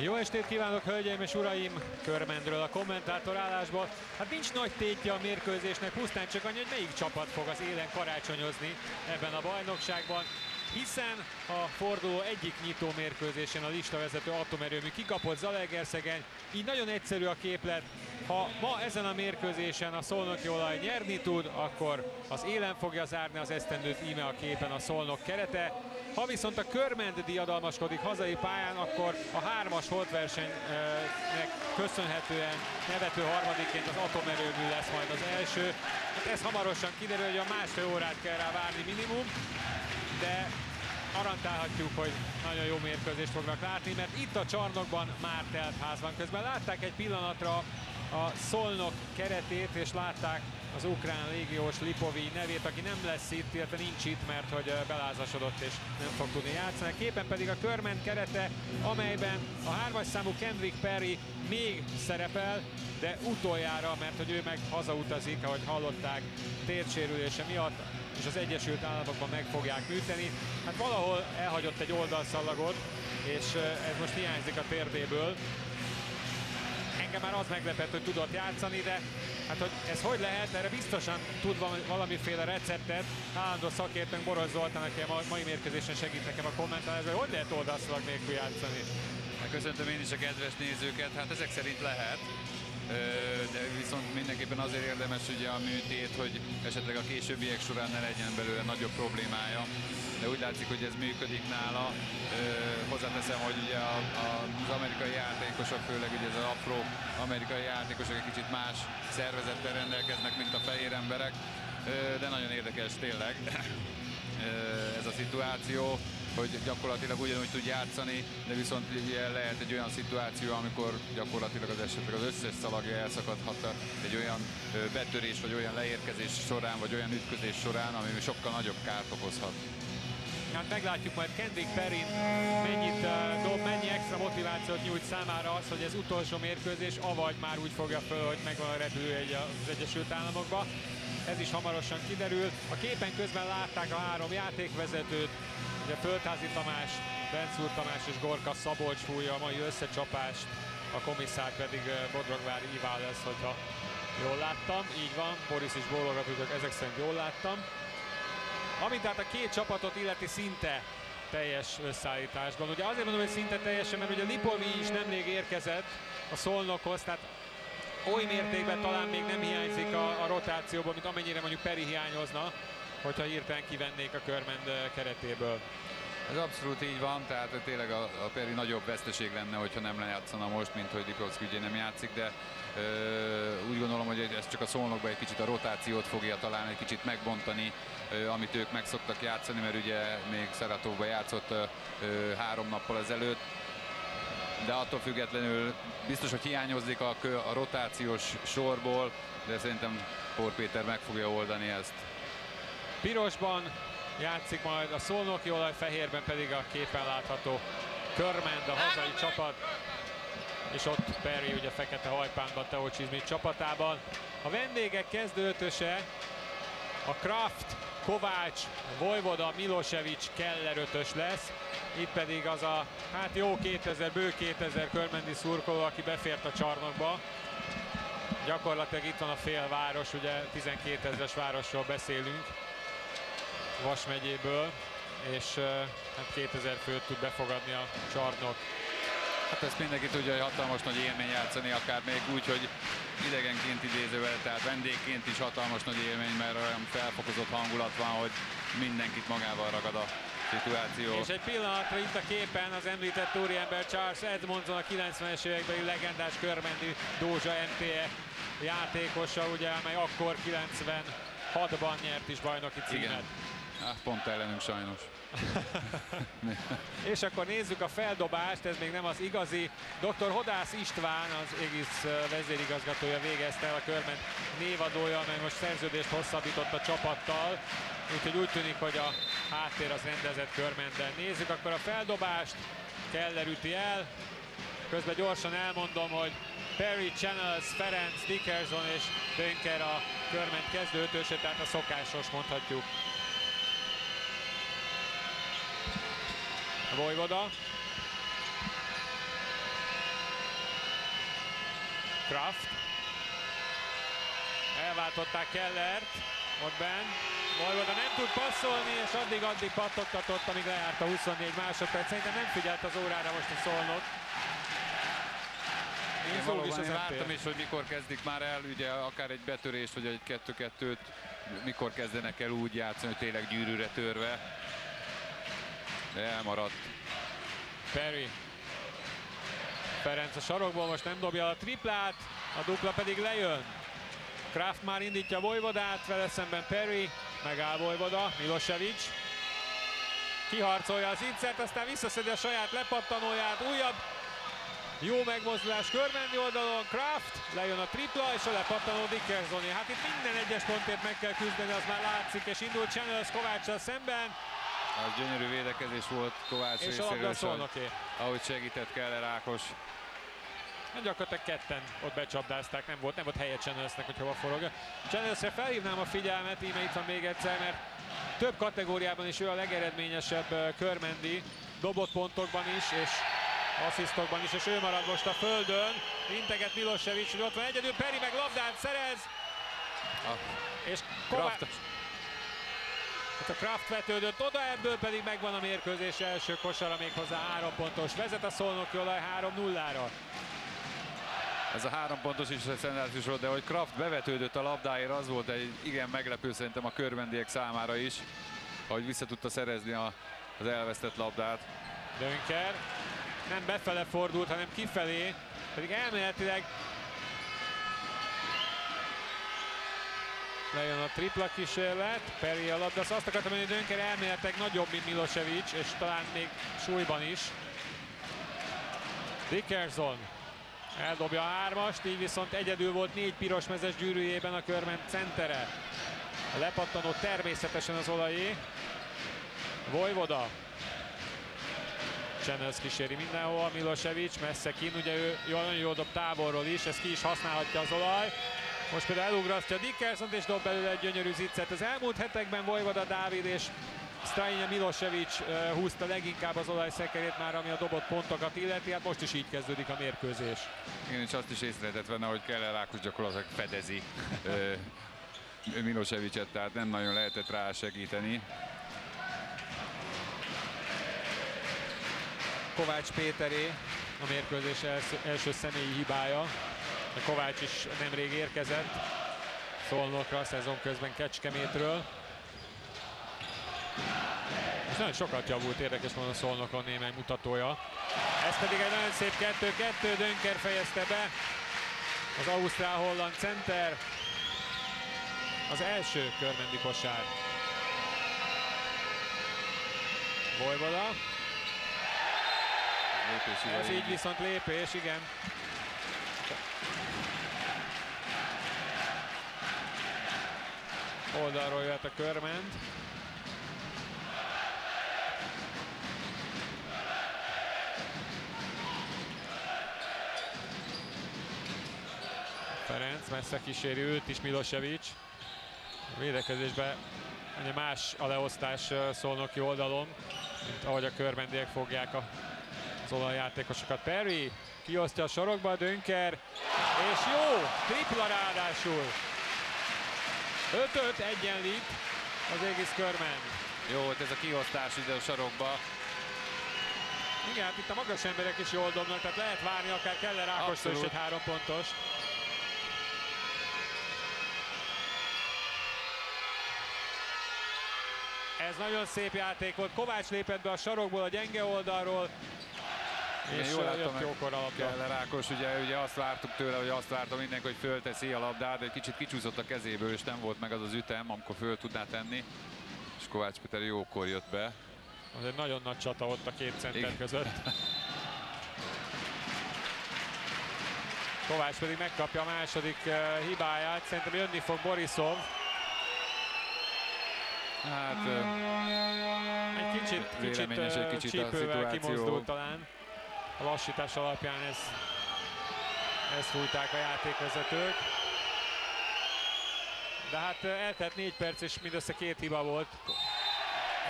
Jó estét kívánok, hölgyeim és uraim! Körmendről a kommentátor állásból. Hát nincs nagy tétje a mérkőzésnek, pusztán csak annyi, hogy melyik csapat fog az élen karácsonyozni ebben a bajnokságban hiszen a forduló egyik nyitó mérkőzésen a listavezető atomerőmű kikapott Zalegerszegen, így nagyon egyszerű a képlet. Ha ma ezen a mérkőzésen a szolnoki olaj nyerni tud, akkor az élen fogja zárni az esztendőt íme a képen a szolnok kerete. Ha viszont a körment diadalmaskodik hazai pályán, akkor a hármas holtversenynek köszönhetően nevető harmadikként az atomerőmű lesz majd az első. Hát ez hamarosan kiderül, hogy a másfél órát kell rá várni minimum de garantálhatjuk, hogy nagyon jó mérkőzést fognak látni, mert itt a csarnokban már telt ház van. Közben látták egy pillanatra a Szolnok keretét, és látták az ukrán légiós Lipovi nevét, aki nem lesz itt, illetve nincs itt, mert hogy belázasodott és nem fog tudni játszani. Képen pedig a körment kerete, amelyben a hármas számú Kendrick Perry még szerepel, de utoljára, mert hogy ő meg hazautazik, ahogy hallották, térsérülése miatt és az Egyesült Államokban meg fogják műteni. Hát valahol elhagyott egy oldalszallagot, és ez most hiányzik a térdéből. Engem már az meglepett, hogy tudott játszani, de hát hogy ez hogy lehet, erre biztosan tud valamiféle receptet. Állandó szakértőnk Boros Zoltán, aki a mai mérkőzésen segít nekem a kommentálásban, hogy hogy lehet oldalszalag nélkül játszani. Hát köszöntöm én is a kedves nézőket, hát ezek szerint lehet de viszont mindenképpen azért érdemes ugye a műtét, hogy esetleg a későbbiek során ne legyen belőle nagyobb problémája. De úgy látszik, hogy ez működik nála. Hozzáteszem, hogy ugye az amerikai játékosok, főleg ugye ez az apró amerikai játékosok egy kicsit más szervezettel rendelkeznek, mint a fehér emberek. De nagyon érdekes tényleg ez a szituáció hogy gyakorlatilag ugyanúgy tud játszani, de viszont lehet egy olyan szituáció, amikor gyakorlatilag az esetleg az összes szalagja elszakadhat egy olyan betörés, vagy olyan leérkezés során, vagy olyan ütközés során, ami sokkal nagyobb kárt okozhat. Hát meglátjuk majd Kendrick Perrin mennyit uh, dob, mennyi extra motivációt nyújt számára az, hogy ez utolsó mérkőzés, avagy már úgy fogja föl, hogy megvan a repülőjegy az Egyesült Államokba. Ez is hamarosan kiderül. A képen közben látták a három játékvezetőt, Ugye Földházi Tamás, Bencúr Tamás és Gorka Szabolcs fújja a mai összecsapást, a komisszár pedig Bodrogvár Iván lesz, hogyha jól láttam. Így van, Boris is bólogatott, ezek szerint jól láttam. Amint tehát a két csapatot illeti szinte teljes összeállításban. Ugye azért mondom, hogy szinte teljesen, mert ugye Lipovi is nemrég érkezett a Szolnokhoz, tehát oly mértékben talán még nem hiányzik a, a rotációból, mint amennyire mondjuk Peri hiányozna hogyha hirtelen kivennék a körmend keretéből. Ez abszolút így van, tehát tényleg a, a Peri nagyobb veszteség lenne, hogyha nem lejátszana most, mint hogy Lipovszki ugye nem játszik, de ö, úgy gondolom, hogy ez csak a szolnokban egy kicsit a rotációt fogja talán egy kicsit megbontani, ö, amit ők meg szoktak játszani, mert ugye még Szeratovban játszott ö, három nappal ezelőtt, de attól függetlenül biztos, hogy hiányozik a, a rotációs sorból, de szerintem Pór Péter meg fogja oldani ezt. Pirosban játszik majd a szolnoki olaj, fehérben pedig a képen látható Körmend, a hazai csapat. És ott Perry ugye fekete hajpánban Teo Csizmi csapatában. A vendégek kezdőtöse a Kraft, Kovács, Vojvoda, Milosevic, Keller ötös lesz. Itt pedig az a hát jó 2000, bő 2000 körmendi szurkoló, aki befért a csarnokba. Gyakorlatilag itt van a félváros, ugye 12 ezeres városról beszélünk. Vas megyéből, és hát 2000 főt tud befogadni a csarnok. Hát ezt mindenki tudja, hogy hatalmas nagy élmény játszani, akár még úgy, hogy idegenként idézővel, tehát vendégként is hatalmas nagy élmény, mert olyan felfokozott hangulat van, hogy mindenkit magával ragad a szituáció. És egy pillanatra itt a képen az említett úriember Charles Edmondson, a 90-es évekbeli legendás körmendi Dózsa MTE játékosa, ugye, amely akkor 96-ban nyert is bajnoki címet. Igen. Ah, pont ellenünk sajnos. és akkor nézzük a feldobást, ez még nem az igazi. Dr. Hodász István, az egész vezérigazgatója végezte el a körment névadója, mert most szerződést hosszabbított a csapattal. Úgyhogy úgy tűnik, hogy a háttér az rendezett körmenden. Nézzük akkor a feldobást. Keller üti el. Közben gyorsan elmondom, hogy Perry, Channels, Ferenc, Dickerson és Dönker a körment kezdőtöse, tehát a szokásos mondhatjuk Vojvoda. Kraft. Elváltották Kellert, ott benn. Vojvoda nem tud passzolni, és addig-addig pattogtatott, amíg lejárt a 24 másodperc. Szerintem nem figyelt az órára most a szolnok. Én valóban is én vártam is, hogy mikor kezdik már el, ugye akár egy betörést, vagy egy kettő-kettőt, mikor kezdenek el úgy játszani, hogy tényleg gyűrűre törve. Elmaradt. Perry. Ferenc a sarokból most nem dobja a triplát, a dupla pedig lejön. Kraft már indítja Vojvodát, vele szemben Perry, megáll Vojvoda, Milosevic. Kiharcolja az incert, aztán visszaszedi a saját lepattanóját, újabb jó megmozdulás Körmendi oldalon, Kraft, lejön a tripla, és a lepattanó Dickersoni. Hát itt minden egyes pontért meg kell küzdeni, az már látszik, és indul Channels Kovácssal szemben, Az gyönyörű védekezés volt Kovács és részéről, és ahogy- ahogy segített Keller Ákos. Hát gyakorlatilag ketten ott becsapdázták, nem volt, nem volt helye Channelsnek, hogy hova forog. Channelsre felhívnám a figyelmet, íme itt van még egyszer, mert több kategóriában is ő a legeredményesebb Körmendi, dobott pontokban is, és asszisztokban is, és ő marad most a földön. Integet Milosevic, hogy ott van egyedül, Peri meg labdát szerez, A és Kovács... Hát a Kraft vetődött oda, ebből pedig megvan a mérkőzés első kosara, méghozzá három pontos. Vezet a szolnoki olaj 3-0-ra. ez a három pontos is szenzációs volt, de hogy Kraft bevetődött a labdáért, az volt egy igen meglepő szerintem a körmendiek számára is, hogy vissza tudta szerezni a, az elvesztett labdát. Dönker nem befele fordult, hanem kifelé, pedig elméletileg lejön a tripla kísérlet, Perry a labda, azt akartam mondani, hogy Dönker elméletileg nagyobb, mint Milosevic, és talán még súlyban is. Dickerson eldobja a hármast, így viszont egyedül volt négy piros mezes gyűrűjében a körment centere. A lepattanó természetesen az olajé. Vojvoda Channels kíséri mindenhol, Milosevic messze kin, ugye ő nagyon jól dob távolról is, ezt ki is használhatja az olaj. Most például elugrasztja Dickerson és dob belőle egy gyönyörű ziccet. Az elmúlt hetekben Vojvoda Dávid és Strajnya Milosevic húzta leginkább az olajszekerét már, ami a dobott pontokat illeti, hát most is így kezdődik a mérkőzés. Igen, és azt is észrevetett benne, hogy Keller Ákos gyakorlatilag fedezi Milosevicet, tehát nem nagyon lehetett rá segíteni. Kovács Péteré a mérkőzés első, első személyi hibája. Kovács is nemrég érkezett Szolnokra a szezon közben Kecskemétről. És nagyon sokat javult, érdekes módon Szolnokon némely mutatója. Ez pedig egy nagyon szép 2-2, Dönker fejezte be. Az Ausztrál-Holland center. Az első körmendi kosár. Vojvoda. Ez így viszont lépés, igen. Oldalról jöhet a körment. Ferenc messze kíséri őt is Milosevic. A más a leosztás szolnoki oldalon, mint ahogy a körmendiek fogják a az olajjátékosokat. Perry kiosztja a sorokba, Dönker, és jó, tripla ráadásul. 5-5 egyenlít az egész körmen. Jó volt ez a kiosztás ide a sarokba. Igen, hát itt a magas emberek is jól dobnak, tehát lehet várni akár Keller Ákostól is egy három pontos. Ez nagyon szép játék volt. Kovács lépett be a sarokból, a gyenge oldalról, Igen, és jól láttam, jókor a labda. Keller Ákos, ugye, ugye azt vártuk tőle, hogy azt várta mindenki, hogy fölteszi a labdát, de egy kicsit kicsúszott a kezéből, és nem volt meg az az ütem, amikor föl tudná tenni. És Kovács Péter jókor jött be. Az egy nagyon nagy csata ott a két center Igen. között. Kovács pedig megkapja a második eh, hibáját. Szerintem jönni fog Borisov. Hát Egy kicsit, kicsit, egy eh, kicsit a szituáció. kimozdult talán. A lassítás alapján ez, ezt fújták a játékvezetők. De hát eh, eltelt négy perc és mindössze két hiba volt.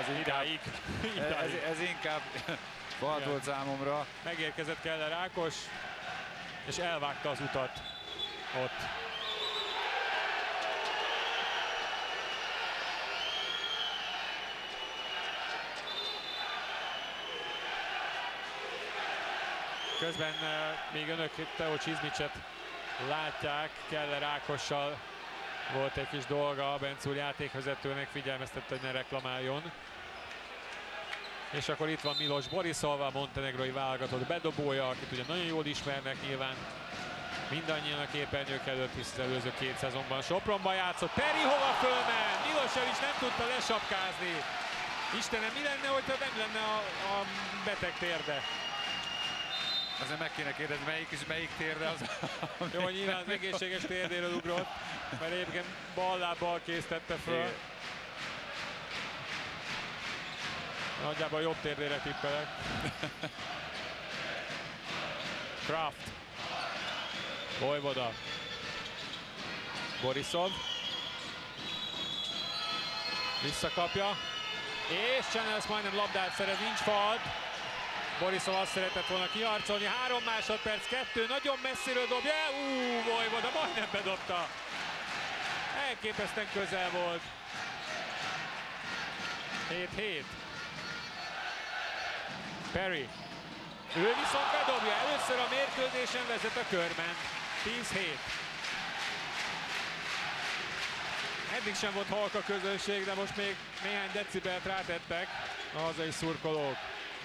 ez inkább, Idáig. ez, Idáig. ez inkább vad Igen. volt számomra. Megérkezett Keller Ákos, és elvágta az utat ott. Közben uh, még önök Teo Csizmicset látják, Keller Ákossal volt egy kis dolga, a Bencúr játékvezetőnek figyelmeztette, hogy ne reklamáljon. És akkor itt van Milos Borisov, a montenegrói válogatott bedobója, akit ugye nagyon jól ismernek nyilván mindannyian a képernyők előtt, hisz az előző két szezonban Sopronban játszott. Peri hova fölment? Milosevic nem tudta lesapkázni. Istenem, mi lenne, hogyha nem lenne a, a beteg térde? Azért meg kéne kérdezni, melyik is melyik térde az. Jó, nyilván az egészséges térdéről ugrott, mert egyébként bal lábbal késztette föl. Igen. Nagyjából jobb térdére tippelek. Kraft. Vojvoda. Borisov. Visszakapja. És Channels majdnem labdát szerez, nincs falt. Borisov azt szeretett volna kiharcolni. Három másodperc, kettő, nagyon messziről dobja. Ú, Vojvoda majdnem bedobta. Elképesztően közel volt. 7-7. Perry. Ő viszont bedobja. Először a mérkőzésen vezet a körben. 10-7. Eddig sem volt halk a közönség, de most még néhány decibelt rátettek a hazai szurkolók.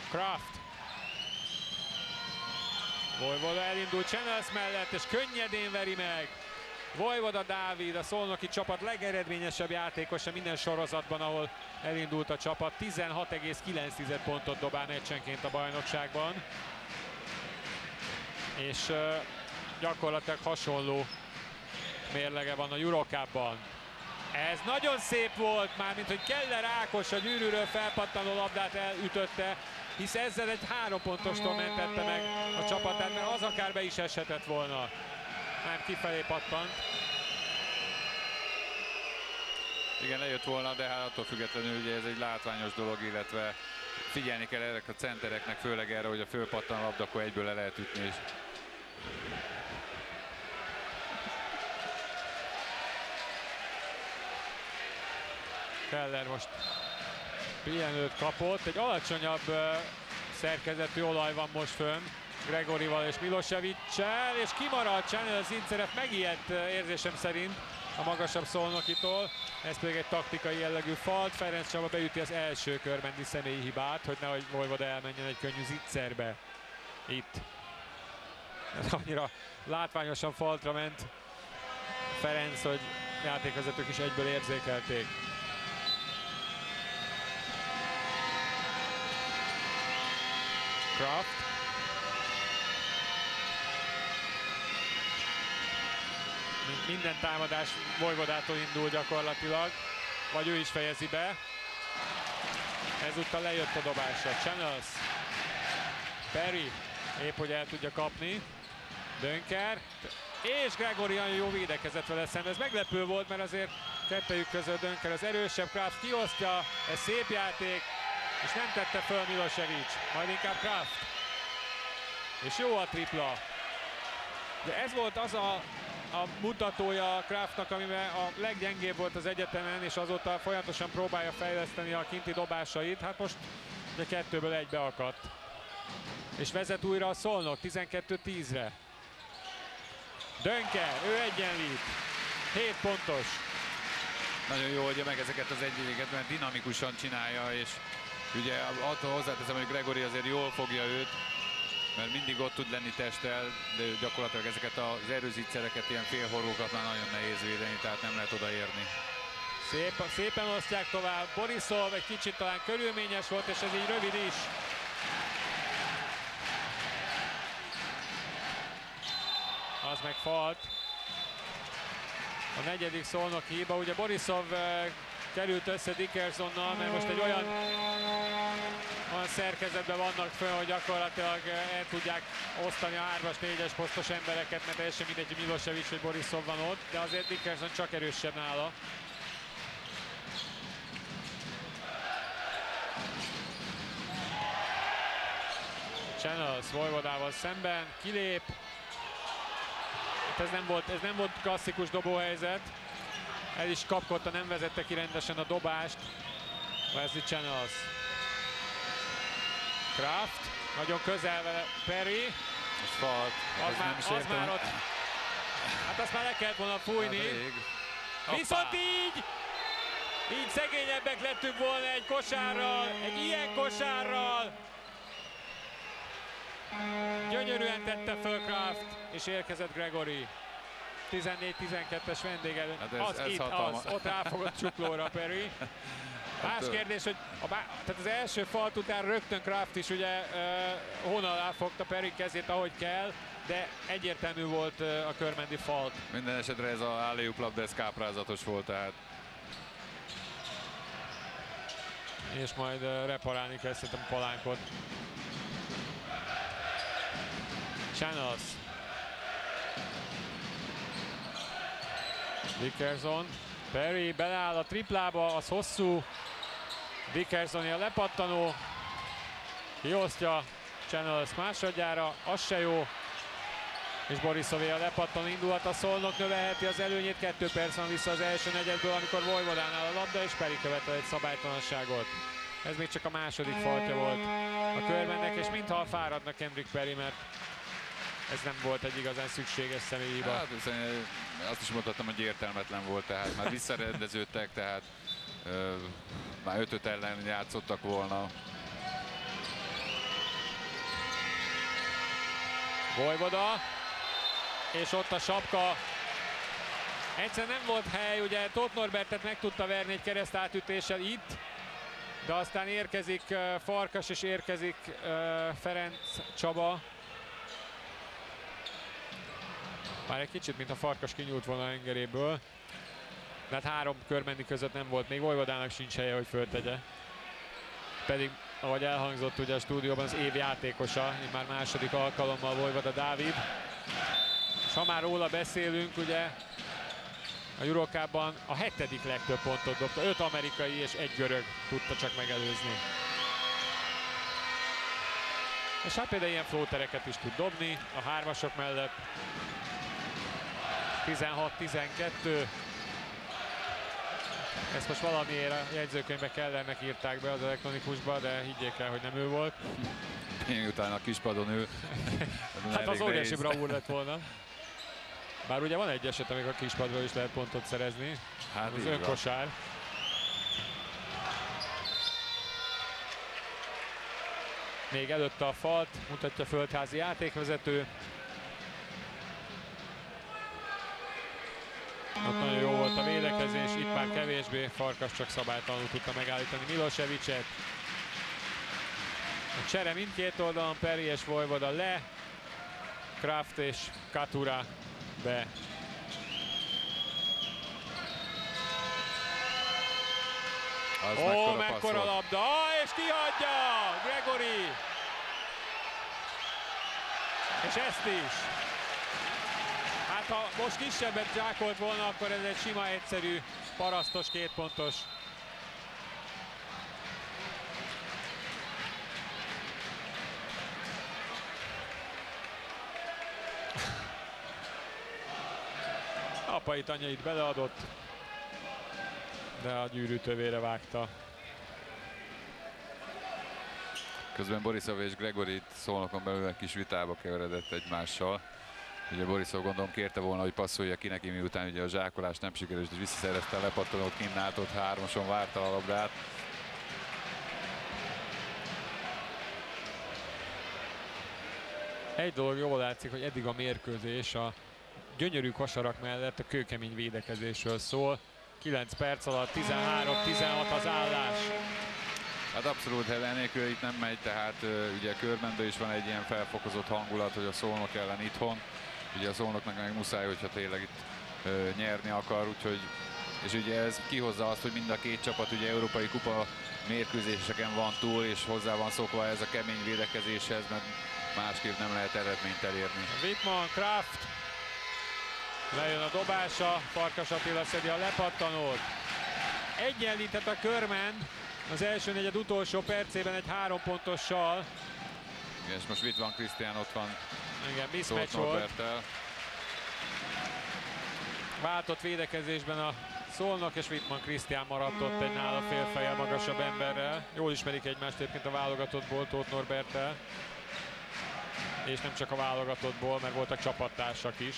Kraft. Vojvoda elindul Channels mellett, és könnyedén veri meg. Vojvoda Dávid, a szolnoki csapat legeredményesebb játékosa minden sorozatban, ahol elindult a csapat. 16,9 pontot dobál meccsenként a bajnokságban. És gyakorlatilag hasonló mérlege van a Eurocupban. Ez nagyon szép volt, mármint hogy Keller Ákos a gyűrűről felpattanó labdát elütötte, hisz ezzel egy három pontostól mentette meg a csapatát, mert az akár be is eshetett volna. Nem, kifelé pattant. Igen, lejött volna, de hát attól függetlenül ugye ez egy látványos dolog, illetve figyelni kell ezek a centereknek, főleg erre, hogy a fölpattan a labda, akkor egyből le lehet ütni. És Keller most pihenőt kapott. Egy alacsonyabb szerkezetű olaj van most fönn. Gregorival és Milosevic-sel, és kimaradt Channel Zinceret megijedt uh, érzésem szerint a magasabb szolnokitól. Ez pedig egy taktikai jellegű falt. Ferenc Csaba beüti az első körbendi személyi hibát, hogy nehogy Vojvoda elmenjen egy könnyű zicserbe. Itt. Ez annyira látványosan faltra ment Ferenc, hogy játékvezetők is egyből érzékelték. Kraft. Minden támadás Vojvodától indul gyakorlatilag, vagy ő is fejezi be. Ezúttal lejött a dobásra. Channels. Perry. Épp, hogy el tudja kapni. Dönker. És Gregory nagyon jó védekezett vele szemben. Ez meglepő volt, mert azért kettejük között Dönker az erősebb. Kraft kiosztja. Ez szép játék és nem tette föl Milosevic, majd inkább Kraft. És jó a tripla. De ez volt az a, a mutatója Kraftnak, amiben a leggyengébb volt az egyetemen, és azóta folyamatosan próbálja fejleszteni a kinti dobásait. Hát most ugye kettőből egy beakadt. És vezet újra a Szolnok 12-10-re. Dönker, ő egyenlít. 7 pontos. nagyon jó oldja meg ezeket az egyéveket, mert dinamikusan csinálja, és ugye attól hozzáteszem, hogy Gregory azért jól fogja őt, mert mindig ott tud lenni testtel, de gyakorlatilag ezeket az erőzítszereket, ilyen félhorgókat már nagyon nehéz védeni, tehát nem lehet odaérni. Szép, szépen osztják tovább. Borisov egy kicsit talán körülményes volt, és ez így rövid is. Az meg falt. A negyedik szolnok hiba. Ugye Borisov eh, került össze Dickersonnal, mert most egy olyan, olyan szerkezetben vannak föl, hogy gyakorlatilag eh, el tudják osztani a 3-as, 4-es posztos embereket, mert teljesen mindegy, hogy Milosevic vagy Borisov van ott, de azért Dickerson csak erősebb nála. Channels Vojvodával szemben, kilép, Hát ez nem volt, ez nem volt klasszikus dobóhelyzet. El is kapkodta, nem vezette ki rendesen a dobást. Wesley Channels. Kraft, nagyon közel vele Perry. Ez falt. Az, már, az értem. már ott. Hát azt már le kellett volna Hát fújni. rég. Viszont így, így szegényebbek lettünk volna egy kosárral, egy ilyen kosárral. Gyönyörűen tette föl Kraft, és érkezett Gregory. 14-12-es vendégelő. Hát ez- az ez itt, hatalmas. az, ott ráfogott csuklóra. Más Hát, kérdés, hogy a tehát az első falt után rögtön Kraft is ugye uh, honnan alá fogta Perry kezét, ahogy kell, de egyértelmű volt uh, a körmendi falt. Minden esetre ez a állójuk labda, ez káprázatos volt, tehát És majd reparálni kell szerintem Palánkot. Channels. Dickerson. Perry beleáll a triplába, az hosszú. Dickerson a lepattanó. Kiosztja Channels másodjára, az se jó. És Borisové a lepattan indulat a szolnok növelheti az előnyét, kettő perc van vissza az első negyedből, amikor Vojvodánál a labda, és Peri követel egy szabálytalanságot. Ez még csak a második faltja volt a körmennek, és mintha fáradna Kendrick Perry, mert ez nem volt egy igazán szükséges személyi hiba. Hát, hiszen azt is mondhattam, hogy értelmetlen volt, tehát már visszarendeződtek, tehát ö, már ötöt ellen játszottak volna. Vojvoda, és ott a sapka. Egyszer nem volt hely, ugye Tóth Norbertet meg tudta verni egy keresztátütéssel itt, de aztán érkezik Farkas és érkezik Ferenc Csaba. Már egy kicsit, mint a Farkas kinyúlt volna engeréből. De hát három körmendi között nem volt, még Vojvodának sincs helye, hogy föltegye. Pedig, ahogy elhangzott ugye a stúdióban, az év játékosa, már második alkalommal Vojvoda Dávid. És ha már róla beszélünk, ugye a Eurocupban a hetedik legtöbb pontot dobta. Öt amerikai és egy görög tudta csak megelőzni. És hát például ilyen flótereket is tud dobni a hármasok mellett. 16-12. Ezt most valamiért a jegyzőkönyvbe Kellernek írták be az elektronikusba, de higgyék el, hogy nem ő volt. Miután a kispadon ül. Hát az óriási bravúr lett volna. Bár ugye van egy eset, amikor a kispadról is lehet pontot szerezni. Hát az önkosár. Még előtte a falt, mutatja földházi játékvezető. Ott nagyon jó volt a védekezés, itt már kevésbé, Farkas csak szabálytalanul tudta megállítani Milosevicet. A csere mindkét oldalon, Peri és Vojvoda le, Kraft és Katura be. Az Ó, mekkora mekkora labda, és kihagyja Gregory. És ezt is. Hát ha most kisebbet zsákolt volna, akkor ez egy sima, egyszerű, parasztos, kétpontos. Apait, anyait beleadott, de a gyűrűtövére vágta. Közben Borisov és Gregory itt szólnokon belül egy kis vitába keveredett egymással. Ugye Borisov gondolom kérte volna, hogy passzolja ki neki, miután ugye a zsákolás nem sikerült, és visszaszerezte a lepattanót, kinnátott, hármason várta a labdát. Egy dolog jól látszik, hogy eddig a mérkőzés a gyönyörű kosarak mellett a kőkemény védekezésről szól. 9 perc alatt 13-16 az állás. Hát abszolút hely nélkül itt nem megy, tehát ugye körbenben is van egy ilyen felfokozott hangulat, hogy a szolnok ellen itthon. Ugye a szolnoknak meg muszáj, hogyha tényleg itt ö, nyerni akar, úgyhogy és ugye ez kihozza azt, hogy mind a két csapat ugye Európai Kupa mérkőzéseken van túl, és hozzá van szokva ez a kemény védekezéshez, mert másképp nem lehet eredményt elérni. Wittmann, Kraft. Lejön a dobása, Farkas Attila szedi a lepattanót. Egyenlített a körmen az első negyed utolsó percében egy három pontossal. Igen, és most itt van Krisztián, ott van Igen, mismatch volt. Váltott védekezésben a Szolnok és Wittmann Krisztián maradt ott egy nála félfejel magasabb emberrel. Jól ismerik egymást egyébként a válogatottból Tóth Norbertel. És nem csak a válogatottból, mert voltak csapattársak is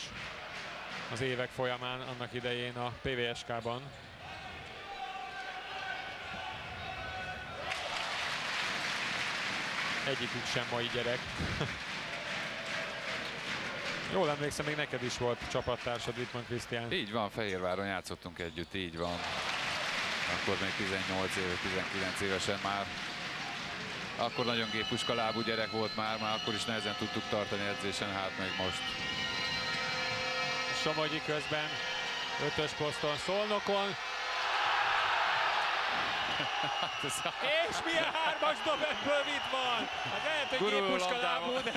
az évek folyamán annak idején a PVSK-ban. Egyikük sem mai gyerek. Jól emlékszem, még neked is volt csapattársad Wittmann Krisztián. Így van, Fehérváron játszottunk együtt, így van. Akkor még 18 éve, 19 évesen már. Akkor nagyon gépuska lábú gyerek volt már, már akkor is nehezen tudtuk tartani edzésen, hát meg most. Somogyi közben ötös poszton Szolnokon. És milyen hármas dob ebből mit van? Hát lehet, hogy géppuska lábú, de,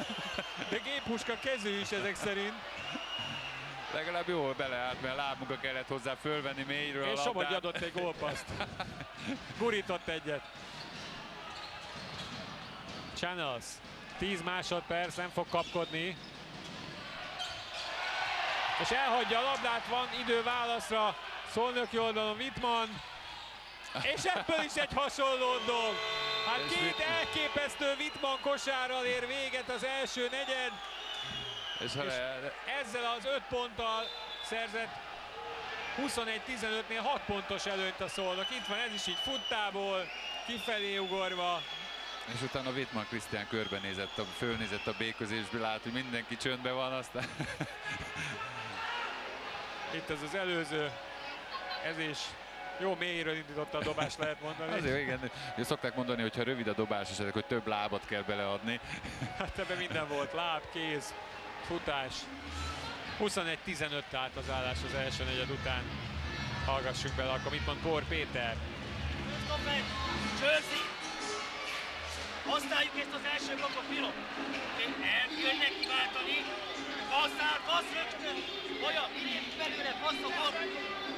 de géppuska kezű is ezek szerint. Legalább jól beleállt, mert lábmunka kellett hozzá fölvenni mélyről És labdát. adott egy gólpaszt. Gurított egyet. Channels. 10 másodperc, nem fog kapkodni. És elhagyja a labdát, van idő válaszra. Szolnoki oldalon Wittmann. És ebből is egy hasonló dolog. Hát két elképesztő Wittmann kosárral ér véget az első negyed. És ezzel az 5 ponttal szerzett 21-15-nél 6 pontos előnyt a szolnok. Itt van ez is így futtából, kifelé ugorva. és utána Wittmann Krisztián körbenézett, a, fölnézett a B közésből, lát, hogy mindenki csöndben van, aztán Itt ez az előző, ez is jó mélyről indította a dobást, lehet mondani. Azért igen, szokták mondani, hogy ha rövid a dobás esetek, hogy több lábat kell beleadni. Hát ebben minden volt, láb, kéz, futás. 21-15 állt az állás az első negyed után. Hallgassuk bele, akkor mit mond Pór Péter? Chelsea. Használjuk ezt az első blokkot, Milo. Eljönnek kiváltani. Passzál, passz rögtön. Olyan, minél belőle passzokon.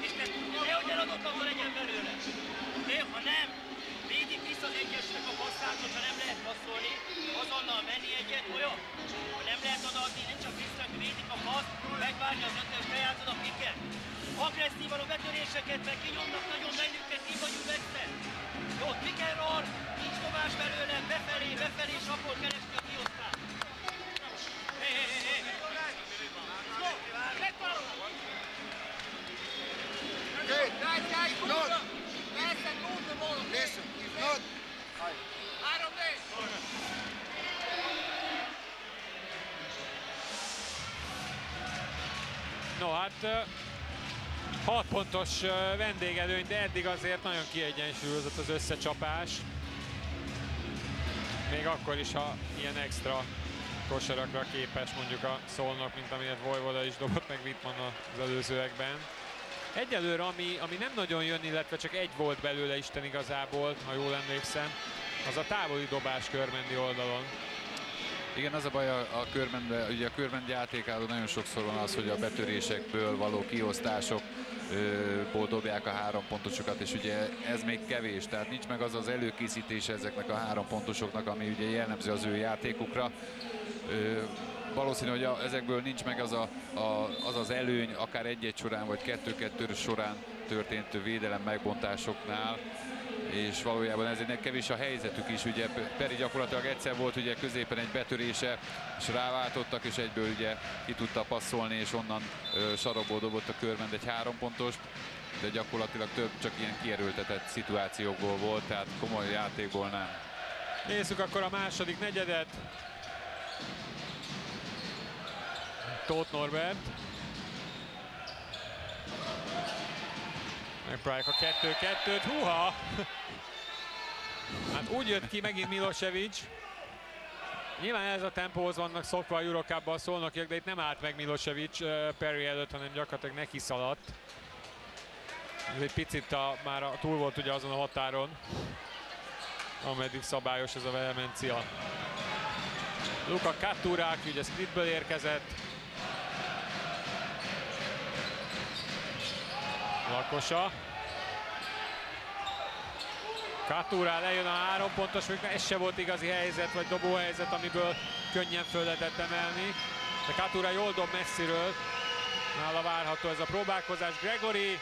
És te nehogy eladottabban legyen belőle. Oké, ha nem, védik vissza az egyesnek a passzát, hogyha nem lehet passzolni, azonnal menni egyet, olyan. Ha nem lehet odaadni, nem csak vissza, védik a passz, megvárni az ötös, bejátszod a piket. Agresszívan a betöréseket, meg kinyomnak nagyon bennünket, így vagyunk messze. Jó, pick and roll, nincs dobás belőle, befelé, befelé, sapol keresztül a kiosztás. Hé, hé, hé, hé. Go! Megtalálom! Good, nice guys, good. Pass and move the ball. Listen, good. Három négy. No hát 6 pontos vendégelőny, de eddig azért nagyon kiegyensúlyozott az összecsapás. Még akkor is, ha ilyen extra kosarakra képes mondjuk a szolnok, mint amilyet Vojvoda is dobott meg Wittmann az előzőekben. Egyelőre, ami, ami nem nagyon jön, illetve csak egy volt belőle Isten igazából, ha jól emlékszem, az a távoli dobás körmendi oldalon. Igen, az a baj a, a körmendbe, ugye a körmend játékában nagyon sokszor van az, hogy a betörésekből való kiosztásokból dobják a három pontosokat, és ugye ez még kevés, tehát nincs meg az az előkészítése ezeknek a három pontosoknak, ami ugye jellemző az ő játékukra. Ö, valószínű, hogy a, ezekből nincs meg az, a, a, az az előny, akár egy-egy során, vagy kettő-kettő során történt védelem megbontásoknál, és valójában ezért kevés a helyzetük is, ugye Peri gyakorlatilag egyszer volt ugye középen egy betörése, és ráváltottak, és egyből ugye ki tudta passzolni, és onnan ö, sarokból dobott a körment egy három pontos, de gyakorlatilag több csak ilyen kierőltetett szituációkból volt, tehát komoly játékból nem. Nézzük akkor a második negyedet. Tóth Norbert. Megpróbálják a kettő-kettőt. Húha! Hát úgy jött ki megint Milosevic. Nyilván ez a tempóhoz vannak szokva a Eurocupban szólnokiak, de itt nem állt meg Milosevic uh, Perry előtt, hanem gyakorlatilag neki szaladt. Ez egy picit a, már a, túl volt ugye azon a határon ameddig szabályos ez a vehemencia. Luka Katurák ugye splitből érkezett. Lakosa. Katurá lejön a három pontos, még ez se volt igazi helyzet, vagy dobóhelyzet, amiből könnyen föl lehetett emelni. De Katurá jól dob messziről. Nála várható ez a próbálkozás. Gregory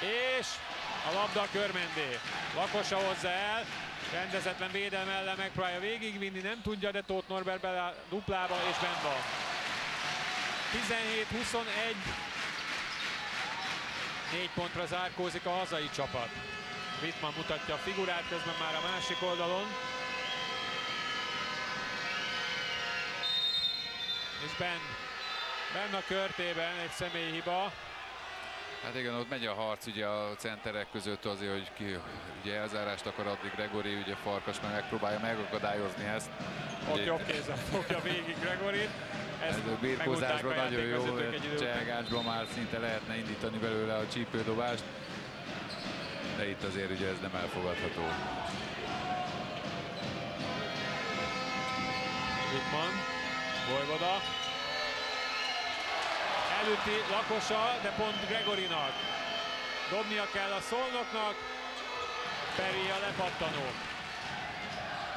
és a labda a körmendé. Lakosa hozza el, rendezetlen védelme ellen megpróbálja végigvinni, nem tudja, de Tóth Norbert bele duplába és bent van. 17-21. Négy pontra zárkózik a hazai csapat. Wittmann mutatja a figurát, közben már a másik oldalon. És Ben, Ben a körtében egy személyi hiba. Hát igen, ott megy a harc ugye a centerek között azért, hogy ki ugye elzárást akar adni Gregory, ugye Farkas meg megpróbálja megakadályozni ezt. Ott Ugye- jobb kézzel fogja végig Gregorit. Ezt a birkózásban nagyon jó, cselgásban már szinte lehetne indítani belőle a csípődobást. De itt azért ugye ez nem elfogadható. Wittmann, Vojvoda. Előtti lakosa, de pont Gregorinak. Dobnia kell a szolnoknak. Peri a lepattanó.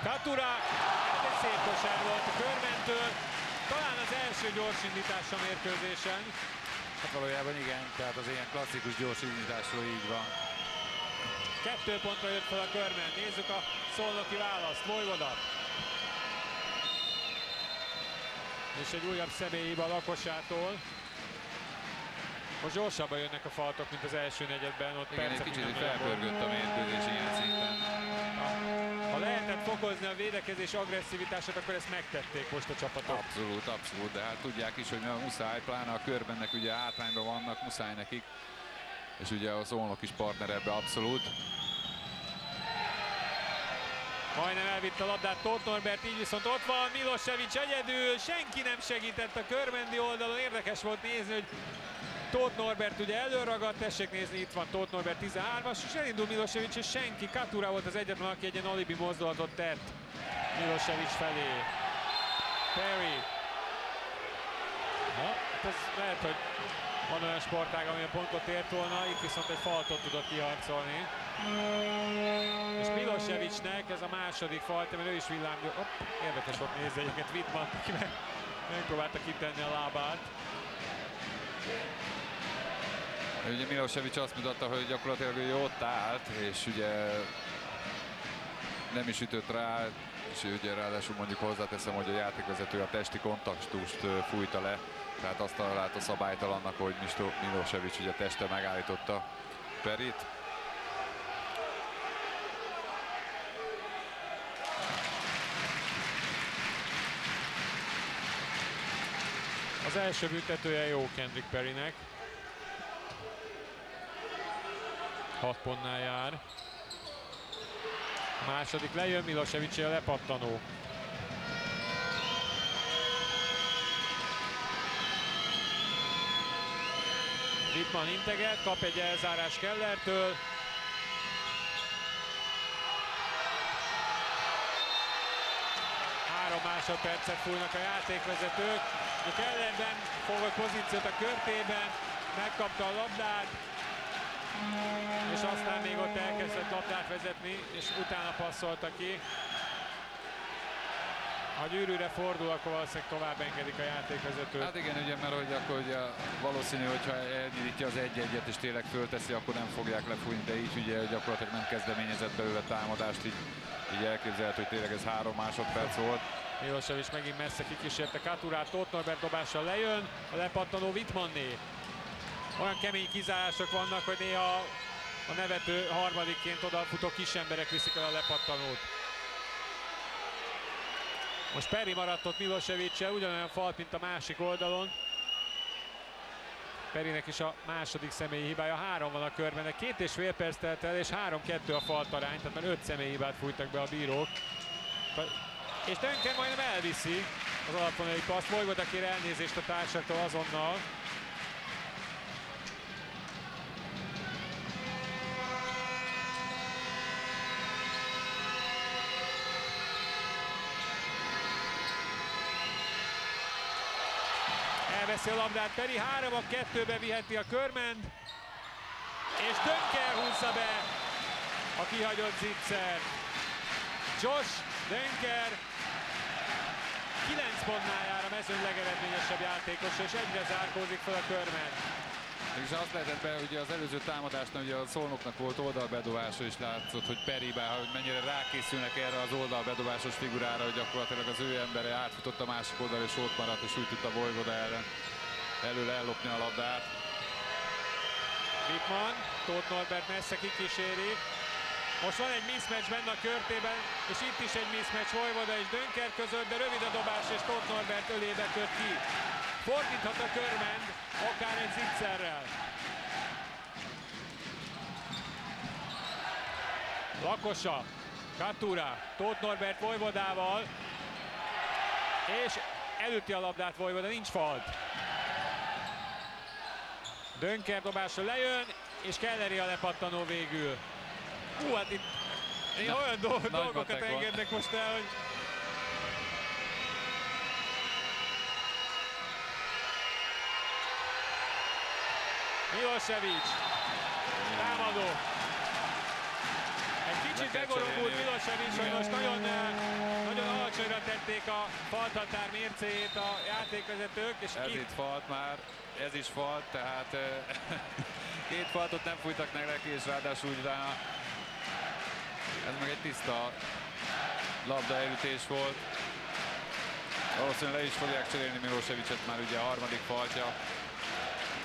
Katura, ez egy szép kosár volt a körmentől. Talán az első gyorsindítás a mérkőzésen. Hát valójában igen, tehát az ilyen klasszikus gyors indításról így van. Kettő pontra jött fel a körment. Nézzük a szolnoki választ. Vojvoda. És egy újabb személyiba lakosától. Most gyorsabban jönnek a faltok, mint az első negyedben. Ott Igen, egy kicsit felpörgött a mérkőzés ilyen szinten. Lehetett fokozni a védekezés agresszivitását, akkor ezt megtették most a csapatok. Abszolút, abszolút, de hát tudják is, hogy muszáj, pláne a körbennek ugye hátrányban vannak, muszáj nekik. És ugye a Szolnok is partner ebbe abszolút. Majdnem elvitt a labdát Tóth Norbert, így viszont ott van Milosevic egyedül, senki nem segített a körmendi oldalon, érdekes volt nézni, hogy Tóth Norbert ugye előragadt, tessék nézni, itt van Tóth Norbert 13-as, és elindul Milosevic, és senki, Katura volt az egyetlen, aki egy ilyen alibi mozdulatot tett Milosevic felé. Perry. Na, hát ez lehet, hogy van olyan sportág, ami a pontot ért volna, itt viszont egy faltot tudott kiharcolni. És Milosevicnek ez a második falt, mert ő is villámgő. Hopp, érdekes volt nézni egyébként Wittmann, aki meg, megpróbálta kitenni a lábát. Ugye Milosevic azt mutatta, hogy gyakorlatilag ő ott állt, és ugye nem is ütött rá, és ugye ráadásul mondjuk hozzáteszem, hogy a játékvezető a testi kontaktust fújta le, tehát azt találta szabálytalannak, hogy Milosevic ugye teste megállította Perit. Az első büntetője jó Kendrick Perrynek. 6 pontnál jár. A második lejön, Milosevic a lepattanó. Wittmann integet, kap egy elzárás Kellertől. Három másodpercet fújnak a játékvezetők. A Kellerben fogott pozíciót a körtében, megkapta a labdát, és aztán még ott elkezdett labdát vezetni, és utána passzolta ki. Ha gyűrűre fordul, akkor valószínűleg tovább engedik a játékvezetőt. Hát igen, ugye, mert hogy akkor ugye valószínű, hogyha elnyitja az egy-egyet és tényleg fölteszi, akkor nem fogják lefújni, de így ugye gyakorlatilag nem kezdeményezett belőle támadást, így, így elképzelhető, hogy tényleg ez három másodperc volt. Milosevic megint messze kikísérte Katurát, Tóth Norbert dobással lejön, a lepattanó Wittmanné. Olyan kemény kizárások vannak, hogy néha a nevető harmadikként odafutó kis emberek viszik el a lepattanót. Most Peri maradt ott milosevic ugyanolyan falt, mint a másik oldalon. Perinek is a második személyi hibája, három van a körben, de két és fél perc telt el, és három-kettő a falt arány, tehát már öt személyi hibát fújtak be a bírók. És Dönken majdnem elviszi az alapvonali paszt. Vojvoda kér elnézést a társaktól azonnal. Elveszi a labdát Peri, 3 a 2-be viheti a körment. És Dönker húzza be a kihagyott zicser. Josh Denker 9 pontnál jár a mezőn legeredményesebb játékos, és egyre zárkózik fel a körben. És azt lehetett be, ugye az előző támadásnál ugye a szolnoknak volt oldalbedobása, és látszott, hogy Peribá, hogy mennyire rákészülnek erre az oldalbedobásos figurára, hogy gyakorlatilag az ő embere átfutott a másik oldalra, és ott maradt, és úgy tudta Vojvoda ellen előle ellopni a labdát. Wittmann, Tóth Norbert messze kikíséri. Most van egy mismatch benne a körtében, és itt is egy mismatch Vojvoda és Dönker között, de rövid a dobás, és Tóth Norbert ölébe köt ki. Fordíthat a körmend, akár egy zicserrel. Lakosa, Katura, Tóth Norbert Vojvodával, és elüti a labdát Vojvoda, nincs falt. Dönker dobása lejön, és Kelleri a lepattanó végül. Hú, hát itt én olyan dolg, dolgokat engednek most el, hogy Milosevic, támadó. Egy kicsit cserélni. Milosevic, hogy most nagyon, eh, nagyon alacsonyra tették a falthatár mércéjét a játékvezetők, és Ez itt itt falt már, ez is falt, tehát eh, két faltot nem fújtak meg neki, és ráadásul utána ez meg egy tiszta labda elütés volt. Valószínűleg le is fogják cserélni Milosevicet már ugye a harmadik faltja,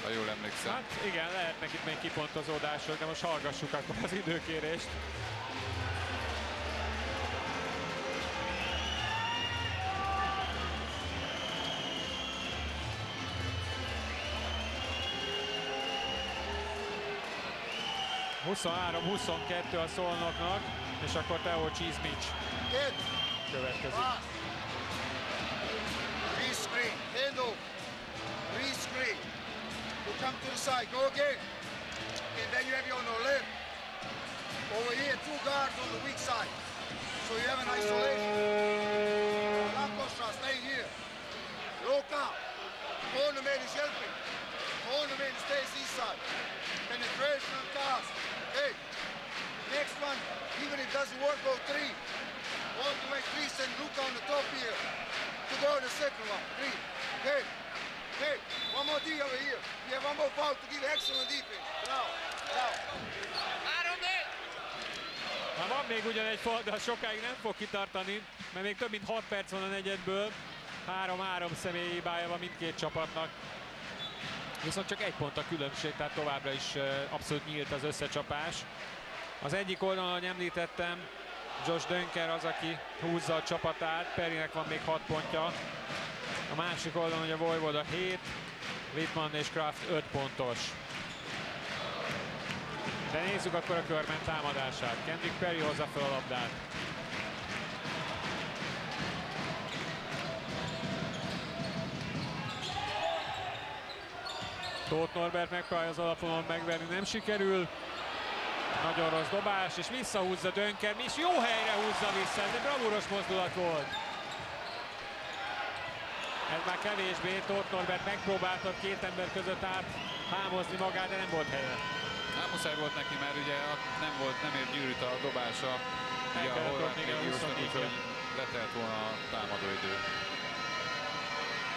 ha jól emlékszem. Hát igen, lehetnek itt még kipontozódások, de most hallgassuk akkor az időkérést. ...23-22 a szolnoknak, és akkor Teo Csizmics következik. Re-screen, hand over. Re-screen. You come to the side, go again. And then you have you on the left. Over here, two guards on the weak side. So you have an isolation. Lacosta, stay here. Look out. Ornament is helping. Ornament stays east side. Penetration and toss. Hey, next one, even if it doesn't work, go three. All the way three, send Luca on the top here. To go in the second one. Three. Okay. Okay. One more D over here. You have one more foul to give excellent defense. Now. Now. Már van még ugyan egy fal, de sokáig nem fog kitartani, mert még több mint 6 perc van a negyedből. 3-3 személyi hibája van mindkét csapatnak. Viszont csak egy pont a különbség, tehát továbbra is abszolút nyílt az összecsapás. Az egyik oldalon, ahogy említettem, Josh Dönker az, aki húzza a csapatát, Perinek van még 6 pontja. A másik oldalon ugye Vojvoda 7, Wittmann és Kraft 5 pontos. De nézzük akkor a körben támadását. Kendrick Perry hozza fel a labdát. Tóth Norbert megpróbálja az alapon megverni, nem sikerül. Nagyon rossz dobás, és visszahúzza Dönker, és jó helyre húzza vissza, egy bravúros mozdulat volt. Ez már kevésbé, Tóth Norbert megpróbálta két ember között át hámozni magát, de nem volt helye. Nem muszáj volt neki, mert ugye nem volt, nem ért gyűrűt a dobása. Ugye a horvát légiósnak, 24-re. úgyhogy letelt volna a támadóidő.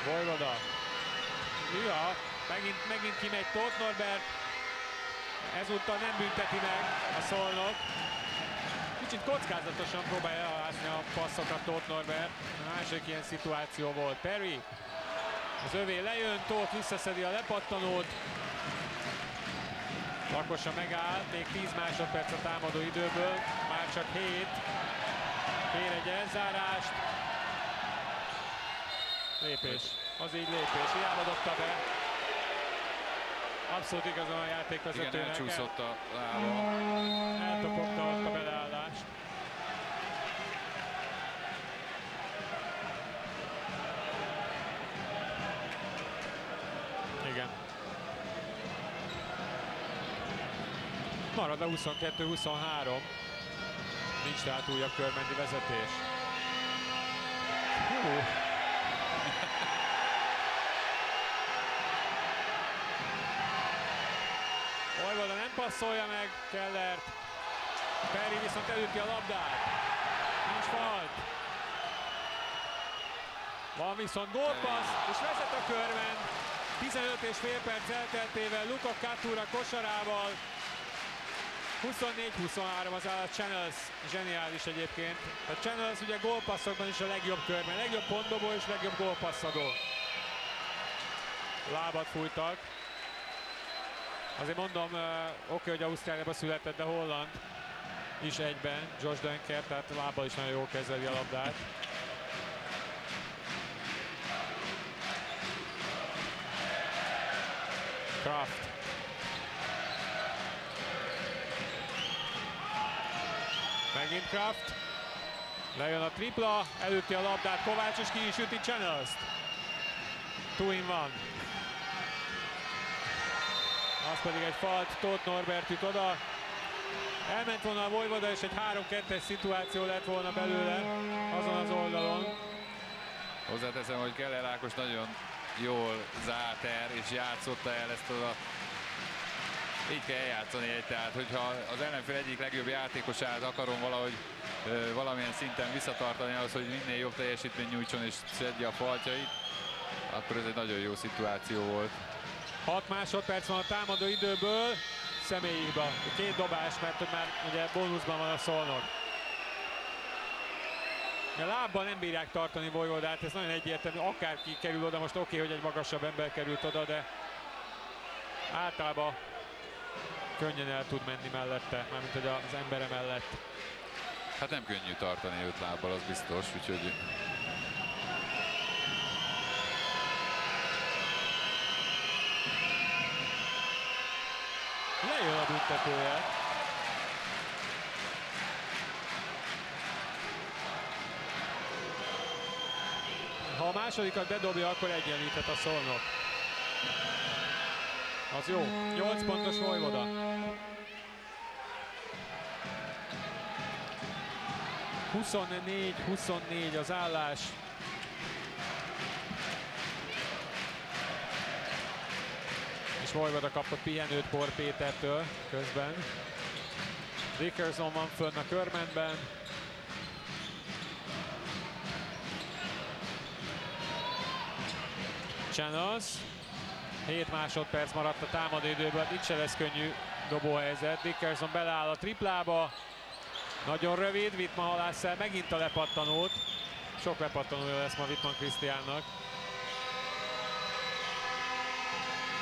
Vojvoda. Ja, megint, megint kimegy Tóth Norbert. Ezúttal nem bünteti meg a szolnok. Kicsit kockázatosan próbálja elhászni a passzokat Tóth Norbert. A másik ilyen szituáció volt. Perry. Az övé lejön, Tóth visszaszedi a lepattanót. Lakosa megáll, még 10 másodperc a támadó időből, már csak 7. Kér egy elzárást. Lépés. Az így lépés. Hiába dobta be. Abszolút igazán a Igen, játékvezetőnek. elcsúszott a lába. Eltopogta ott a beleállást. Igen. Marad a 22-23. Nincs tehát újabb körmendi vezetés. Hú. Vojvoda nem passzolja meg Kellert. Perry viszont elüti a labdát. Nincs falt. Van viszont gólpassz, és vezet a körben. 15 és fél perc elteltével Luka Katura kosarával. 24-23 az állat Channels, zseniális egyébként. A Channels ugye gólpasszokban is a legjobb körben, legjobb pontdobó és legjobb gólpasszadó. Lábat fújtak. Azért mondom, oké, okay, hogy Ausztráliában született, de Holland is egyben, Josh Dunker, tehát lábbal is nagyon jól kezeli a labdát. Kraft. Megint Kraft. Lejön a tripla, előtti a labdát Kovács, és ki is üti Channels-t. Two in one. Az pedig egy falt, Tóth Norbert üt oda. Elment volna a Vojvoda, és egy 3-2-es szituáció lett volna belőle azon az oldalon. Hozzáteszem, hogy Keller Ákos nagyon jól zárt el, és játszotta el ezt a így kell eljátszani egy, tehát hogyha az ellenfél egyik legjobb játékosát akarom valahogy ö, valamilyen szinten visszatartani ahhoz, hogy minél jobb teljesítmény nyújtson és szedje a faltjait, akkor ez egy nagyon jó szituáció volt. 6 másodperc van a támadó időből, személyi hiba. Két dobás, mert hogy már ugye bónuszban van a szolnok. A lábbal nem bírják tartani Vojvodát, ez nagyon egyértelmű, akárki kerül oda, most oké, okay, hogy egy magasabb ember került oda, de általában könnyen el tud menni mellette, mármint hogy az embere mellett. Hát nem könnyű tartani őt lábbal, az biztos, úgyhogy Lejön a büntetője. Ha a másodikat bedobja, akkor egyenlíthet a szolnok. Az jó. 8 pontos Vojvoda. Huszonnégy, 24 az állás. És Vojvoda kapott pihenőt Por Pétertől közben. Dickerson van fönn a körmenben. Channels. 7 másodperc maradt a támadó időből, itt se lesz könnyű dobóhelyzet. Dickerson beleáll a triplába. Nagyon rövid, Wittmann halász el megint a lepattanót. Sok lepattanója lesz ma Wittmann Krisztiánnak.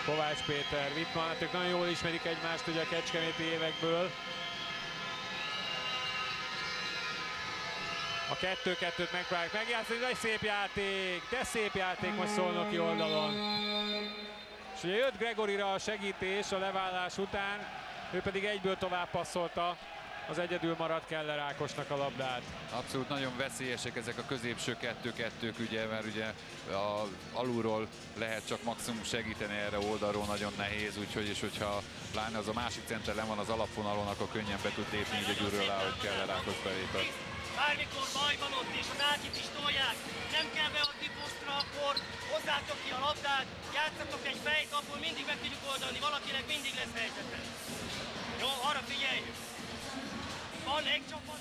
Kovács Péter, Wittmann, hát ők nagyon jól ismerik egymást ugye a kecskeméti évekből. A kettő-kettőt megpróbálják megjátszani, de egy szép játék, de szép játék most szolnoki oldalon. És ugye jött Gregorira a segítés a leválás után, ő pedig egyből tovább passzolta az egyedül maradt Keller Ákosnak a labdát. Abszolút nagyon veszélyesek ezek a középső kettő-kettők, ugye, mert ugye a, alulról lehet csak maximum segíteni erre oldalról, nagyon nehéz, úgyhogy és hogyha pláne az a másik center le van az alapvonalon, akkor könnyen be tud lépni így egyedülről rá, hogy Keller Ákos belépett. Bármikor baj van ott, és az ágyit is tolják, nem kell beadni posztra, akkor hozzátok ki a labdát, játszatok egy fejt, akkor mindig meg tudjuk oldani, valakinek mindig lesz helyzete. Jó, arra figyeljünk! Van egy csapat,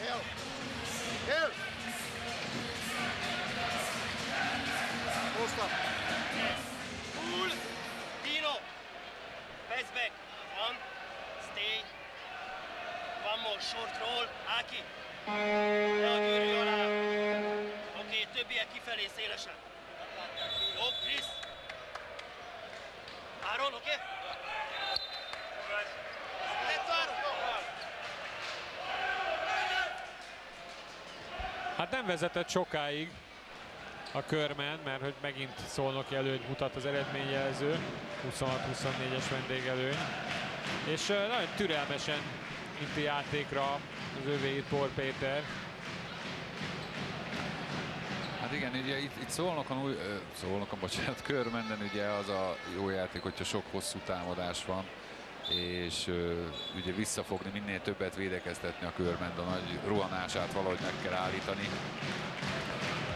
Help! Help! Post up. Pull! Dino! Pass back. One. Stay. One more short roll. Áki. Ne a gyűrű alá. Oké, okay, többiek kifelé szélesen. Jó, Chris. Áron, oké? Okay? Let's Áron, go! Hát nem vezetett sokáig a körmen, mert hogy megint szolnoki előny mutat az eredményjelző, 26-24-es vendégelőny. És nagyon türelmesen inti játékra az övéit Por Péter. Hát igen, ugye itt, itt szólnokon, új, szólnokon, bocsánat, körmenden ugye az a jó játék, hogyha sok hosszú támadás van, és ugye visszafogni, minél többet védekeztetni a körmend, a nagy rohanását valahogy meg kell állítani.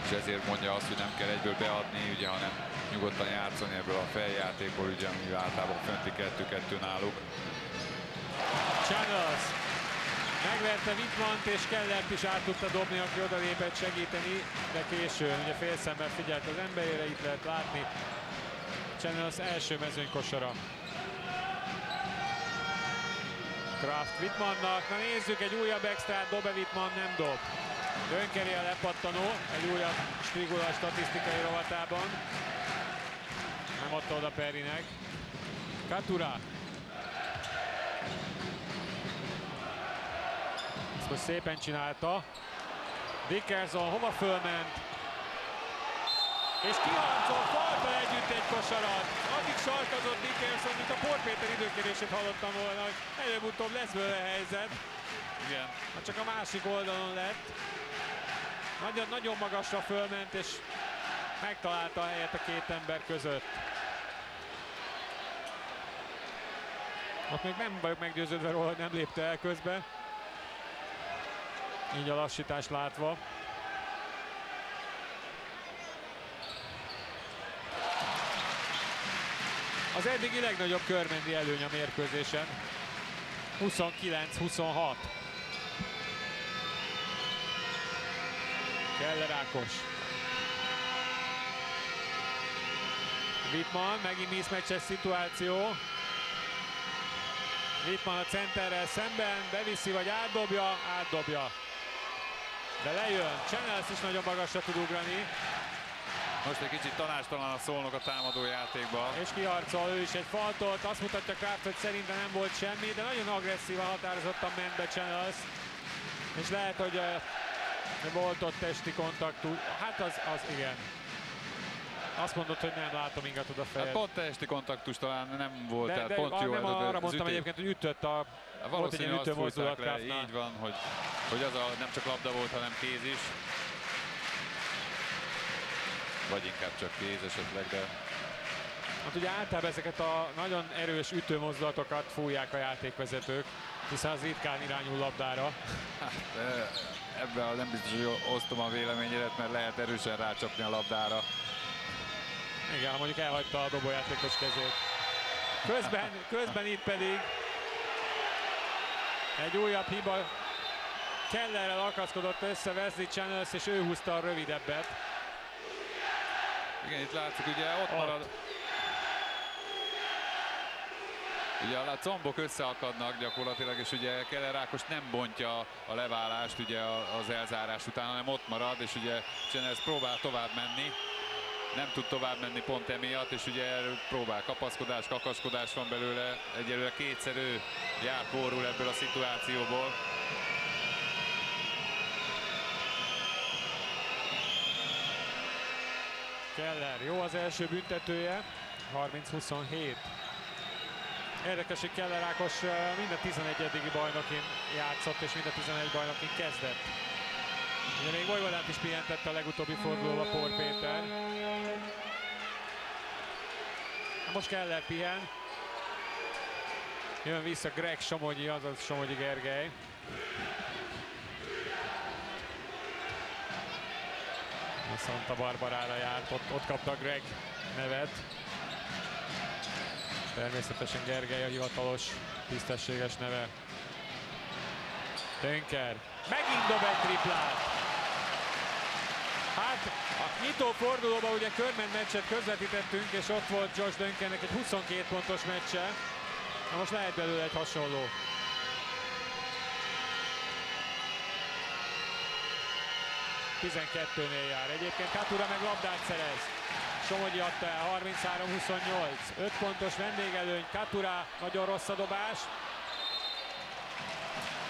És ezért mondja azt, hogy nem kell egyből beadni, ugye, hanem nyugodtan játszani ebből a feljátékból, ugye, ami általában fönti kettő-kettő náluk. Channels Megverte Wittmant és Kellert is át tudta dobni, aki odalépett segíteni, de későn, ugye félszemmel figyelt az emberére, itt lehet látni. Channels első mezőny kosara. Kraft Wittmannnak, na nézzük, egy újabb extrát dob-e Wittmann, nem dob. Dönkeri a lepattanó, egy újabb Strigula statisztikai rovatában. Nem adta oda Perinek. Katura. Ezt most szépen csinálta. Dickerson hova fölment? És kiharcol faltal együtt egy kosarat. Addig sarkazott Dickerson, mint a Por Péter időkérését hallottam volna, hogy előbb-utóbb lesz vele helyzet. Igen. Hát csak a másik oldalon lett. Nagyon, nagyon magasra fölment, és megtalálta a helyet a két ember között. Ott még nem vagyok meggyőződve róla, hogy nem lépte el közbe. Így a lassítást látva. Az eddigi legnagyobb körmendi előny a mérkőzésen. 29-26. Keller Ákos. Wittmann, megint mismatches szituáció. Wittmann a centerrel szemben, beviszi vagy átdobja, átdobja. De lejön, Channels is nagyon magasra tud ugrani, Most egy kicsit tanástalan a szolnok a támadó játékban. és kiharcol ő is egy faltot. Azt mutatja Kraft, hogy szerintem nem volt semmi, de nagyon agresszívan, határozottan ment be Channels. És lehet, hogy uh, volt ott testi kontaktus. Hát az, az igen. Azt mondod, hogy nem látom ingat oda Hát fejed. pont testi kontaktus talán nem volt, de, tehát de pont jó. nem ez a- arra az mondtam ütés. egyébként, hogy ütött a... Volt egy Valószínű ilyen azt fújták le, így van, hogy, hogy az a nem csak labda volt, hanem kéz is. Vagy inkább csak kéz esetleg, de Hát ugye általában ezeket a nagyon erős ütőmozdulatokat fújják a játékvezetők, hiszen az ritkán irányul labdára. de ebben nem biztos, hogy osztom a véleményedet, mert lehet erősen rácsapni a labdára. Igen, mondjuk elhagyta a dobójátékos kezét. Közben, közben itt pedig egy újabb hiba. Kellerrel akaszkodott össze Wesley Channels, és ő húzta a rövidebbet. Igen, itt látszik, ugye ott marad. Ugye a combok összeakadnak gyakorlatilag, és ugye Keller Ákos nem bontja a leválást ugye az elzárás után, hanem ott marad, és ugye Csenez próbál tovább menni. Nem tud tovább menni pont emiatt, és ugye próbál kapaszkodás, kakaskodás van belőle. Egyelőre kétszer ő jár ebből a szituációból. Keller, jó az első büntetője, 30-27. Érdekes, hogy Keller Ákos eh, mind a 11. bajnokin játszott, és mind a 11 bajnokin kezdett. Ugye még Vojvodát is pihentette a legutóbbi fordulóba Por Péter. Na Most Keller pihen. Jön vissza Greg Somogyi, azaz Somogyi Gergely. A Santa Barbarára járt, ott, ott kapta Greg nevet. Természetesen Gergely a hivatalos, tisztességes neve. Tönker. Megint dob egy triplát. Hát a nyitó fordulóban ugye körment meccset közvetítettünk, és ott volt Josh Duncannek egy 22 pontos meccse. Na most lehet belőle egy hasonló. Tizenkettőnél jár. Egyébként Katura meg labdát szerez. Somogyi adta el, 33-28. 5 pontos vendégelőny, Katura, nagyon rossz a dobás.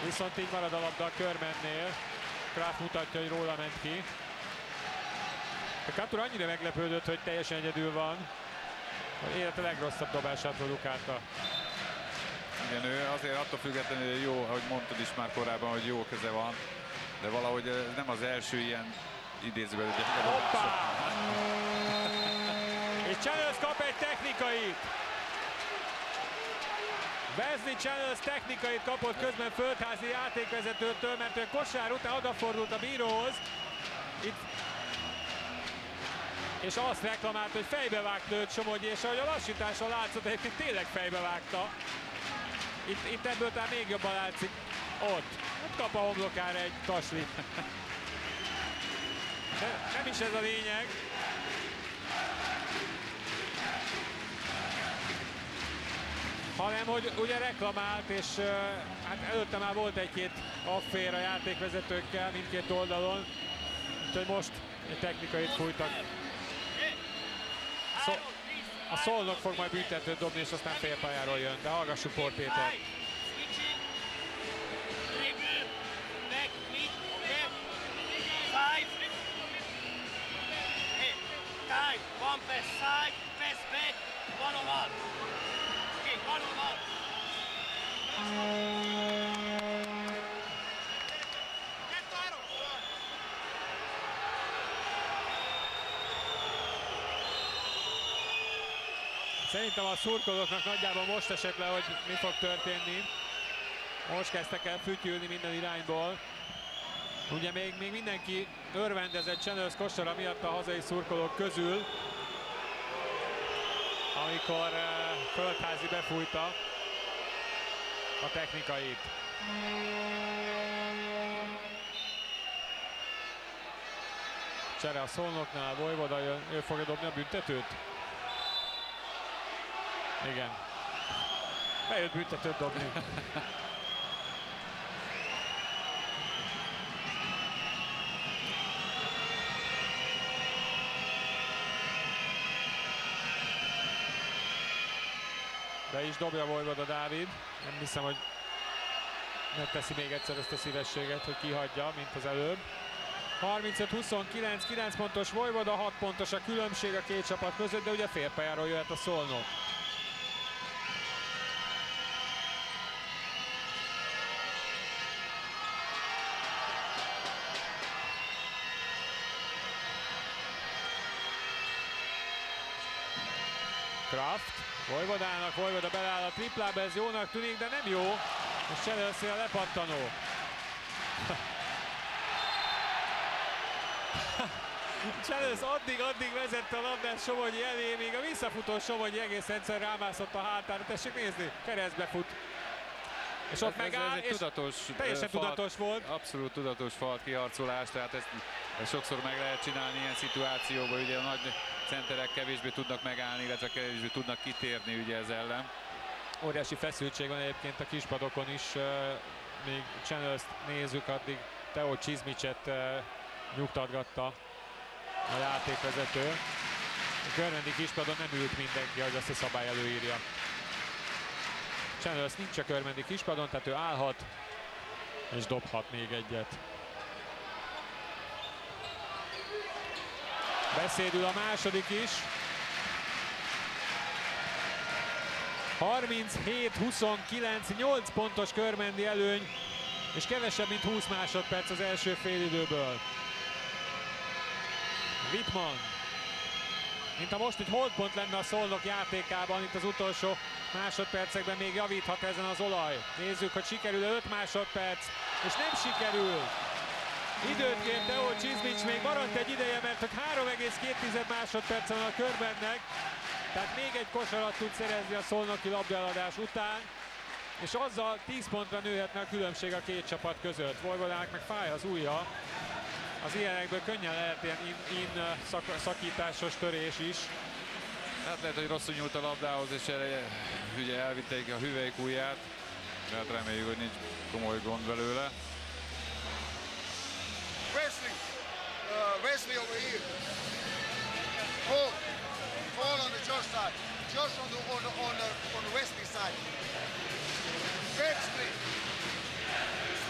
Viszont így marad a labda a körmennél. Kraft mutatja, hogy róla ment ki. A Katura annyira meglepődött, hogy teljesen egyedül van. Élete legrosszabb dobását produkálta. Igen, ő azért attól függetlenül jó, ahogy mondtad is már korábban, hogy jó keze van, de valahogy ez nem az első ilyen idézőben, hogy Hoppá! És Channels kap egy technikait. Wesley Channels technikait kapott közben földházi játékvezetőtől, mert ő kosár után odafordult a bíróhoz. Itt és azt reklamált, hogy fejbe vágta őt Somogyi, és ahogy a lassításon látszott, egyébként tényleg fejbe vágta. Itt, itt ebből talán még jobban látszik. Ott. Kap a homlokára egy taslit. De nem is ez a lényeg. hanem hogy ugye reklamált, és hát előtte már volt egy-két affér a játékvezetőkkel mindkét oldalon, úgyhogy most technikait fújtak. Szó, a szolnok fog majd büntetőt dobni, és aztán félpályáról jön, de hallgassuk Por Péter. Time. One pass side. Pass back. One on one. Okay. One on one. Szerintem a szurkolóknak nagyjából most esett le, hogy mi fog történni. Most kezdtek el fütyülni minden irányból. Ugye még, még mindenki örvendezett Channels kosara miatt a hazai szurkolók közül, amikor uh, földházi befújta a technikait. Csere a szolnoknál, Vojvoda ő fogja dobni a büntetőt? Igen. Bejött büntetőt dobni. Be is dobja Vojvoda Dávid. Nem hiszem, hogy megteszi még egyszer ezt a szívességet, hogy kihagyja, mint az előbb. 35-29, 9 pontos Vojvoda, 6 pontos a különbség a két csapat között, de ugye félpályáról jöhet a szolnok. Kraft, Vojvodának, Vojvoda beleáll a triplába, ez jónak tűnik, de nem jó. És a lepattanó. Chelsea addig-addig vezette a labdát Somogyi elé, még a visszafutó Somogyi egész egyszer rámászott a hátára. Tessék nézni, keresztbe fut. És ott Ez- ez- megáll, ez egy és tudatos, teljesen falt- tudatos volt. Abszolút tudatos falt kiharcolás, tehát ezt, ezt sokszor meg lehet csinálni ilyen szituációban, ugye a nagy centerek kevésbé tudnak megállni, illetve kevésbé tudnak kitérni ugye ez ellen. Óriási feszültség van egyébként a kispadokon is, még channels nézzük, addig Teo Csizmicset nyugtatgatta a játékvezető. A körmendi kispadon nem ült mindenki, ahogy azt a szabály előírja. Channels nincs a körmendi kispadon, tehát ő állhat és dobhat még egyet. Beszédül a második is. 37-29, 8 pontos körmendi előny, és kevesebb, mint 20 másodperc az első félidőből. Wittmann. Mint ha most egy holdpont lenne a szolnok játékában, itt az utolsó másodpercekben még javíthat ezen az olaj. Nézzük, hogy sikerül 5 másodperc, és nem sikerül. Időt kért Teo Csizmics, még maradt egy ideje, mert hogy 3,2 másodperc van a körbennek, tehát még egy kosarat tud szerezni a szolnoki labdaeladás után, és azzal 10 pontra nőhetne a különbség a két csapat között. Vojvodának meg fáj az ujja, az ilyenekből könnyen lehet ilyen in, in szak, szakításos törés is. Hát lehet, hogy rosszul nyúlt a labdához, és el, ugye elvitték a hüvelyk ujját, de hát reméljük, hogy nincs komoly gond belőle. Wesley, uh, Wesley over here. Fall, fall on the Josh side. Josh on the on the on the, on the Wesley side. Wesley,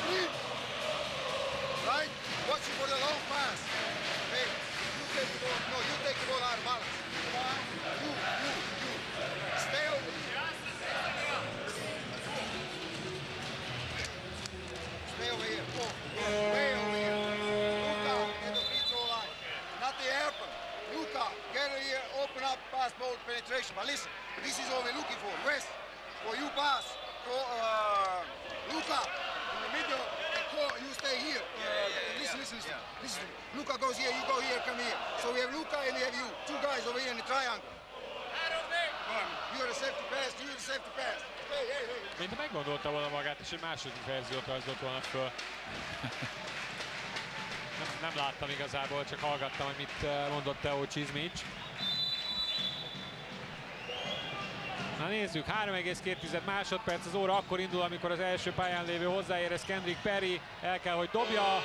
Sleep. Right, watching for the long pass. Hey, you take the ball. No, you take the ball out of balance. You, you, you. Stay over. Stay over here. Oh, yeah, up, pass ball penetration. But listen, this is what we're looking for. West, for you pass. Go, uh, Luca, in the middle, and you stay here. Uh, listen, listen, listen. listen. Luca goes here, you go here, come here. So we have Luca and we have you. Two guys over here in the triangle. You're the safety pass, you're the safety pass. Hey, hey, hey. Mint meggondolta volna magát, és egy második verziót rajzolt volna föl. Nem, nem láttam igazából, csak hallgattam, hogy mit eh, mondott Teo Csizmics. Na nézzük, 3,2 másodperc az óra akkor indul, amikor az első pályán lévő hozzáérez Kendrick Perry, el kell, hogy dobja,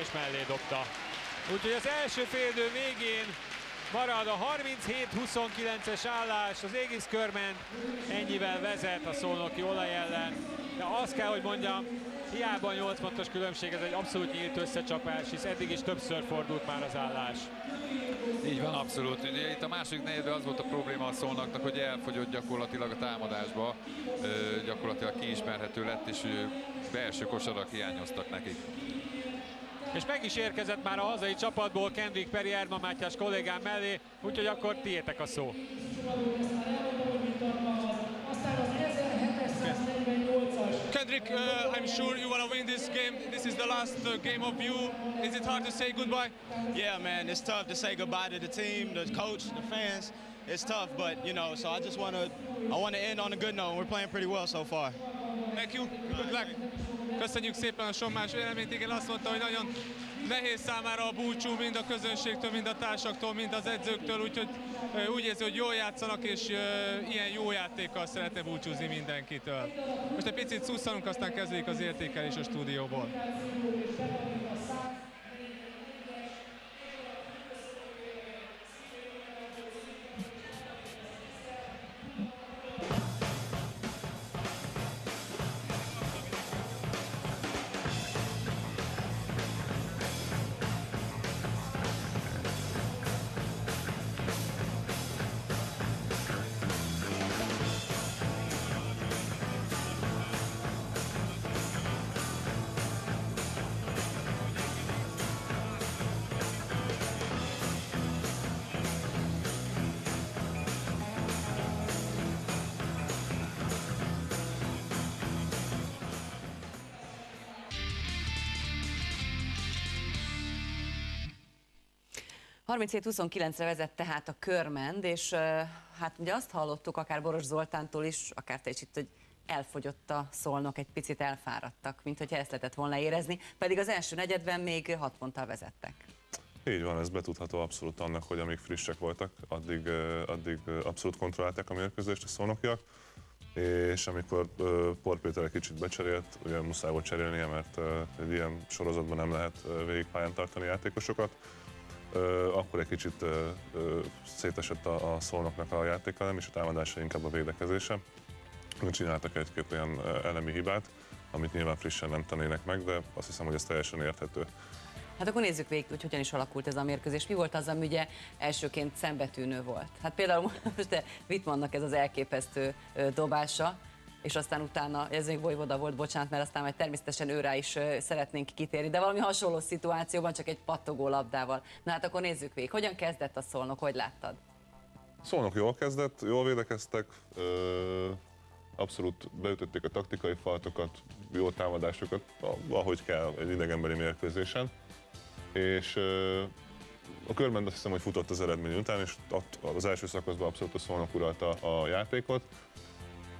és mellé dobta. Úgyhogy az első félidő végén marad a 37-29-es állás, az Égis Körment ennyivel vezet a szolnoki olaj ellen, de azt kell, hogy mondjam, hiába a 8 pontos különbség, ez egy abszolút nyílt összecsapás, hisz eddig is többször fordult már az állás. Így van, abszolút. Ugye itt a második negyedben az volt a probléma a szolnaknak, hogy elfogyott gyakorlatilag a támadásba, Ö, gyakorlatilag kiismerhető lett, és belső kosarak hiányoztak nekik. És meg is érkezett már a hazai csapatból Kendrick Perry Erdma Mátyás kollégám mellé, úgyhogy akkor tiétek a szó. Kendrick, uh, I'm sure you want to win this game. This is the last uh, game of you. Is it hard to say goodbye? Yeah, man, it's tough to say goodbye to the team, the coach, the fans. It's tough, but you know, so I just want to, I want to end on a good note. We're playing pretty well so far. Thank you. Good luck. Köszönjük szépen a sommás véleményt. Igen, azt mondta, hogy nagyon nehéz számára a búcsú, mind a közönségtől, mind a társaktól, mind az edzőktől, úgyhogy úgy érzi, hogy jól játszanak, és ilyen jó játékkal szeretne búcsúzni mindenkitől. Most egy picit szusszanunk, aztán kezdődik az értékelés a stúdióból. Uh, 37-29-re vezet tehát a körmend, és uh, hát ugye azt hallottuk akár Boros Zoltántól is, akár te is itt, hogy elfogyott a szolnok, egy picit elfáradtak, mint hogyha ezt lehetett volna érezni, pedig az első negyedben még 6 ponttal vezettek. Így van, ez betudható abszolút annak, hogy amíg frissek voltak, addig, addig abszolút kontrollálták a mérkőzést a szónokiak, és amikor Por Péter egy kicsit becserélt, ugye muszáj volt cserélnie, mert egy ilyen sorozatban nem lehet ö, végig pályán tartani játékosokat, akkor egy kicsit szétesett a, a szolnoknak a játéka, nem is a támadása, inkább a védekezése. Csináltak egy-két olyan elemi hibát, amit nyilván frissen nem tanének meg, de azt hiszem, hogy ez teljesen érthető. Hát akkor nézzük végig, hogy hogyan is alakult ez a mérkőzés. Mi volt az, ami ugye elsőként szembetűnő volt? Hát például most Wittmannnak ez az elképesztő dobása, és aztán utána, ez még Vojvoda volt, bocsánat, mert aztán majd természetesen őrá is szeretnénk kitérni, de valami hasonló szituációban, csak egy pattogó labdával. Na hát akkor nézzük végig. Hogyan kezdett a szolnok, hogy láttad? Szolnok jól kezdett, jól védekeztek, abszolút beütötték a taktikai faltokat, jó támadásokat, ahogy kell egy idegenbeli mérkőzésen. És a körben azt hiszem, hogy futott az eredmény után, és az első szakaszban abszolút a Szolnok uralta a játékot.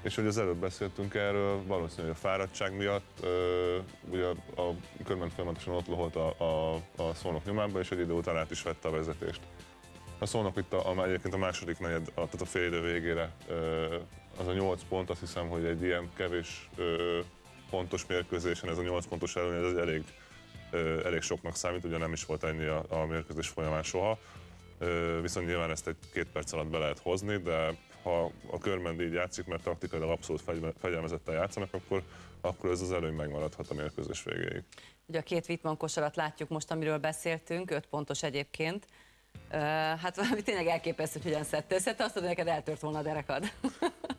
És hogy az előbb beszéltünk erről, valószínűleg a fáradtság miatt, ugye a körben folyamatosan ott loholt a, a, a Szolnok nyomában, és egy idő után át is vette a vezetést. A szónak itt a, a, egyébként a második negyed, a, tehát a fél idő végére az a 8 pont, azt hiszem, hogy egy ilyen kevés ö, pontos mérkőzésen ez a 8 pontos előny, ez elég, elég soknak számít, ugye nem is volt ennyi a, a mérkőzés folyamán soha. Viszont nyilván ezt egy két perc alatt be lehet hozni, de ha a körmend így játszik, mert taktikailag abszolút fegyelmezetten játszanak, akkor, akkor ez az előny megmaradhat a mérkőzés végéig. Ugye a két Wittmann kosarat látjuk most, amiről beszéltünk, 5 pontos egyébként. Uh, hát valami tényleg elképesztő, hogy hogyan szedte össze. Te azt tudod, neked eltört volna a derekad.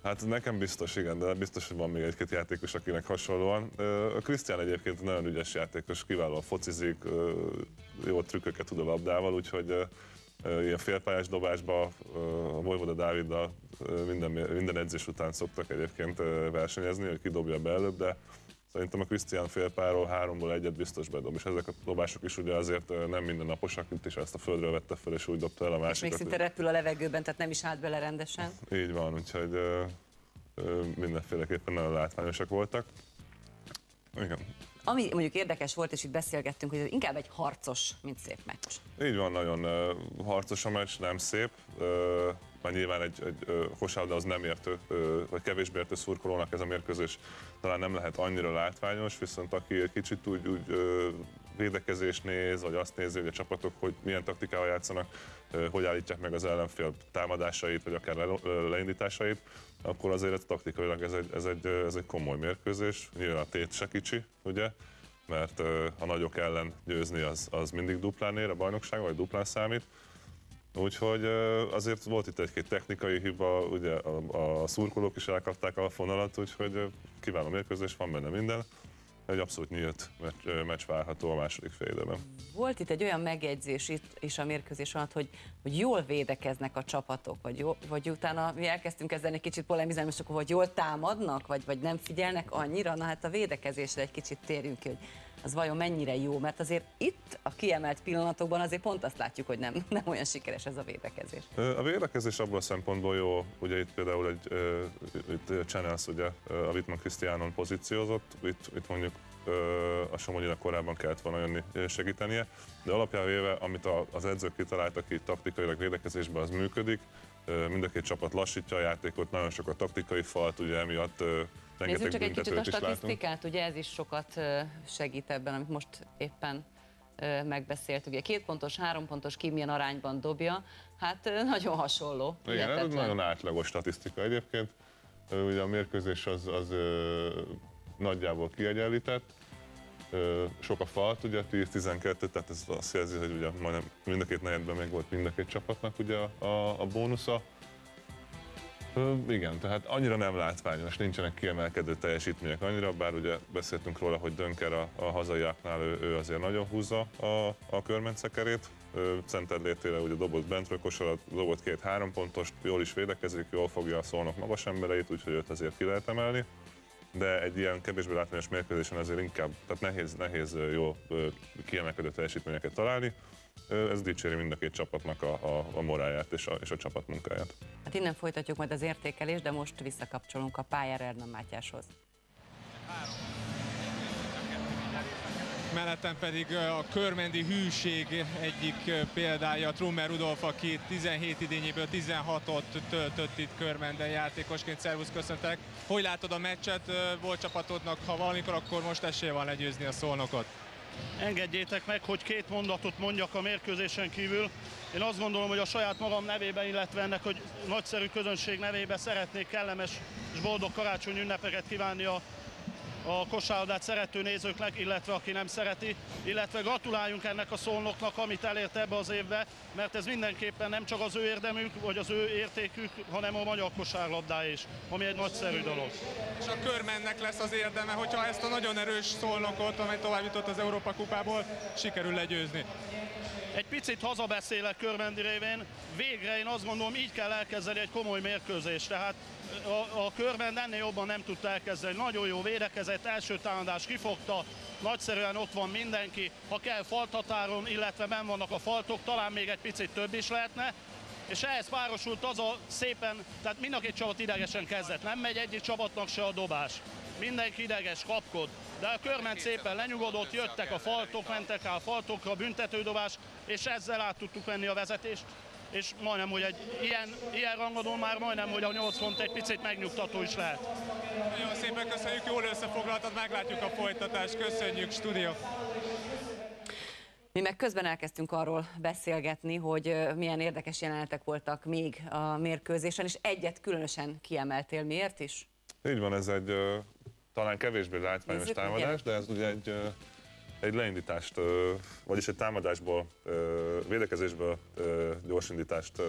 Hát nekem biztos, igen, de biztos, hogy van még egy-két játékos, akinek hasonlóan. A Krisztián egyébként nagyon ügyes játékos, kiválóan focizik, ö, jó trükköket tud a labdával, úgyhogy ilyen félpályás dobásba a Vojvoda Dáviddal minden, minden edzés után szoktak egyébként versenyezni, hogy ki dobja be előbb, de Szerintem a Krisztián félpáról háromból egyet biztos bedob, és ezek a dobások is ugye azért nem mindennaposak, itt is ezt a földről vette fel, és úgy dobta el a És még másikat. szinte repül a levegőben, tehát nem is állt bele rendesen. Így van, úgyhogy mindenféleképpen nagyon látványosak voltak. Igen, Ami mondjuk érdekes volt, és itt beszélgettünk, hogy ez inkább egy harcos, mint szép meccs. Így van, nagyon ö, harcos a meccs, nem szép. Ö, Már nyilván egy, egy ö, kosárlabda az nem értő, ö, vagy kevésbé értő szurkolónak ez a mérkőzés talán nem lehet annyira látványos, viszont aki egy kicsit úgy, úgy ö, védekezést néz, vagy azt nézi, hogy a csapatok hogy milyen taktikával játszanak, hogy állítják meg az ellenfél támadásait, vagy akár leindításait, akkor azért taktikailag ez egy, ez egy, ez egy komoly mérkőzés. Nyilván a tét se kicsi, ugye? mert a nagyok ellen győzni az, az mindig duplán ér a bajnokságon, vagy duplán számít. Úgyhogy azért volt itt egy-két technikai hiba, ugye a, a szurkolók is elkapták a fonalat, úgyhogy kiváló mérkőzés, van benne minden. Egy abszolút nyílt meccs, meccs várható a második fél időben. Volt itt egy olyan megjegyzés itt is a mérkőzés alatt, hogy, hogy jól védekeznek a csapatok, vagy, jó, vagy utána mi elkezdtünk ezzel egy kicsit polemizálni, és akkor vagy jól támadnak, vagy, vagy nem figyelnek annyira. Na hát a védekezésre egy kicsit térjünk ki, hogy az vajon mennyire jó, mert azért itt a kiemelt pillanatokban azért pont azt látjuk, hogy nem, nem olyan sikeres ez a védekezés. A védekezés abból a szempontból jó, ugye itt például egy, itt Channels ugye a Wittmann Krisztiánon pozíciózott, itt, itt mondjuk a Somogyinak korábban kellett volna jönni segítenie, de alapján véve, amit az edzők kitaláltak itt taktikailag védekezésben, az működik. Mind a két csapat lassítja a játékot, nagyon sok a taktikai falt, ugye emiatt Nézzük csak egy kicsit a is látunk. statisztikát, ugye ez is sokat segít ebben, amit most éppen megbeszéltük. Ugye két pontos, három pontos ki milyen arányban dobja, hát nagyon hasonló. Igen, ez nagyon átlagos statisztika egyébként. Ugye a mérkőzés az, az nagyjából kiegyenlített. Sok a falt, ugye 10-12, tehát ez azt jelzi, hogy ugye majdnem mind a két negyedben még volt mind a két csapatnak ugye a, a, a bónusza. Igen, tehát annyira nem látványos, nincsenek kiemelkedő teljesítmények annyira, bár ugye beszéltünk róla, hogy Dönker a, a hazaiaknál ő, ő azért nagyon húzza a, a körmencekerét. Center létére ugye dobott bentről kosarat, dobott két-három pontos, jól is védekezik, jól fogja a szolnok magas embereit, úgyhogy őt azért ki lehet emelni. De egy ilyen kevésbé látványos mérkőzésen azért inkább, tehát nehéz, nehéz jó kiemelkedő teljesítményeket találni. Ez dicséri mind a két csapatnak a, a, a moráját és a, és a csapat munkáját. Hát innen folytatjuk majd az értékelést, de most visszakapcsolunk a pályára Erdem Mátyáshoz. Mellettem pedig a körmendi hűség egyik példája, Trummer Rudolf, aki 17 idényéből 16-ot töltött itt körmenden játékosként. Szervusz, köszöntek! Hogy látod a meccset? Volt csapatodnak, ha valamikor, akkor most esély van legyőzni a szolnokot. Engedjétek meg, hogy két mondatot mondjak a mérkőzésen kívül. Én azt gondolom, hogy a saját magam nevében, illetve ennek, hogy nagyszerű közönség nevében szeretnék kellemes és boldog karácsony ünnepeket kívánni a, a kosárlabdát szerető nézőknek, illetve aki nem szereti, illetve gratuláljunk ennek a szolnoknak, amit elért ebbe az évbe, mert ez mindenképpen nem csak az ő érdemük, vagy az ő értékük, hanem a magyar kosárlabdá is, ami egy nagyszerű dolog. És a körmennek lesz az érdeme, hogyha ezt a nagyon erős szolnokot, amely tovább jutott az Európa kupából, sikerül legyőzni. Egy picit hazabeszélek Körmendi révén, végre én azt gondolom, így kell elkezdeni egy komoly mérkőzést. Tehát a, a Körmend ennél jobban nem tudta elkezdeni. Nagyon jó védekezett, első támadás kifogta, nagyszerűen ott van mindenki. Ha kell falthatáron, illetve ben vannak a faltok, talán még egy picit több is lehetne. És ehhez párosult az a szépen, tehát mind a két csapat idegesen kezdett. Nem megy egyik csapatnak se a dobás. Mindenki ideges, kapkod. De a körment szépen lenyugodott, jöttek a faltok, mentek rá a faltokra, büntetődobás, és ezzel át tudtuk venni a vezetést. És majdnem, hogy egy ilyen, ilyen rangadón már majdnem, hogy a 8 pont egy picit megnyugtató is lehet. Nagyon szépen köszönjük, jól összefoglaltad, meglátjuk a folytatást. Köszönjük, stúdió! Mi meg közben elkezdtünk arról beszélgetni, hogy milyen érdekes jelenetek voltak még a mérkőzésen, és egyet különösen kiemeltél. Miért is? Így van, ez egy talán kevésbé látványos Nézzük, támadás, gyerünk. de ez ugye egy, egy leindítást, vagyis egy támadásból, védekezésből gyorsindítást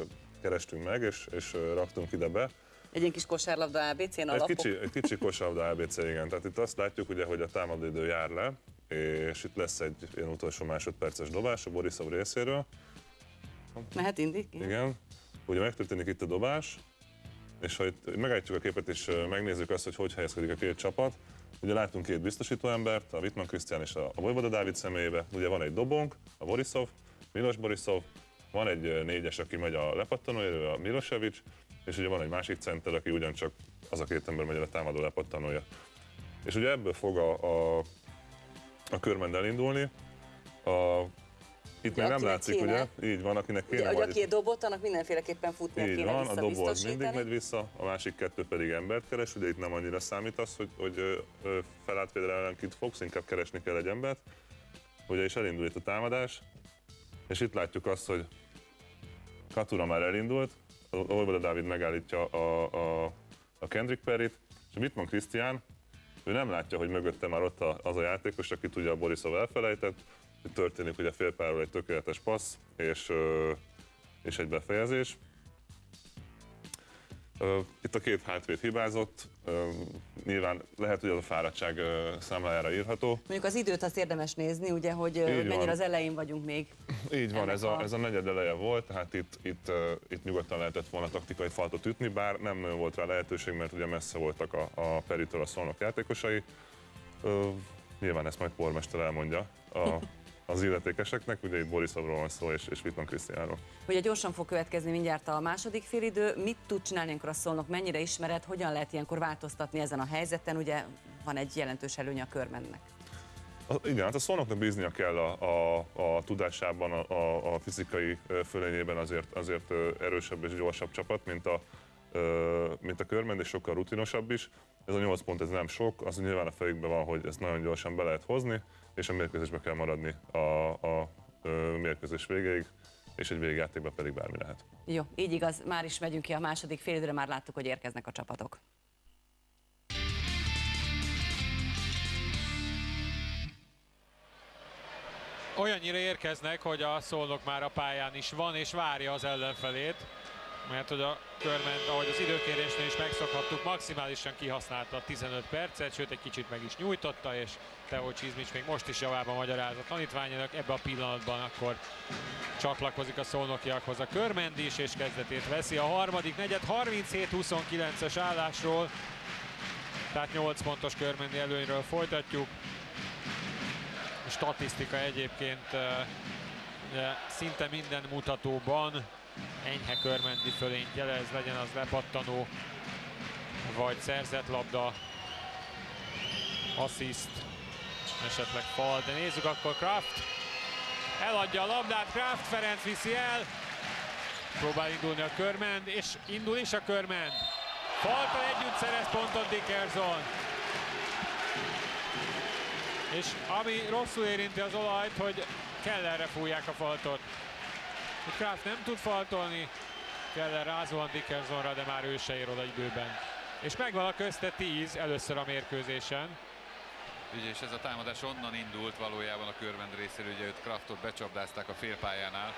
kerestünk meg, és, és raktunk ide be. Egy ilyen kis kosárlabda ABC-n Egy alapok. kicsi, egy kicsi kosárlabda ABC, igen. Tehát itt azt látjuk, ugye, hogy a támadóidő jár le, és itt lesz egy ilyen utolsó másodperces dobás a Borisov részéről. Mehet indik? Igen. Ugye megtörténik itt a dobás, és ha itt megállítjuk a képet és megnézzük azt, hogy hogy helyezkedik a két csapat, Ugye látunk két biztosító embert, a Wittmann Krisztián és a Vojvoda Dávid személyébe. Ugye van egy dobónk, a Borisov, Milos Borisov, van egy négyes, aki megy a lepattanója, a Milosevic, és ugye van egy másik center, aki ugyancsak az a két ember megy a támadó lepattanója. És ugye ebből fog a, a, a körmend elindulni. A, itt még nem látszik, kéne. ugye? Így van, akinek kéne Ugye, hogy aki dobott, annak mindenféleképpen futnia így kéne van, a dobó az mindig megy vissza, a másik kettő pedig embert keres, ugye itt nem annyira számít az, hogy, hogy felálltvédelem ellen kit fogsz, inkább keresni kell egy embert. Ugye és elindul itt a támadás, és itt látjuk azt, hogy Katura már elindult, Olvada Dávid megállítja a, a, a Kendrick Perryt, és mit mond Krisztián? Ő nem látja, hogy mögötte már ott az a játékos, akit ugye a Borisov elfelejtett, hogy történik ugye félpárról egy tökéletes passz, és, és egy befejezés. Itt a két hátvéd hibázott, nyilván lehet, hogy az a fáradtság számlájára írható. Mondjuk az időt azt érdemes nézni, ugye, hogy Így mennyire van. az elején vagyunk még. Így van, ez a, a- ez a negyed eleje volt, tehát itt, itt, itt nyugodtan lehetett volna taktikai faltot ütni, bár nem nagyon volt rá lehetőség, mert ugye messze voltak a, a Peritől a szolnok játékosai. Nyilván ezt majd Pormester elmondja a, az illetékeseknek, ugye itt Borisovról van szó és, és Wittmann Krisztiánról. Ugye gyorsan fog következni mindjárt a második félidő. Mit tud csinálni ilyenkor a szolnok? Mennyire ismered? Hogyan lehet ilyenkor változtatni ezen a helyzeten? Ugye van egy jelentős előnye a körmennek. A, igen, hát a szolnoknak bíznia kell a, a, a tudásában, a, a, a fizikai fölényében azért, azért erősebb és gyorsabb csapat, mint a, mint a körmend, és sokkal rutinosabb is. Ez a 8 pont ez nem sok, az nyilván a fejükben van, hogy ezt nagyon gyorsan be lehet hozni, és a mérkőzésbe kell maradni a, a ö, mérkőzés végéig, és egy végjátékban pedig bármi lehet. Jó, így igaz, már is megyünk ki a második félidőre, már láttuk, hogy érkeznek a csapatok. Olyannyira érkeznek, hogy a szolnok már a pályán is van, és várja az ellenfelét. Mert hogy a körment, ahogy az időkérésnél is megszokhattuk, maximálisan kihasználta a 15 percet, sőt egy kicsit meg is nyújtotta, és Teo Csizmics még most is javában magyaráz a tanítványának. Ebben a pillanatban akkor csatlakozik a szolnokiakhoz a körmend is, és kezdetét veszi. A harmadik negyed 37-29-es állásról, tehát 8 pontos körmendi előnyről folytatjuk. A statisztika egyébként eh, szinte minden mutatóban enyhe körmendi fölényt jelez, legyen az lepattanó, vagy szerzett labda, assziszt, esetleg fal, de nézzük akkor Kraft, eladja a labdát, Kraft Ferenc viszi el, próbál indulni a körmend, és indul is a körmend. Faltal együtt szerez pontot Dickerson. És ami rosszul érinti az olajt, hogy Kellerre fújják a faltot. Kraft nem tud faltolni, Keller rázóan Dickersonra, de már ő se ér oda időben. És megvan a közte 10 először a mérkőzésen. Ugye, és ez a támadás onnan indult valójában a körvend részéről, ugye őt Kraftot becsapdázták a félpályánál,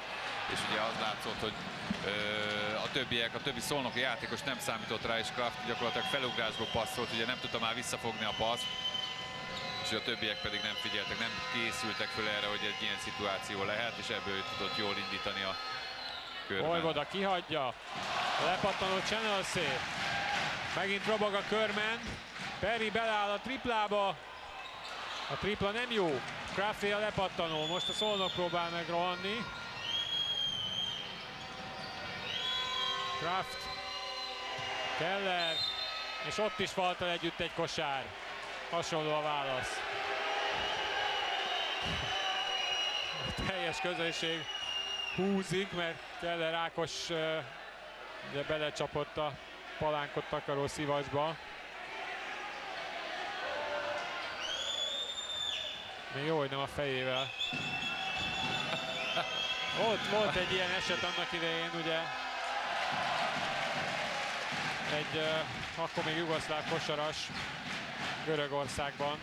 és ugye az látszott, hogy ö, a többiek, a többi szolnoki játékos nem számított rá, és Kraft gyakorlatilag felugrásból passzolt, ugye nem tudta már visszafogni a paszt, és a többiek pedig nem figyeltek, nem készültek föl erre, hogy egy ilyen szituáció lehet, és ebből tudott jól indítani a körben. Vojvoda kihagyja, lepattanó Channelsé. Megint robog a körmen. Perry beleáll a triplába. A tripla nem jó. Crafty a lepattanó. Most a szolnok próbál meg rohanni. Kraft. Keller. És ott is faltal együtt egy kosár. Hasonló a válasz. A teljes közönség húzik, mert Keller Ákos ugye belecsapott a palánkot takaró szivacsba. Még jó, hogy nem a fejével. Ott volt egy ilyen eset annak idején, ugye egy eh, akkor még jugoszláv kosaras Görögországban.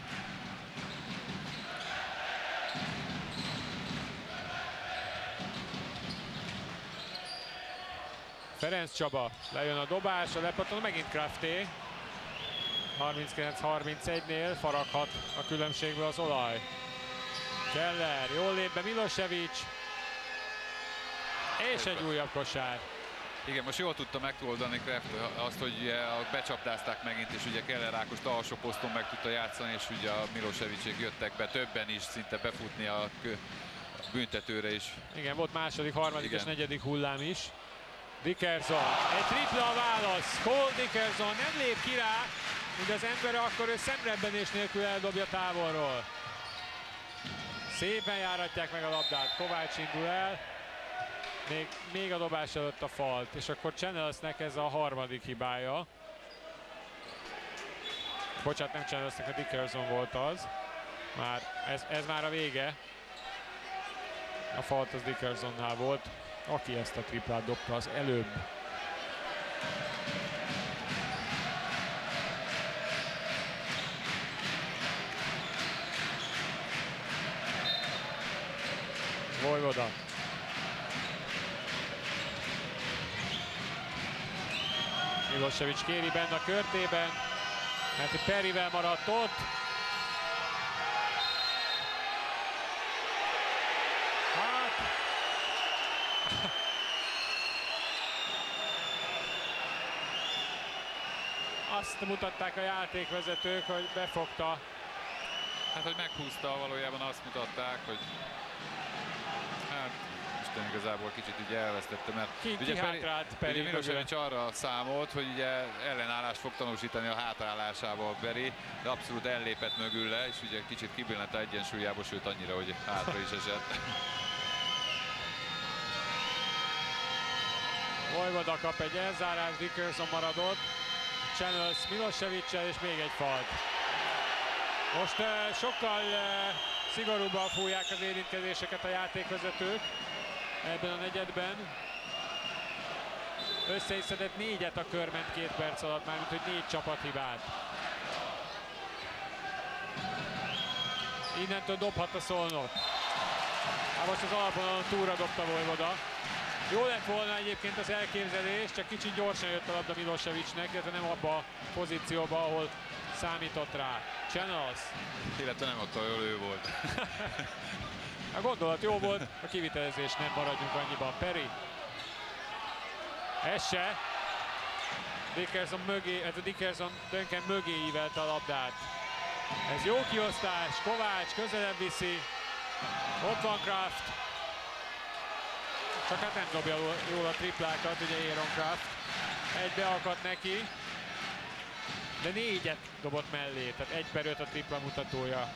Ferenc Csaba, lejön a dobás, a lepattanó, megint Krafté. 39-31-nél faraghat a különbségből az olaj. Keller, jól lép be Milosevic. És egy újabb kosár. Igen, most jól tudta megoldani Kraft azt, hogy becsapdázták megint, és ugye Keller Ákos alsó poszton meg tudta játszani, és ugye a Milosevicsék jöttek be többen is, szinte befutni a büntetőre is. Igen, volt második, harmadik Igen. és negyedik hullám is. Dickerson, egy tripla a válasz. Cole Dickerson nem lép ki rá, mint az ember, akkor ő szemrebbenés nélkül eldobja távolról. Szépen járatják meg a labdát. Kovács indul el. Még, még a dobás előtt a falt, és akkor Channelsnek ez a harmadik hibája. Bocsánat, nem Channelsnek, a Dickerson volt az. Már, ez, ez már a vége. A falt az Dickersonnál volt, aki ezt a triplát dobta az előbb. Vojvoda. Milosevic kéri benne a körtében, mert Perivel maradt ott. Hát, azt mutatták a játékvezetők, hogy befogta. Hát, hogy meghúzta, valójában azt mutatták, hogy Isten igazából kicsit így elvesztette, mert Ki- ugye, kihátrált Peri ugye Milosevic arra számolt, hogy ugye ellenállást fog tanúsítani a hátrálásával Beri, de abszolút ellépett mögülle, és ugye kicsit kibillent a egyensúlyából, sőt annyira, hogy hátra is esett. Vojvoda kap egy elzárás, Dickerson maradott. Channels Milosevic és még egy falt. Most uh, sokkal uh, szigorúbban fújják az érintkezéseket a játékvezetők ebben a negyedben. Össze is szedett négyet a körment két perc alatt, mármint hogy négy csapathibát. Innentől dobhat a szolnok. Hát most az alapon túra dobta Vojvoda. Jó lett volna egyébként az elképzelés, csak kicsit gyorsan jött a labda Milosevicnek, illetve nem abba a pozícióba, ahol számított rá. Channels. Illetve nem ott, ahol ő volt. A gondolat jó volt, a kivitelezés nem maradjunk annyiban. Peri. Ez se. Dickerson mögé, ez a Dickerson Duncan mögé ívelte a labdát. Ez jó kiosztás, Kovács közelebb viszi. Ott van Kraft. Csak hát nem dobja jól a triplákat, ugye Aaron Kraft. Egy beakadt neki. De négyet dobott mellé, tehát egy per öt a tripla mutatója.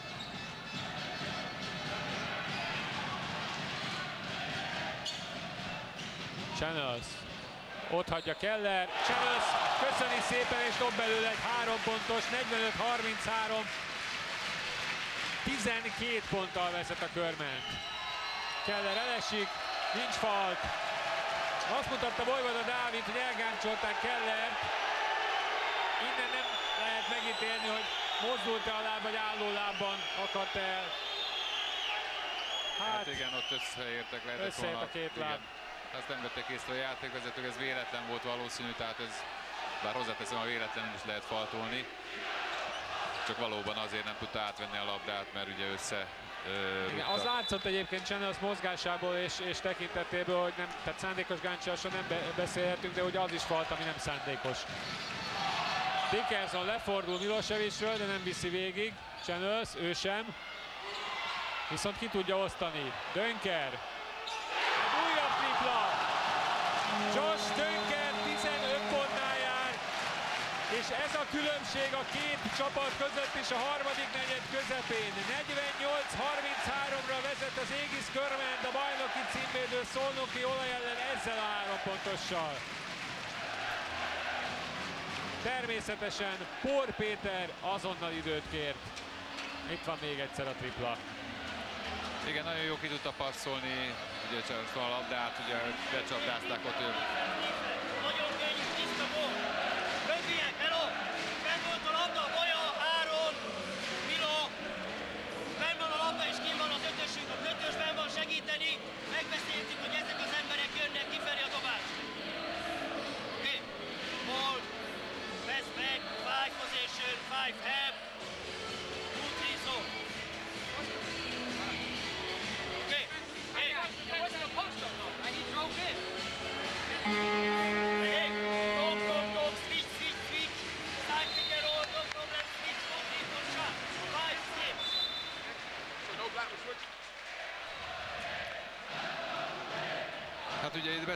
Channels. Ott hagyja Keller. Channels köszöni szépen és dob belőle egy három pontos, 45-33. 12 ponttal vezet a körment. Keller elesik, nincs falt. Azt mutatta Vojvoda Dávid, hogy elgáncsolták Keller. Innen nem lehet megítélni, hogy mozdult-e a láb, vagy álló lábban akadt el. Hát Hát, igen, ott összeértek lehetett Összeért volna. a két Igen. Azt nem vették észre a játékvezetők, ez véletlen volt valószínű, tehát ez, bár hozzáteszem, a véletlenül is lehet faltolni. Csak valóban azért nem tudta átvenni a labdát, mert ugye össze ö, Igen, az látszott egyébként Channels mozgásából és, és tekintetéből, hogy nem, tehát szándékos gáncsolásról nem be, beszélhetünk, de hogy az is falt, ami nem szándékos. Dickerson lefordul Milosevicről, de nem viszi végig. Channels, ő sem. Viszont ki tudja osztani. Dönker. Egy újabb tripla. Josh Dönker 15 pontnál jár. És ez a különbség a két csapat között is a harmadik negyed közepén. 48-33-ra vezet az Égis Körment a bajnoki címvédő Szolnoki olaj ellen ezzel a három pontossal. Természetesen Pór Péter azonnal időt kért. Itt van még egyszer a tripla. Igen, nagyon jó ki tudta passzolni, ugye csak a labdát, ugye becsapdázták ott, ő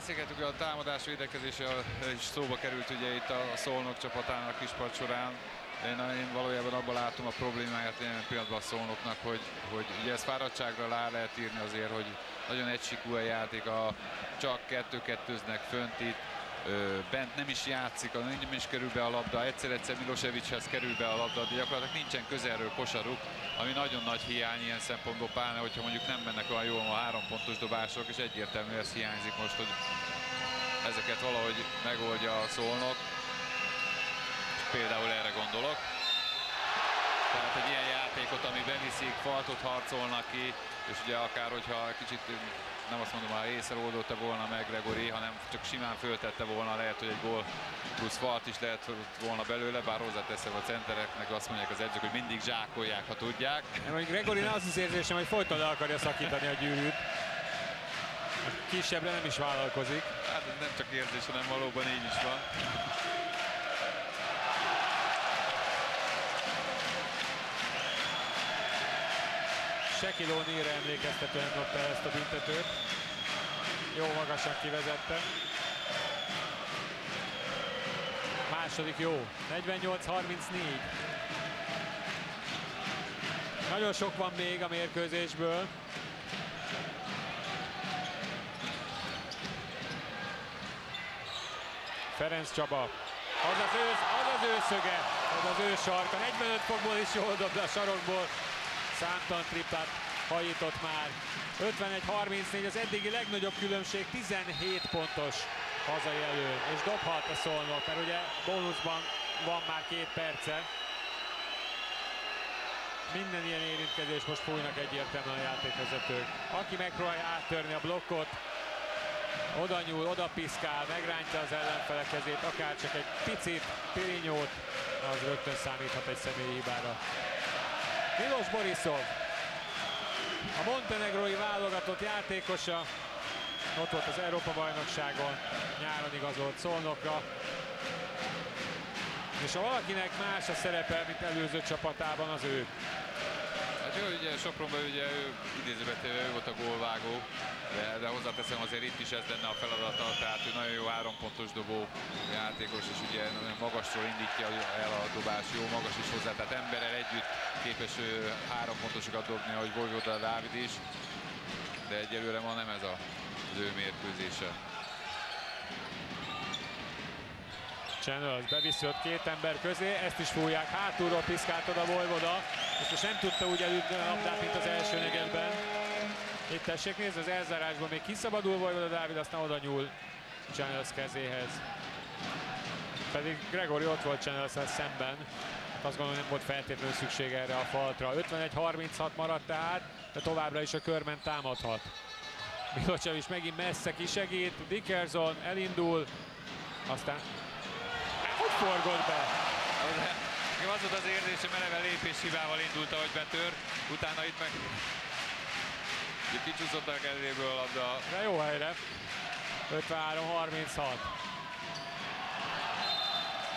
beszélgetünk a támadás védekezése is szóba került ugye itt a Szolnok csapatának kispart során. Én, én valójában abban látom a problémáját jelen pillanatban a Szolnoknak, hogy, hogy ugye ezt fáradtságra lá lehet írni azért, hogy nagyon egysikú a játék, a, csak kettő-kettőznek fönt itt, bent nem is játszik, nem is kerül be a labda, egyszer-egyszer Milosevichez kerül be a labda, de gyakorlatilag nincsen közelről kosaruk, ami nagyon nagy hiány ilyen szempontból, pláne, hogyha mondjuk nem mennek olyan jól a három pontos dobások, és egyértelmű ez hiányzik most, hogy ezeket valahogy megoldja a szolnok. Például erre gondolok. Tehát egy ilyen játékot, ami beviszik, faltot harcolnak ki, és ugye akár, hogyha kicsit nem azt mondom, ha észre oldotta volna meg Gregory, hanem csak simán föltette volna, lehet, hogy egy gól plusz falt is lehet volna belőle, bár hozzáteszem a centereknek, azt mondják az edzők, hogy mindig zsákolják, ha tudják. Nem, hogy Gregory az az érzésem, hogy folyton le akarja szakítani a gyűrűt. Kisebbre nem is vállalkozik. Hát ez nem csak érzés, hanem valóban így is van. Shaquille O'Neal-re emlékeztetően dobta ezt a büntetőt. Jó magasan kivezette. Második jó. 48-34. Nagyon sok van még a mérkőzésből. Ferenc Csaba. Az az ő, az, az ő szöge, az az ő sarka. 45 fokból is jól dobta a sarokból számtalan triplát hajított már. 51-34 az eddigi legnagyobb különbség, 17 pontos hazai elő, és dobhat a szolnok, mert ugye bónuszban van már két perce. Minden ilyen érintkezés most fújnak egyértelműen a játékvezetők. Aki megpróbálja áttörni a blokkot, oda nyúl, oda piszkál, megrántja az ellenfele kezét, akár csak egy picit pirinyót, az rögtön számíthat egy személyi hibára. Milos Borisov, a montenegrói válogatott játékosa, ott volt az Európa-bajnokságon, nyáron igazolt Szolnokra, és ha valakinek más a szerepe, mint előző csapatában, az ő. Hát jó, ugye Sopronban ugye ő idézőben ő volt a gólvágó, de, de hozzáteszem azért itt is ez lenne a feladata, tehát ő nagyon jó hárompontos dobó játékos, és ugye nagyon magasról indítja el a dobás, jó magas is hozzá, tehát emberrel együtt képes ő három pontosokat dobni, ahogy Vojvoda Dávid is, de egyelőre ma nem ez a, az ő mérkőzése. Channels beviszi ott két ember közé, ezt is fújják, hátulról piszkált oda Vojvoda, és most nem tudta úgy elütni a labdát, mint az első negyedben. Itt tessék nézni, az elzárásban még kiszabadul Vojvoda Dávid, aztán oda nyúl Channels kezéhez. Pedig Gregory ott volt channels szemben. Azt gondolom, nem volt feltétlenül szükség erre a faltra. 51-36 maradt tehát, de továbbra is a körben támadhat. Milocsev is megint messze kisegít, Dickerson elindul, aztán hogy forgott be? Nekem az volt az érzésem, eleve lépés hibával indult, ahogy betör, utána itt meg kicsúszott a kezéből a labda. De jó helyre. 53-36.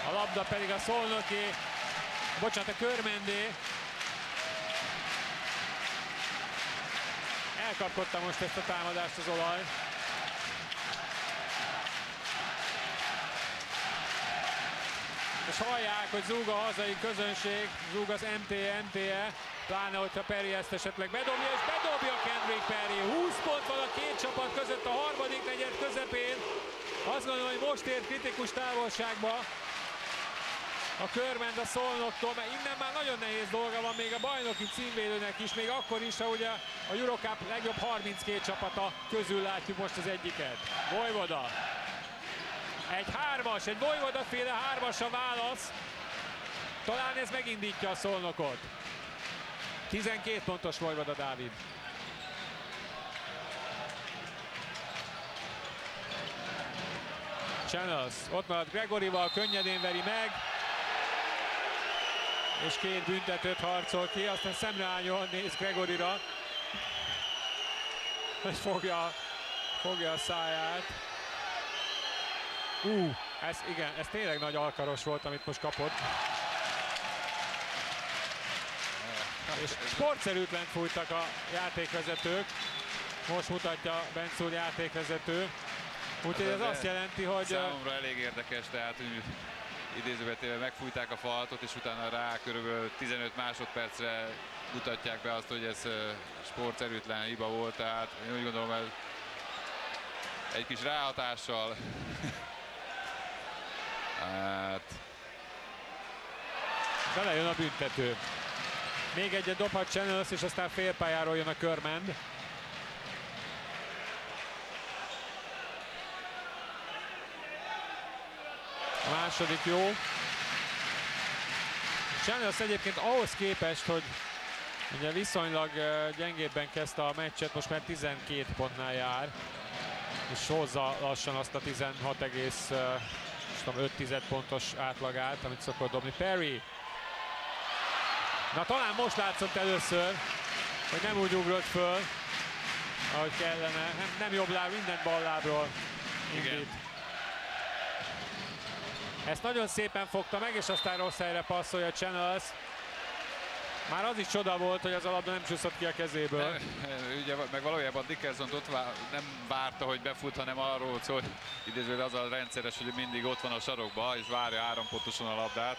A labda pedig a szolnoki, bocsánat, a körmendé. Elkapkodta most ezt a támadást az olaj. És hallják, hogy zúg a hazai közönség, zúg az MTE, MTE, pláne, hogyha Perry ezt esetleg bedobja, és bedobja Kendrick Perry. 20 pont van a két csapat között a harmadik negyed közepén. Azt gondolom, hogy most ért kritikus távolságba a körment a szolnoktól, mert innen már nagyon nehéz dolga van még a bajnoki címvédőnek is, még akkor is, ha ugye a Eurocup legjobb 32 csapata közül látjuk most az egyiket. Vojvoda. Egy hármas, egy Vojvoda féle hármas a válasz. Talán ez megindítja a szolnokot. 12 pontos Vojvoda Dávid. Channels, ott marad Gregorival, könnyedén veri meg. És két büntetőt harcol ki, aztán szemreányol, néz Gregorira. És fogja, fogja a száját. Ú, uh, ez igen, ez tényleg nagy alkaros volt, amit most kapott. És sportszerűtlen fújtak a játékvezetők. Most mutatja Bencúr játékvezető. Úgyhogy ez de azt jelenti, hogy Számomra elég érdekes, tehát úgy idézőbetéve megfújták a faltot, és utána rá körülbelül 15 másodpercre mutatják be azt, hogy ez sportszerűtlen hiba volt, tehát én úgy gondolom, hogy egy kis ráhatással hát belejön a büntető. Még egyet dobhat Channels, és aztán félpályáról jön a körmend. A második jó. Channels egyébként ahhoz képest, hogy ugye viszonylag gyengébben kezdte a meccset, most már 12 pontnál jár, és hozza lassan azt a 16,5 pontos átlagát, amit szokott dobni. Perry. Na talán most látszott először, hogy nem úgy ugrott föl, ahogy kellene. Nem, nem jobb láb, minden bal lábról indít. Igen. Ezt nagyon szépen fogta meg, és aztán rossz helyre passzolja Channels. Már az is csoda volt, hogy az a labda nem csúszott ki a kezéből. Nem, ugye, meg valójában Dickerson ott vá- nem várta, hogy befut, hanem arról szól, hogy idézőleg az a rendszeres, hogy mindig ott van a sarokba, és várja áram pontosan a labdát.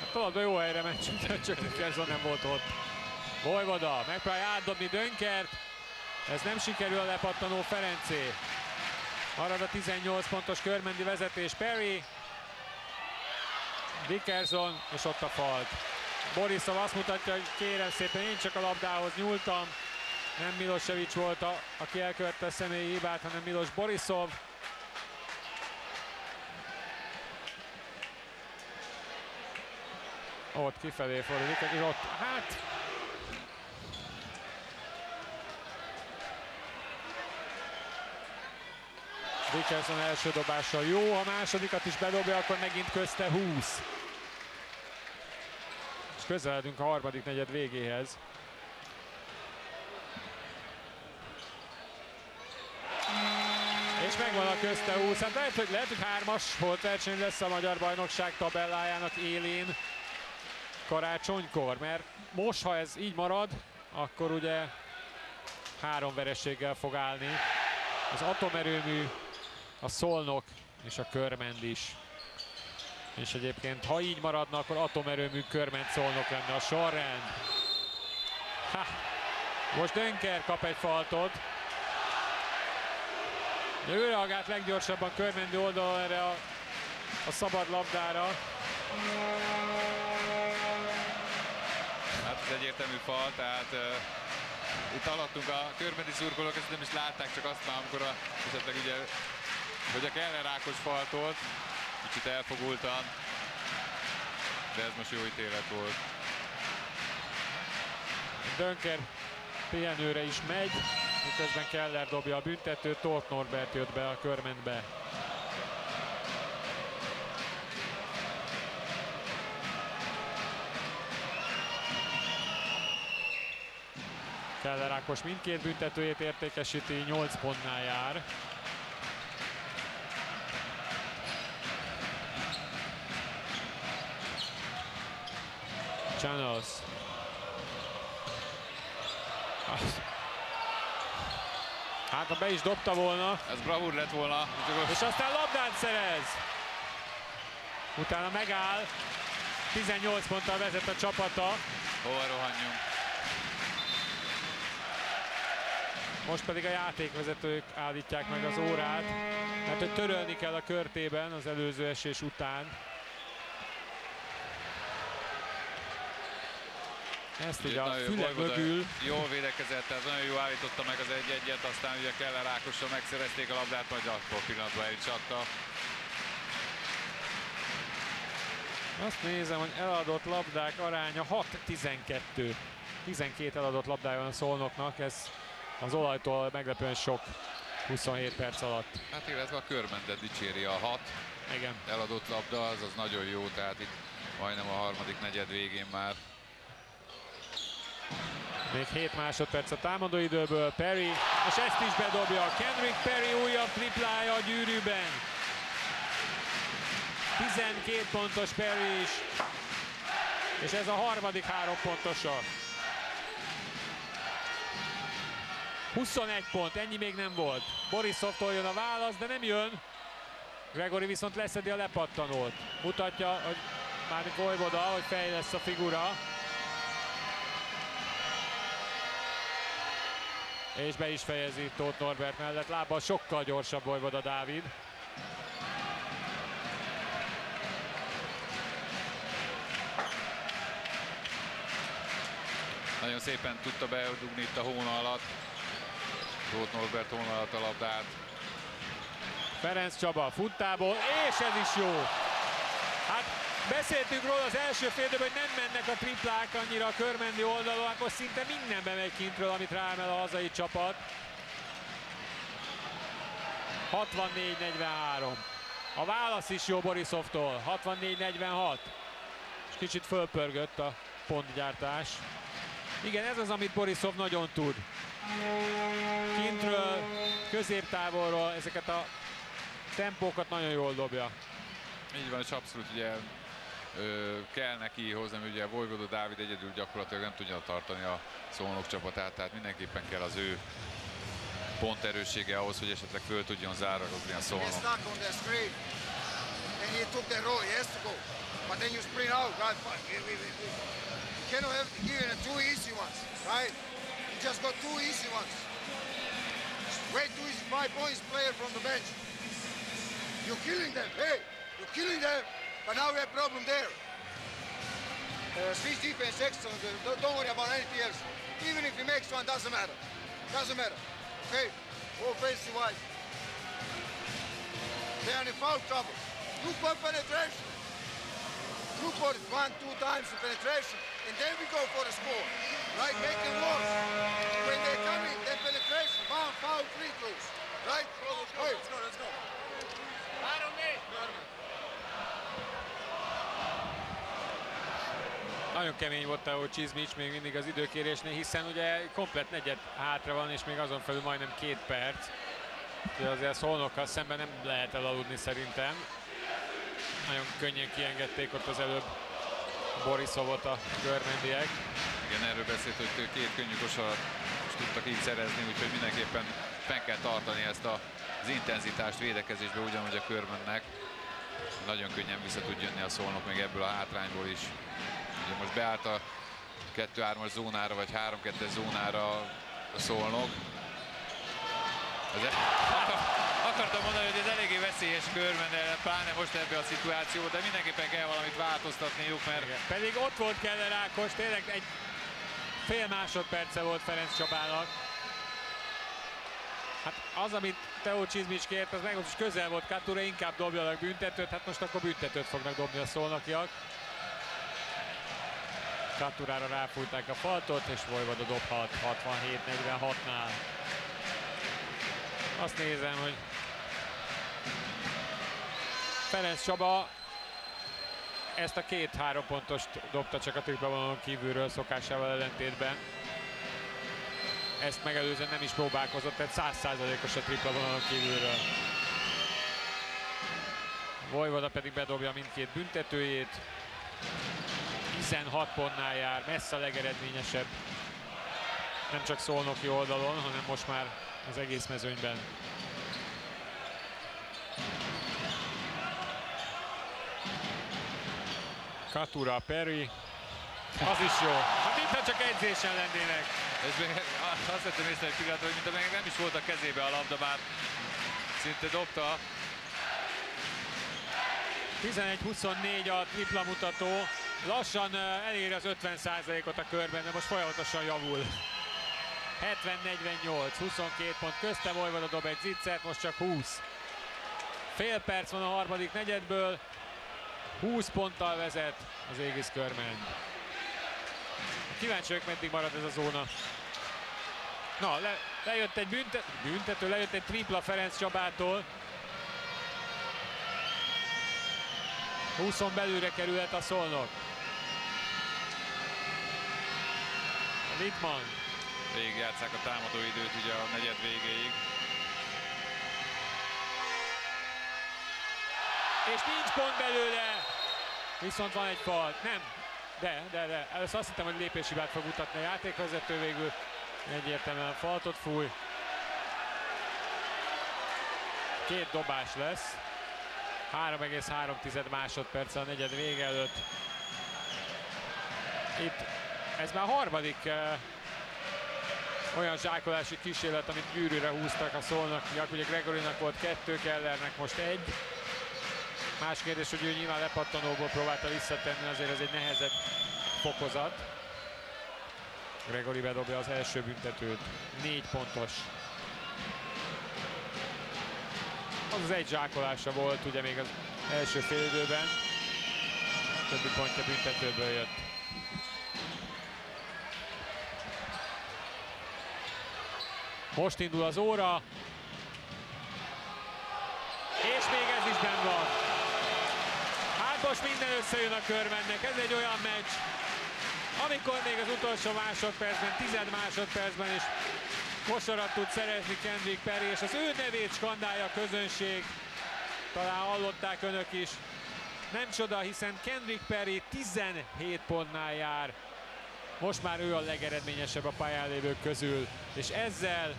Hát a labda jó helyre ment, csak- csak Dickerson nem volt ott. Vojvoda megpróbálja átdobni Dönkert. Ez nem sikerül a lepattanó Ferencé. Marad a 18 pontos körmendi vezetés. Perry. Dickerson, és ott a falt. Borisov azt mutatja, hogy kérem szépen, én csak a labdához nyúltam. Nem Milosevic volt, a, aki elkövette a személyi hibát, hanem Milos Borisov. Ott kifelé fordulunk, és ott, hát... Dickerson első dobása jó, a másodikat is bedobja, akkor megint közte 20. És közeledünk a harmadik negyed végéhez. És megvan a közte 20. Hát lehet, hogy, lehet, hogy hármas verseny lesz a Magyar Bajnokság tabellájának élén karácsonykor, mert most, ha ez így marad, akkor ugye három vereséggel fog állni. Az atomerőmű, a Szolnok és a Körmend is. És egyébként, ha így maradna, akkor atomerőmű Körmend Szolnok lenne a sorrend. Ha. Most Dönker kap egy faltot. De ő reagált leggyorsabban Körmendi oldalon erre a, a szabad labdára. Hát ez egyértelmű fal, tehát uh, itt alattunk a körmedi szurkolók, ezt nem is látták, csak azt már, amikor a, esetleg ugye, hogy a Keller Ákos faltolt, kicsit elfogultan, de ez most jó ítélet volt. Dönker pihenőre is megy, miközben Keller dobja a büntetőt, Tóth Norbert jött be a körmentbe. Keller Ákos mindkét büntetőjét értékesíti, 8 pontnál jár. Channels. Az- Hát ha be is dobta volna, Ez bravúr lett volna, és aztán labdát szerez. Utána megáll, 18 ponttal vezet a csapata, hova rohanjunk. most pedig a játékvezetők állítják meg az órát, mert hogy törölni kell a körtében az előző esés után. Ezt ugye a füle mögül Jól védekezett, tehát nagyon jó állította meg az egy-egyet, aztán ugye Keller Ákossal megszerezték a labdát, majd akkor pillanatban el is adta. Azt nézem, hogy eladott labdák aránya 6-12. 12 eladott labdája van a szolnoknak, ez az olajtól meglepően sok 27 perc alatt. Hát illetve a körmendet dicséri a hat Igen. eladott labda, az az nagyon jó, tehát itt majdnem a harmadik negyed végén már. Még 7 másodperc a támadó időből Perry, és ezt is bedobja. Kendrick Perry újabb triplája a gyűrűben. 12 pontos Perry is, és ez a harmadik három pontosa. 21 pont, ennyi még nem volt. Borisovtól jön a válasz, de nem jön. Gregory viszont leszedi a lepattanót. Mutatja, hogy már Vojvoda, hogy fejlesz a figura. És be is fejezi Tóth Norbert mellett. Lábbal sokkal gyorsabb Vojvoda Dávid. Nagyon szépen tudta bedugni itt a hóna alatt. Tóth Norbert hóna alatt a labdát. Ferenc Csaba futtából, és ez is jó. Hát beszéltünk róla az első félidőben, hogy nem mennek a triplák annyira a körmendi oldalon, akkor szinte mindenbe megy kintről, amit ráemel a hazai csapat. 64-43. A válasz is jó Borisovtól, 64-46. És kicsit fölpörgött a pontgyártás. Igen, ez az, amit Borisov nagyon tud. Kintről, középtávolról ezeket a tempókat nagyon jól dobja. Így van, és abszolút ugye ö, kell neki hozni, ugye Vojvoda Dávid egyedül gyakorlatilag nem tudja tartani a szónok csapatát, tehát mindenképpen kell az ő ponterőssége ahhoz, hogy esetleg föl tudjon zárakozni a szónok. And he took that roll. He has to go. But then you sprint out, right? But we- we- we- we- You cannot have given him two easy ones, right? You just got two easy ones. Way too easy. Five points player from the bench. You're killing them. Hey, you're killing them. But now we have problem there. Uh, Swiss defense excellent. Uh, Don't, don't worry about anything else. Even if he makes one, doesn't matter. Doesn't matter. Okay? Offensive wise. They are in foul trouble. Look for penetration. Look for it one, two times in penetration, and then we go for the score. Right? Make them work. When they come in, then penetration, one, foul, free throws. Right? Let's Hey. Let's go, let's go. Nagyon kemény volt Teo Csizmics még mindig az időkérésnél, hiszen ugye komplet negyed hátra van, és még azon felül majdnem két perc. Úgyhogy azért a szolnokkal szemben nem lehet elaludni szerintem. Nagyon könnyen kiengedték ott az előbb Borisovot a körmendiek. Igen, erről beszélt, hogy két könnyű kosarat tudtak így szerezni, úgyhogy mindenképpen fenn kell tartani ezt a, az intenzitást védekezésbe, ugyanúgy a körmönnek. Nagyon könnyen vissza tud jönni a szolnok még ebből a hátrányból is. Ugye most beállt a 2-3-as zónára, vagy 3-2-es zónára a szolnok. Az e- Akartam mondani, hogy ez eléggé veszélyes körben, pláne most ebbe a szituáció, de mindenképpen kell valamit változtatniuk, mert Igen. Pedig ott volt Keller Ákos, tényleg egy fél másodperce volt Ferenc Csabának. Hát az, amit Teo Csizmics kért, az meg is közel volt Katura, inkább dobjanak büntetőt, hát most akkor büntetőt fognak dobni a szolnokiak. Katurára ráfújták a faltot, és Vojvoda dobhat 67-46-nál. Azt nézem, hogy Ferenc Csaba ezt a két-három pontost dobta csak a triplavonalon kívülről szokásával ellentétben. Ezt megelőzően nem is próbálkozott, tehát százszázalékos a triplavonalon kívülről. Vojvoda pedig bedobja mindkét büntetőjét. 16 pontnál jár, messze a legeredményesebb. Nem csak szolnoki oldalon, hanem most már az egész mezőnyben. Katura, Perry. Az is jó. Hát mintha csak edzésen lennének. És még azt vettem észre egy pillanatra, hogy mintha még nem is volt a kezébe a labda, már szinte dobta. 11-24 a tripla mutató. Lassan eh, eléri az 50%-ot a körben, de most folyamatosan javul. 70-48, 22 pont közte Vojvoda dob egy zicsert, most csak 20. Fél perc van a harmadik negyedből, 20 ponttal vezet az Égis Körmen. Kíváncsi meddig marad ez a zóna. Na, le, lejött egy büntet, büntető, lejött egy tripla Ferenc Csabától. 20 belülre kerülhet a szolnok. Littman. Végig játszák a támadó időt ugye a negyed végéig. És nincs pont belőle. Viszont van egy fal. Nem. De, de, de. Először azt hittem, hogy lépéshibát fog mutatni a játékvezető végül. Egyértelműen faltot fúj. Két dobás lesz. 3,3 másodperc a negyed vége előtt. Itt ez már a harmadik uh, olyan zsákolási kísérlet, amit gyűrűre húztak a szolnokiak. Ugye Gregorinak volt kettő, Kellernek most egy. Más kérdés, hogy ő nyilván lepattanóból próbálta visszatenni, azért ez egy nehezebb fokozat. Gregory bedobja az első büntetőt. Négy pontos. Az az egy zsákolása volt ugye még az első félidőben. Többi pontja büntetőből jött. Most indul az óra. És még ez is benn van. Hát most minden összejön a körmennek. Ez egy olyan meccs, amikor még az utolsó másodpercben, tized másodpercben is kosarat tud szerezni Kendrick Perry, és az ő nevét skandálja a közönség. Talán hallották önök is. Nem csoda, hiszen Kendrick Perry 17 pontnál jár. Most már ő a legeredményesebb a pályán lévők közül, és ezzel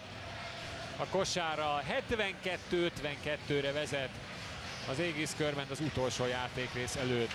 a kosára 72-52-re vezet az Égis körment az utolsó játékrész előtt.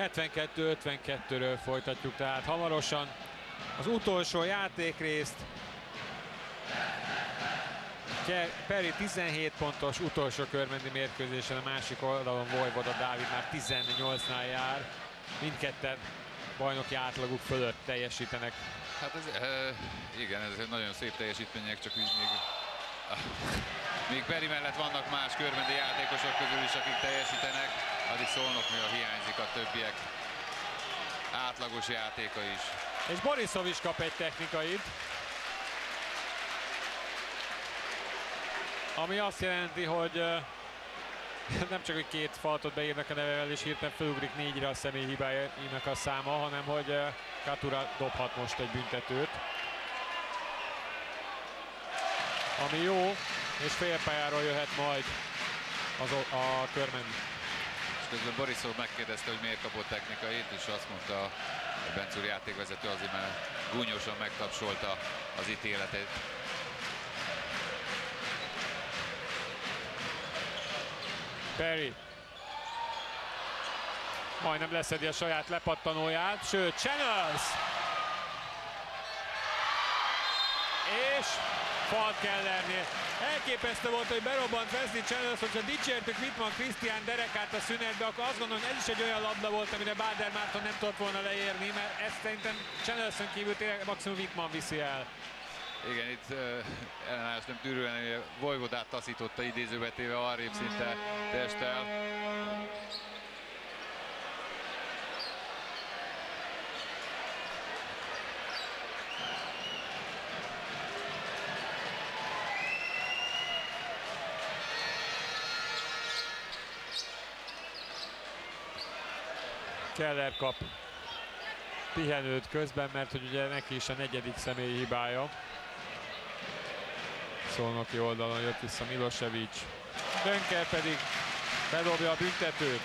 72-52-ről folytatjuk, tehát hamarosan az utolsó játékrészt. Peri 17 pontos utolsó körmendi mérkőzésen, a másik oldalon Vojvoda Dávid már 18-nál jár. Mindketten bajnoki átlaguk fölött teljesítenek. Hát ez, e, igen, ez nagyon szép teljesítmények, csak úgy még, még Peri mellett vannak más körmendi játékosok közül is, akik teljesítenek. Addig szólnok, mi a hiányzik a többiek átlagos játéka is. És Borisov is kap egy technikait. Ami azt jelenti, hogy nem csak, hogy két faltot beírnak a nevevel, és hirtelen felugrik négyre a személy hibáinak a száma, hanem hogy Katura dobhat most egy büntetőt. Ami jó, és félpályáról jöhet majd az, a körmen. Közben Borisov megkérdezte, hogy miért kapott technikait, és azt mondta a Bencúr játékvezető azért, mert gúnyosan megtapsolta az ítéletét. Perry. Majdnem leszedi a saját lepattanóját, sőt, Channels! És Falk Kellernél. Elképesztő volt, hogy berobbant Wesley Channels, hogyha dicsértük Wittmann Krisztián derekát a szünetbe, akkor azt gondolom, ez is egy olyan labda volt, amire Bader Márton nem tudott volna leérni, mert ezt szerintem Channelson kívül tényleg maximum Wittmann viszi el. Igen, itt uh, ellenállás nem tűrően, Vojvodát taszította idézőbetéve arrébb szinte testtel. Keller kap pihenőt közben, mert hogy ugye neki is a negyedik személyi hibája. Szolnoki oldalon jött vissza Milosevic. Dönker pedig bedobja a büntetőt.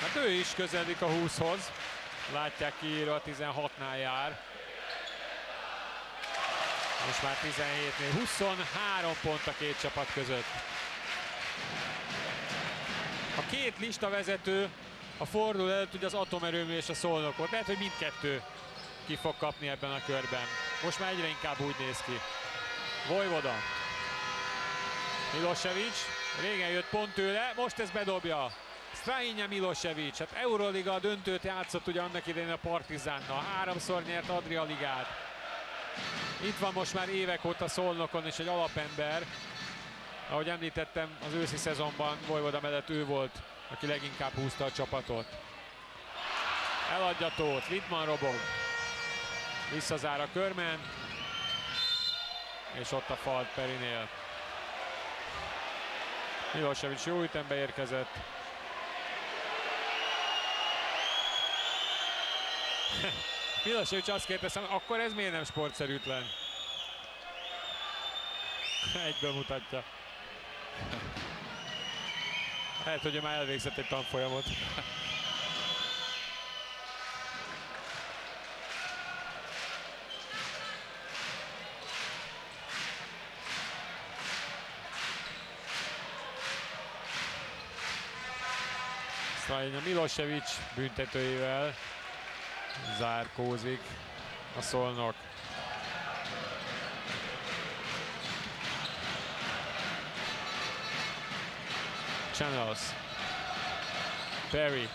Hát ő is közeledik a 20-hoz. Látják kiírva a 16-nál jár. Most már 17-nél. 23 pont a két csapat között. A két lista vezető a forduló előtt ugye az atomerőmű és a szolnok volt. Lehet, hogy mindkettő ki fog kapni ebben a körben. Most már egyre inkább úgy néz ki. Vojvoda. Milosevic. Régen jött pont tőle, most ez bedobja. Strahínja Milosevic, hát Euroliga döntőt játszott ugye annak idején a Partizánnal. Háromszor nyert Adria Ligát. Itt van most már évek óta Szolnokon és egy alapember. Ahogy említettem, az őszi szezonban Vojvoda mellett ő volt, aki leginkább húzta a csapatot. Eladja Tóth, Wittmann robog. Visszazár a körmen. És ott a falt Perinél. Milosevic jó ütembe érkezett. Milosevic azt kérdezem, akkor ez miért nem sportszerűtlen? Egyből mutatja. Lehet, hogy már elvégzett egy tanfolyamot. Szlajna Milosevic büntetőjével zárkózik a szolnok. Channels. Perry.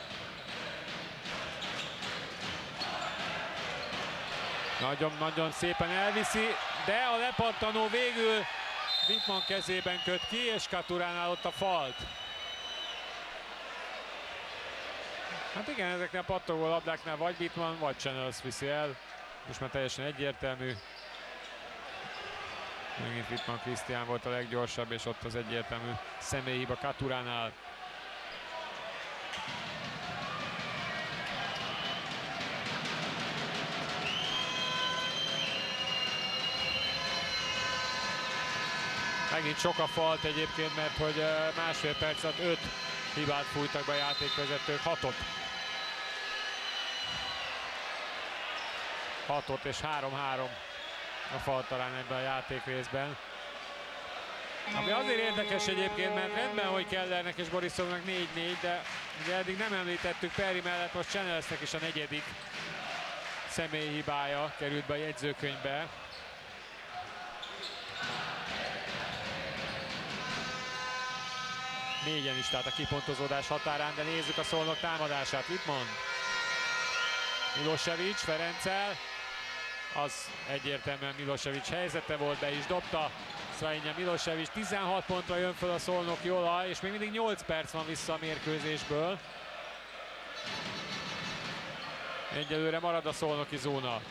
Nagyon-nagyon szépen elviszi, de a lepattanó végül Wittmann kezében köt ki, és Katuránál ott a falt. Hát igen, ezeknél a pattogó labdáknál vagy Wittmann, vagy Channels viszi el. Most már teljesen egyértelmű. Megint Wittmann Krisztián volt a leggyorsabb, és ott az egyértelmű személyhiba Katuránál. Megint sok a falt egyébként, mert hogy másfél perc alatt öt hibát fújtak be a játékvezetők, hatot. Hatot és 3-3 a fal talán ebben a játékrészben. Ami azért érdekes egyébként, mert rendben, hogy Kellernek és Borisovnak 4-4, de ugye eddig nem említettük Perry mellett, most Channelsnek is a negyedik személyhibája került be a jegyzőkönyvbe. Négyen is, tehát a kipontozódás határán, de nézzük a szolnok támadását. Wittmann. Milosevic, Ferencel. Az egyértelműen Milosevic helyzete volt, be is dobta. Szvajnja Milosevic 16 pontra jön föl a szolnok Jola, és még mindig 8 perc van vissza a mérkőzésből. Egyelőre marad a szolnoki zóna.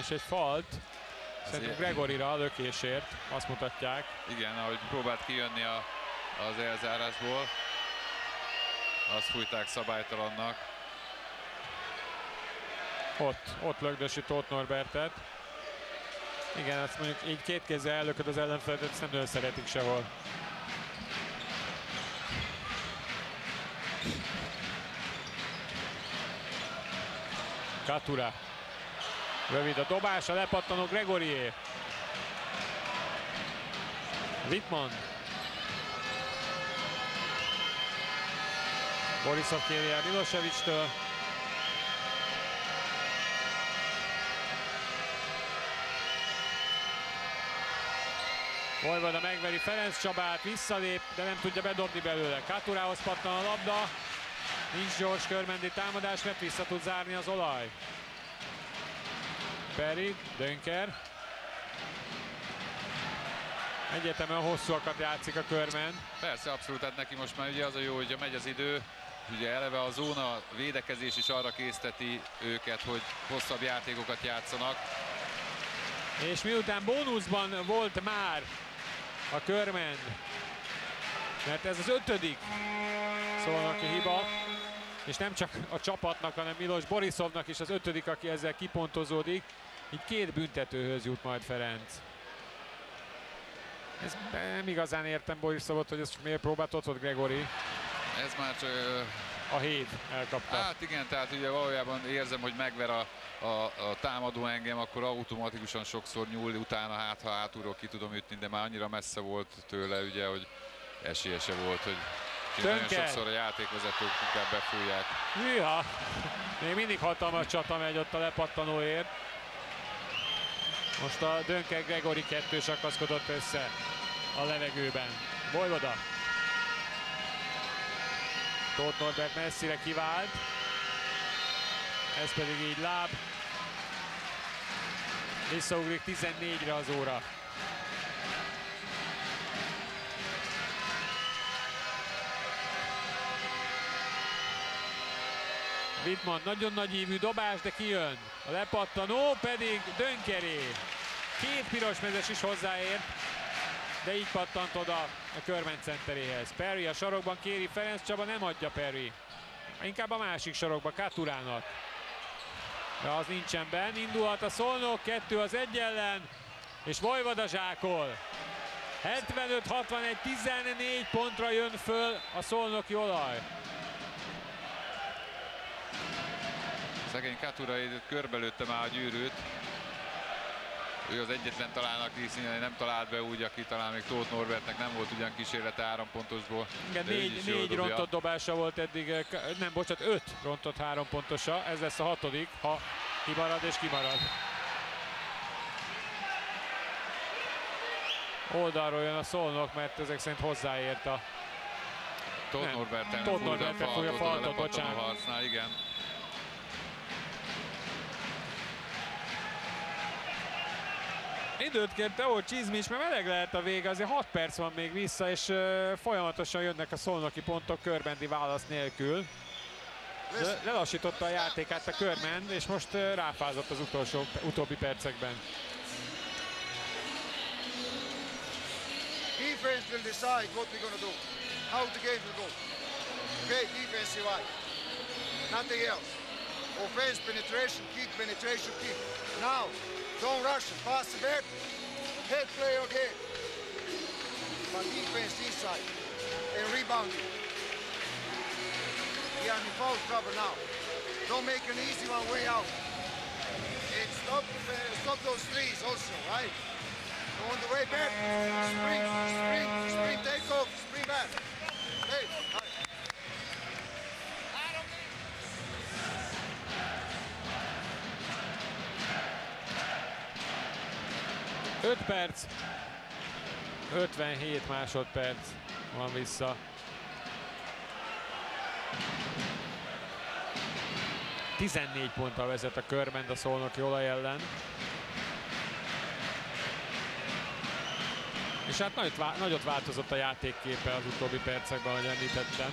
És egy falt. Szerintem Gregorira a lökésért, azt mutatják. Igen, ahogy próbált kijönni a, az elzárásból, azt fújták szabálytalannak. Ott, ott lögdösi Tóth Norbertet. Igen, azt mondjuk így két kézzel ellököd az ellenfelet, nem nagyon szeretik sehol. Katura. Rövid a dobás, a lepattanó Gregorié. Wittmann. Borisov kéri el Milosevic-től. Vojvoda megveri Ferenc Csabát, visszalép, de nem tudja bedobni belőle. Katurához pattan a labda. Nincs gyors körmendi támadás, mert vissza tud zárni az olaj. Peri, Dönker. Egyetemen hosszúakat játszik a körben. Persze, abszolút, hát neki most már ugye az a jó, hogy megy az idő, ugye eleve a zóna védekezés is arra készteti őket, hogy hosszabb játékokat játszanak. És miután bónuszban volt már a körmen, mert ez az ötödik szolnoki hiba, és nem csak a csapatnak, hanem Milos Borisovnak is az ötödik, aki ezzel kipontozódik. Így két büntetőhöz jut majd Ferenc. Ez nem igazán értem Borisovot, hogy ezt miért próbált ott volt Gregory. Ez már csak, A hét elkapta. Hát igen, tehát ugye valójában érzem, hogy megver a, a, a támadó engem, akkor automatikusan sokszor nyúl, utána hát, ha hátulról ki tudom ütni, de már annyira messze volt tőle, ugye, hogy esélye se volt, hogy nagyon sokszor a játékvezetők inkább befújják. Hűha! Még mindig hatalmas csata megy ott a lepattanóért. Most a Dönke Gregory kettős akaszkodott össze a levegőben. Vojvoda. Tóth Norbert messzire kivált. Ez pedig így láb. Visszaugrik 14-re az óra. Wittmann nagyon nagy ívű dobás, de kijön. A lepattanó pedig Dönkeré. Két piros mezes is hozzáért, de így pattant oda a Körment centeréhez. Perry a sarokban kéri Ferenc Csaba, nem adja Perry. Inkább a másik sarokba, Katurának. De az nincsen benn, indulhat a szolnok, kettő az egy ellen, és Vojvoda zsákol. 75-61, 14 pontra jön föl a szolnoki olaj. Szegény Katura körbelőtte már a gyűrűt. Ő az egyetlen talán, aki színen nem talált be úgy, aki talán még Tóth Norbertnek nem volt ugyan kísérlete három pontosból. Igen, négy, négy rontott dobása volt eddig, eh, nem, bocsánat, öt rontott három pontosa, ez lesz a hatodik, ha kimarad és kimarad. Oldalról jön a szolnok, mert ezek szerint hozzáért a... Tóth Nem. Norbert ellen Tóth fújta a Norbert fújja faltot, bocsánat. harcnál, igen. Időt kért Teó Csizmi is, mert meleg lehet a vége, azért 6 perc van még vissza, és folyamatosan jönnek a szolnoki pontok körbendi válasz nélkül. Lelassította a játékát a körmend, és most ráfázott az utolsó, utóbbi percekben. Defense will decide what we're to do, how the game will go. Okay, defensive eye. Nothing else. Offense, penetration, kick, penetration, kick. Now, don't rush it. Pass the back. Head play game. But defense inside and rebounding. We are in foul trouble now. Don't make an easy one way out. And stop, uh, stop those threes also, right? On the way back, spring, spring, spring, take off, spring back. Hey, 5 perc, 57 másodperc van vissza. 14 ponttal vezet a körment a szolnoki olaj ellen. És hát nagyot, nagyot változott a játékképe az utóbbi percekben, ahogy említettem.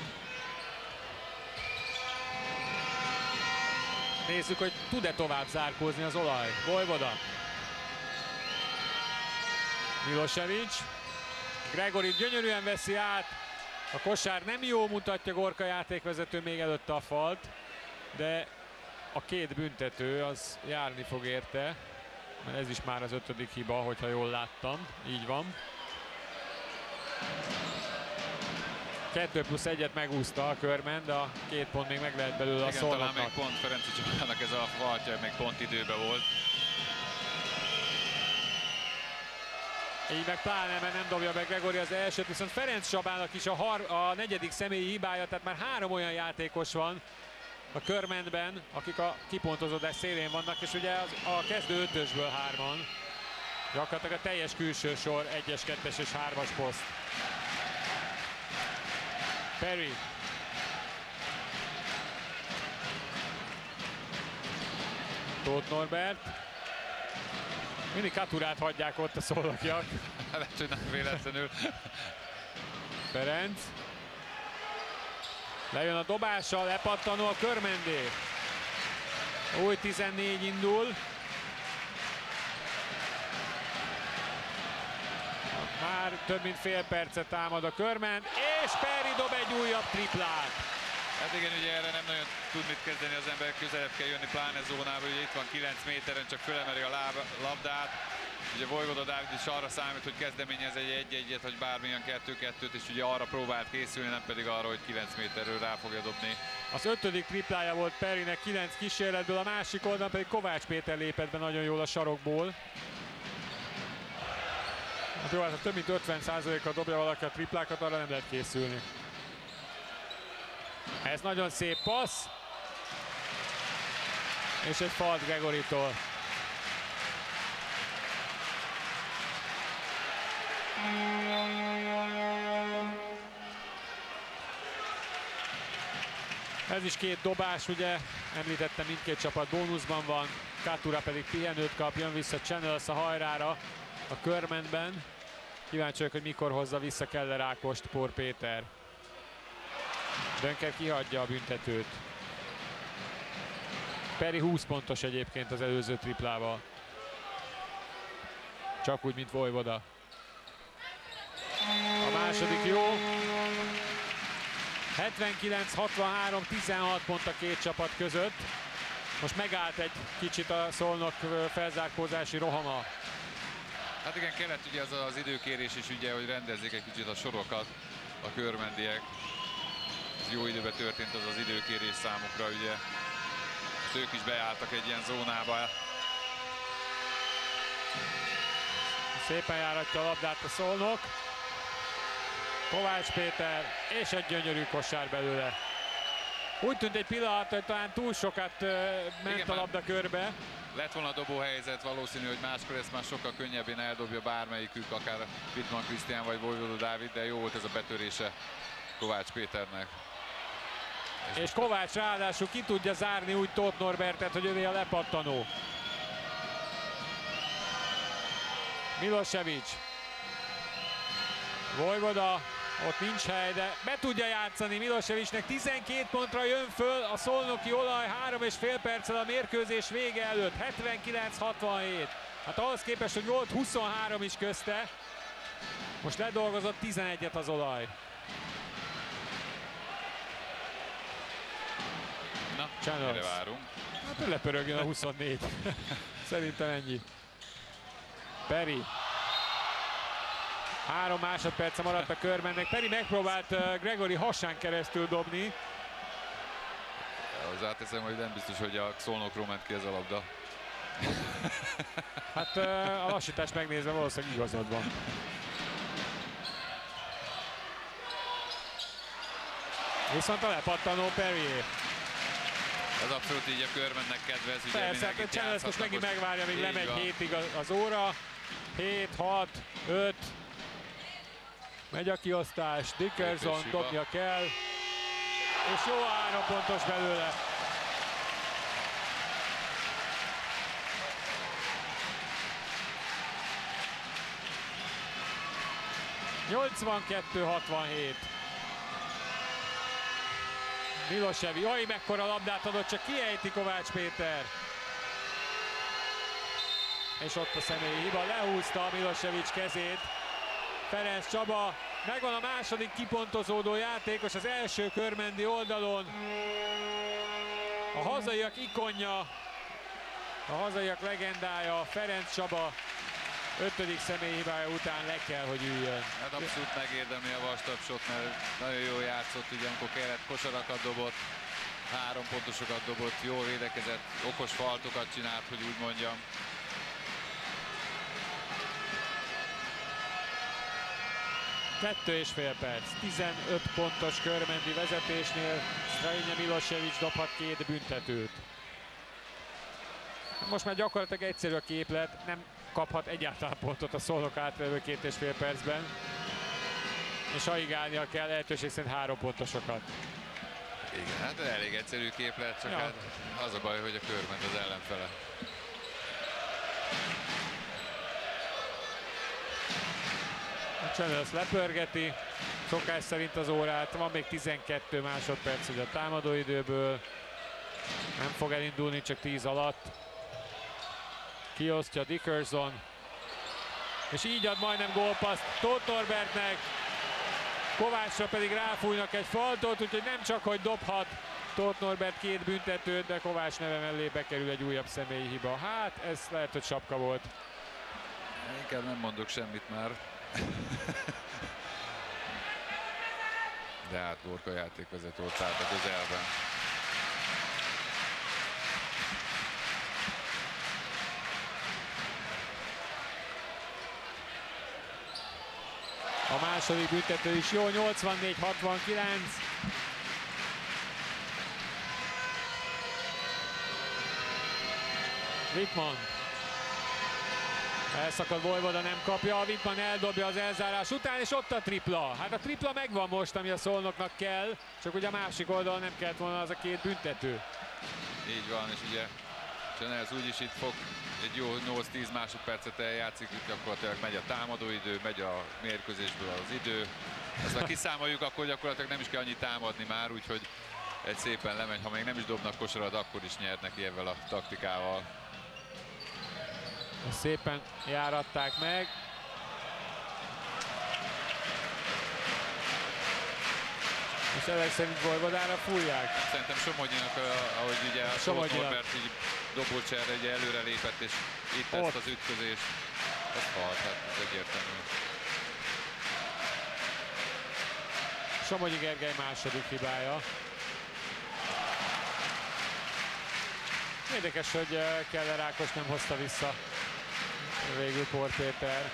Nézzük, hogy tud-e tovább zárkózni az olaj. Vojvoda. Milosevic. Gregory gyönyörűen veszi át. A kosár nem jó mutatja Gorka játékvezető még előtte a falt, de a két büntető az járni fog érte. Mert ez is már az ötödik hiba, hogyha jól láttam. Így van. 2 plusz egyet megúszta a körmen, de a két pont még meg lehet belőle a Igen, talán még pont Ferenci Csabának ez a faltja, még pont időben volt. Így meg pláne, mert nem dobja meg Gregory az elsőt, viszont Ferenc Csabának is a, har- a negyedik személyi hibája, tehát már három olyan játékos van a körmentben, akik a kipontozódás szélén vannak, és ugye az, a kezdő ötösből hárman. Gyakorlatilag a teljes külső sor, egyes, kettes és hármas poszt. Perry. Tóth Norbert. Mindig Katurát hagyják ott a szolnokiak. Lehet, hogy nem véletlenül. Ferenc. Lejön a dobása, lepattanó a körmendé. Új 14 indul. Már több mint fél percet támad a körment, és Perry dob egy újabb triplát. Hát igen, ugye erre nem nagyon tud mit kezdeni az ember, közelebb kell jönni pláne zónába, ugye itt van 9 méteren, csak fölemeli a láb, labdát, Ugye Vojvoda Dávid is arra számít, hogy kezdeményez egy egy-egyet, vagy bármilyen kettő-kettőt, és ugye arra próbált készülni, nem pedig arra, hogy 9 méterről rá fogja dobni. Az ötödik triplája volt Perinek 9 kísérletből, a másik oldalon pedig Kovács Péter lépett be nagyon jól a sarokból. Hát jó, hát több mint 50%-kal dobja valaki a triplákat, arra nem lehet készülni. Ez nagyon szép passz. És egy falt Gregoritól. Ez is két dobás, ugye említettem mindkét csapat bónuszban van, Katura pedig pihenőt kap, jön vissza Channels a hajrára a körmentben. Kíváncsi vagyok, hogy mikor hozza vissza Keller Ákost Por Péter. Dönker kihagyja a büntetőt. Peri 20 pontos egyébként az előző triplával. Csak úgy, mint Vojvoda. A második jó. 79-63, 16 pont a két csapat között. Most megállt egy kicsit a szolnok felzárkózási rohama. Hát igen, kellett ugye az az időkérés is ugye, hogy rendezzék egy kicsit a sorokat a körmendiek. Ez jó időben történt az az időkérés számukra, ugye. Most ők is beálltak egy ilyen zónába. Szépen járatja a labdát a szolnok. Kovács Péter, és egy gyönyörű kosár belőle. Úgy tűnt egy pillanat, hogy talán túl sokat ment Igen, a labda körbe. Lett volna dobó helyzet, valószínű, hogy máskor ezt már sokkal könnyebben eldobja bármelyikük, akár Wittmann Krisztián vagy Vojvoda Dávid, de jó volt ez a betörése Kovács Péternek. És Kovács ráadásul ki tudja zárni úgy Tóth Norbertet, hogy övé a lepattanó. Milosevic. Vojvoda, ott nincs hely, de be tudja játszani Milosevicnek. 12 pontra jön föl a szolnoki olaj, 3,5 perccel a mérkőzés vége előtt. 79-67. Hát ahhoz képest, hogy volt 23 is közte, most ledolgozott 11-et az olaj. Na, Channels. erre várunk. Hát lepörögjön a 24. Szerintem ennyi. Peri. Három másodperce maradt a körmennek. Peri megpróbált Gregory hasán keresztül dobni. Hozzáteszem, hogy nem biztos, hogy a szolnokról ment ki ez a labda. Hát a lassítást megnézve valószínűleg igazad van. Viszont a lepattanó Perrier. Ez abszolút így a körmennek kedvez. Ugye Persze, hát a Channels most megint megvárja, így lemegy van. hétig az- óra. 7, 6, 5. Megy a kiosztás, Dickerson dobnia kell. És jó három pontos belőle. Nyolcvankettő 67. Milosevi, jaj, mekkora labdát adott, csak kiejti Kovács Péter. És ott a személyi hiba, lehúzta Milosevic kezét. Ferenc Csaba, megvan a második kipontozódó játékos az első körmendi oldalon. A hazaiak ikonja, a hazaiak legendája, Ferenc Csaba ötödik személyi hibája után le kell, hogy üljön. Hát abszolút megérdemli a vastapsot, mert nagyon jól játszott, ugye, amikor kellett kosarakat dobott, három pontosokat dobott, jól védekezett, okos faltokat csinált, hogy úgy mondjam. Kettő és fél perc, 15 pontos körmendi vezetésnél Strajnya Milosevic dobhat két büntetőt. Most már gyakorlatilag egyszerű a képlet, nem kaphat egyáltalán pontot a szolnok átlevő két és fél percben. És haigálnia kell lehetőség szerint három pontosokat. Igen, hát elég egyszerű képlet, csak Ja. hát az a baj, hogy a körment az ellenfele. A Channels lepörgeti, szokás szerint az órát, van még 12 másodperc ugye a támadóidőből. Nem fog elindulni, csak 10 alatt. Kiosztja Dickerson. És így ad majdnem gólpaszt Tóth Norbertnek. Kovácsra pedig ráfújnak egy faltot, úgyhogy nem csak, hogy dobhat Tóth Norbert két büntetőt, de Kovács neve mellé bekerül egy újabb személyi hiba. Hát ez lehet, hogy sapka volt. Inkább nem mondok semmit már. De hát Gorka játékvezető ott állt a közelben. A második büntető is jó, 84-69. Wittmann. Elszakad Vojvoda, nem kapja, a Wittmann eldobja az elzárás után, és ott a tripla. Hát a tripla megvan most, ami a szolnoknak kell, csak ugye a másik oldalon nem kellett volna az a két büntető. Így van, és ugye Csenelz úgyis itt fog egy jó 8-10 másodpercet eljátszik, itt gyakorlatilag megy a támadóidő, megy a mérkőzésből az idő. Ezt ha kiszámoljuk, akkor gyakorlatilag nem is kell annyit támadni már, úgyhogy egy szépen lemegy, ha még nem is dobnak kosarat, akkor is nyert neki ezzel a taktikával. Szépen járatták meg. És ezek szerint Vojvodára fújják. Szerintem Somogyinak, ahogy ugye a Somogyinak. Norbert így dobócserre ugye előre lépett, és itt Ott. ezt az ütközést, ez fal, tehát ez egyértelmű. Somogyi Gergely második hibája. Érdekes, hogy eh, Keller Ákos nem hozta vissza végül Por Péter.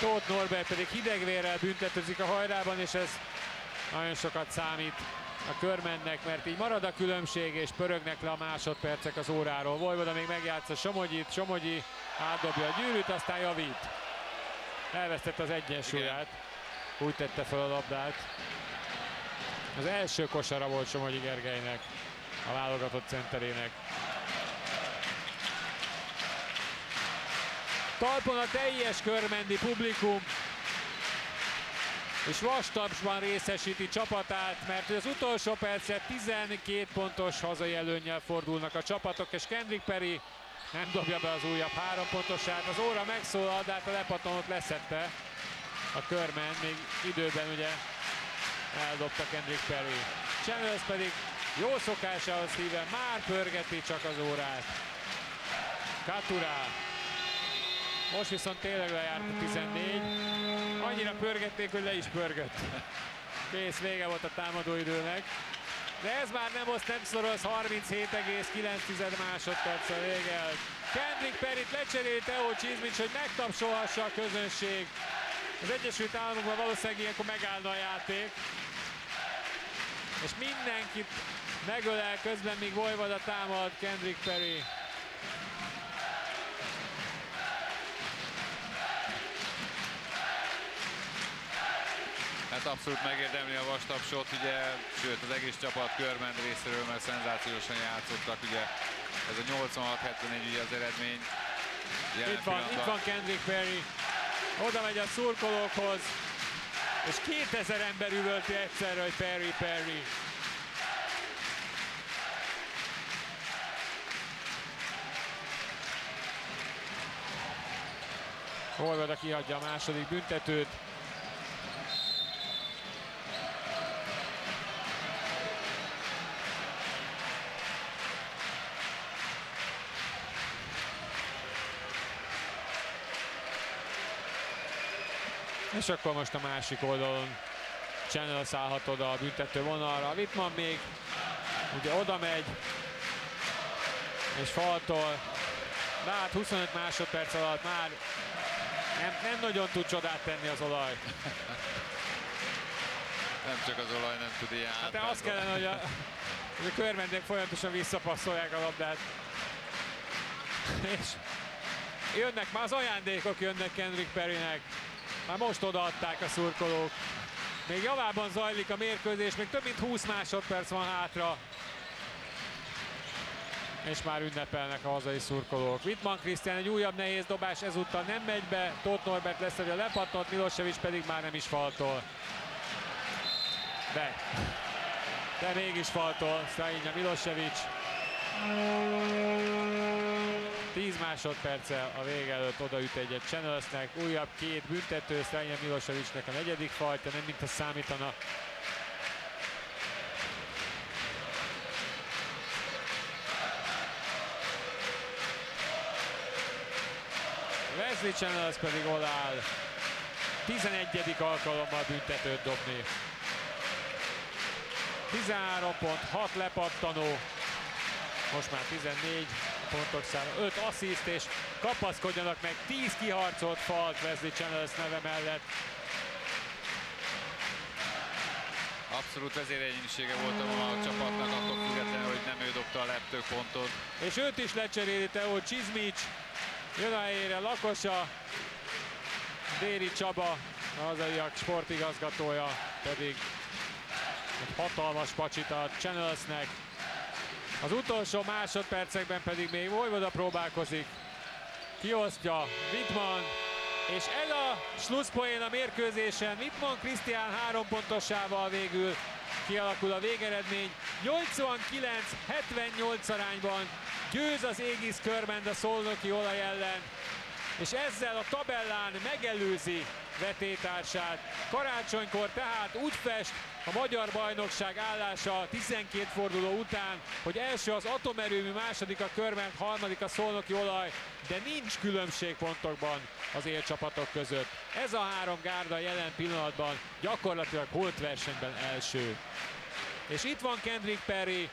Tóth Norbert pedig hidegvérrel büntetőzik a hajrában, és ez nagyon sokat számít a körmennek, mert így marad a különbség, és pörögnek le a másodpercek az óráról. Vojvoda még megjátsza Somogyit, Somogyi átdobja a gyűrűt, aztán javít. Elvesztette az egyensúlyát, úgy tette fel a labdát. Az első kosara volt Somogyi Gergelynek, a válogatott centerének. Talpon a teljes körmendi publikum, és vastapsban részesíti csapatát, mert az utolsó percet 12 pontos hazai előnnyel fordulnak a csapatok, és Kendrick Perry nem dobja be az újabb három pontosát. Az óra megszólal, de hát a lepattanót leszette a körmen, még időben ugye eldobta Kendrick Perry. Channels pedig jó szokásához híven már pörgeti csak az órát. Katurá. Most viszont tényleg lejárt a 14. Annyira pörgették, hogy le is pörgött. Kész, vége volt a támadóidőnek. De ez már nem oszt, nem szoroz, 37,9 másodperccel végel. Kendrick Perryt lecseréli Teó Csizmics, hogy megtapsolhassa a közönség. Az Egyesült Államokban valószínűleg ilyenkor megállna a játék. És mindenkit megölel közben, míg Vojvoda támad Kendrick Perry. Hát abszolút megérdemli a vastapsot, ugye, sőt az egész csapat körment részéről, mert szenzációsan játszottak, ugye ez a 86-74 ugye az eredmény. Jelen Itt van, itt van Kendrick Perry. Oda megy a szurkolókhoz. És 2000 ember üvölti egyszerre, hogy Perry, Perry. Vojvoda kihagyja a második büntetőt. És akkor most a másik oldalon Channel szállhat oda a büntető vonalra. Wittmann még ugye oda megy, és faltól, de hát 25 másodperc alatt már nem, nem nagyon tud csodát tenni az olaj. Nem csak az olaj nem tud ilyen Hát de azt kellene, hogy a, a körmendek folyamatosan visszapasszolják a labdát. És jönnek már az ajándékok jönnek Kendrick Perrynek. Már most odaadták a szurkolók. Még javában zajlik a mérkőzés, még több mint 20 másodperc van hátra. És már ünnepelnek a hazai szurkolók. Wittmann Krisztián egy újabb nehéz dobás, ezúttal nem megy be. Tóth Norbert lesz, hogy a lepattant, Milosevic pedig már nem is faltol. De, de mégis faltol Strajinja Milosevic. 10 másodperccel a vége előtt odaüt egyet Channelsnek, újabb két büntető, Szlányi Milosevicnek a negyedik fajta, nem mintha számítana. Leslie Channels pedig odáll 11. alkalommal büntetőt dobni. 13 pont, 6 lepattanó, most már 14 pontok szám, 5 assziszt, és kapaszkodjanak meg 10 kiharcolt falt Wesley Channels neve mellett. Abszolút vezéregyénisége volt a csapatnak, attól függetlenül, hogy nem ő dobta a legtöbb pontot. És őt is lecseréli Teó Csizmics, jön a helyére Lakosa, Déri Csaba, a hazaiak sportigazgatója pedig egy hatalmas pacsit a Channelsnek. Az utolsó másodpercekben pedig még Vojvoda próbálkozik. Kiosztja Wittmann, és ez a slusszpoén a mérkőzésen. Wittmann Krisztián három pontosával végül kialakul a végeredmény. 89-78 arányban győz az Égis Körmend a szolnoki olaj ellen, és ezzel a tabellán megelőzi vetétársát. Karácsonykor tehát úgy fest a magyar bajnokság állása 12 forduló után, hogy első az atomerőmű, második a körment, harmadik a szolnoki olaj, de nincs különbség pontokban az élcsapatok között. Ez a három gárda jelen pillanatban gyakorlatilag holt versenyben első. És itt van Kendrick Perry,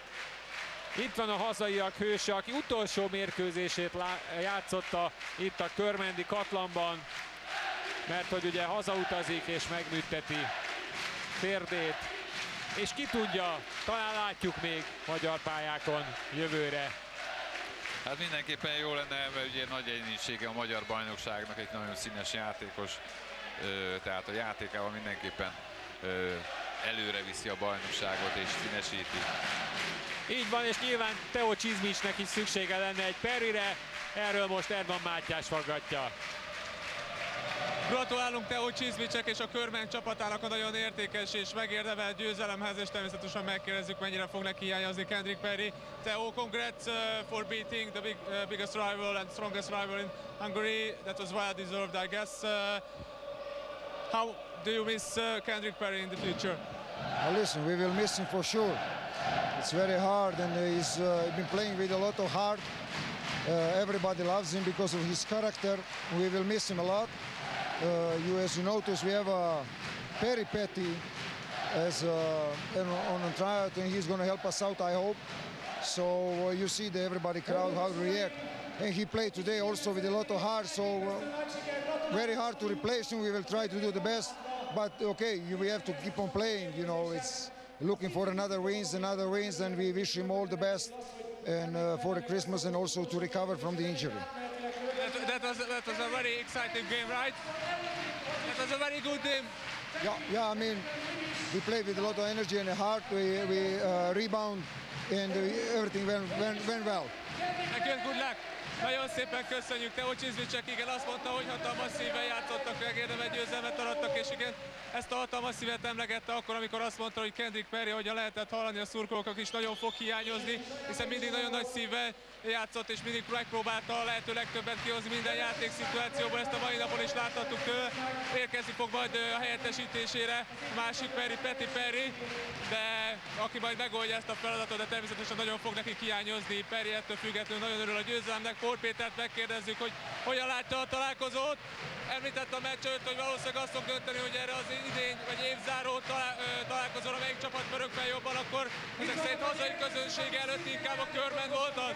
itt van a hazaiak hőse, aki utolsó mérkőzését játszotta itt a Körmendi Katlanban, mert hogy ugye hazautazik és megműteti térdét, és ki tudja, talán látjuk még magyar pályákon jövőre. Hát mindenképpen jó lenne, mert ugye nagy egyénisége a magyar bajnokságnak, egy nagyon színes játékos, tehát a játékával mindenképpen előre viszi a bajnokságot és színesíti. Így van, és nyilván Teo Csizmicsnek is szüksége lenne egy Perire, erről most Erdman Mátyás faggatja. Gratulálunk Teo Csizmicsek és a Körmen csapatának a nagyon értékes és megérdemelt győzelemhez, és természetesen megkérdezzük, mennyire fog neki hiányozni Kendrick Perry. Teo, congrats uh, for beating the big, uh, biggest rival and strongest rival in Hungary. That was well deserved, I guess. Uh, how do you miss uh, Kendrick Perry in the future? Uh, listen, we will miss him for sure. It's very hard, and he's uh, been playing with a lot of heart. Uh, everybody loves him because of his character. We will miss him a lot. Uh, you, as you notice, we have a Perry Petty as uh, on a tryout, and he's going to help us out, I hope. So uh, you see the everybody crowd how to react. And he played today also with a lot of heart, so uh, very hard to replace him. We will try to do the best, but okay, we have to keep on playing. You know, it's looking for another wins, another wins, and we wish him all the best and uh, for the Christmas and also to recover from the injury that was that was a very exciting game, right? That was a very good game. Yeah, yeah. I mean, we played with a lot of energy and heart. We we uh, rebound, and everything went, went went well. Again, good luck. Nagyon szépen köszönjük Teó Csizvicsek, igen, azt mondta, hogy hatalmas szívvel játszottak, megérdemelt győzelmet arattak, és igen, ezt a hatalmas szívet emlegette akkor, amikor azt mondta, hogy Kendrick Perry, hogy lehetett hallani a szurkolóknak is nagyon fog hiányozni, hiszen mindig nagyon nagy szívvel játszott, és mindig megpróbálta a lehető legtöbbet kihozni minden játékszituációból, ezt a mai napon is láthattuk tőle. Érkezni fog majd a helyettesítésére a másik Perry, Peti Perry, de aki majd megoldja ezt a feladatot, de természetesen nagyon fog neki hiányozni. Perry ettől függetlenül nagyon örül a győzelemnek. Kór Pétert megkérdezzük, hogy hogyan látja a találkozót. Említett a meccs előtt, hogy valószínűleg azt fog dönteni, hogy erre az idény vagy évzáró talál, találkozóra melyik csapat pörög fel jobban, akkor ezek szerint hazai közönség előtt inkább a körben volt az.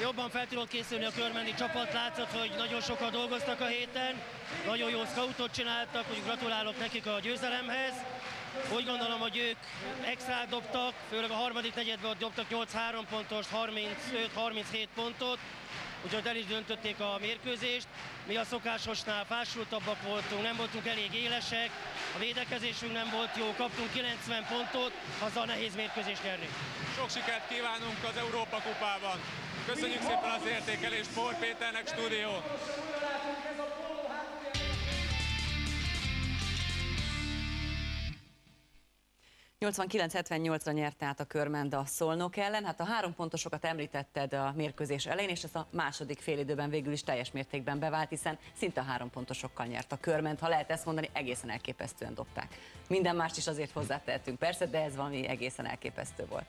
Jobban fel tudott készülni a körmendi csapat, látszott, hogy nagyon sokat dolgoztak a héten, nagyon jó scoutot csináltak, úgy gratulálok nekik a győzelemhez. Úgy gondolom, hogy ők extra dobtak, főleg a harmadik negyedben dobtak 8-3 pontos, 35-37 pontot, úgyhogy el is döntötték a mérkőzést. Mi a szokásosnál fásultabbak voltunk, nem voltunk elég élesek, a védekezésünk nem volt jó, kaptunk 90 pontot, azzal nehéz mérkőzést nyerni. Sok sikert kívánunk az Európa kupában! Köszönjük szépen az értékelést Por Péternek stúdió! 89-78-ra nyerte át a körmend a Szolnok ellen. Hát a három pontosokat említetted a mérkőzés elején, és ez a második félidőben végül is teljes mértékben bevált, hiszen szinte három pontosokkal nyert a körmend. Ha lehet ezt mondani, egészen elképesztően dobták. Minden mást is azért hozzátehetünk persze, de ez valami egészen elképesztő volt.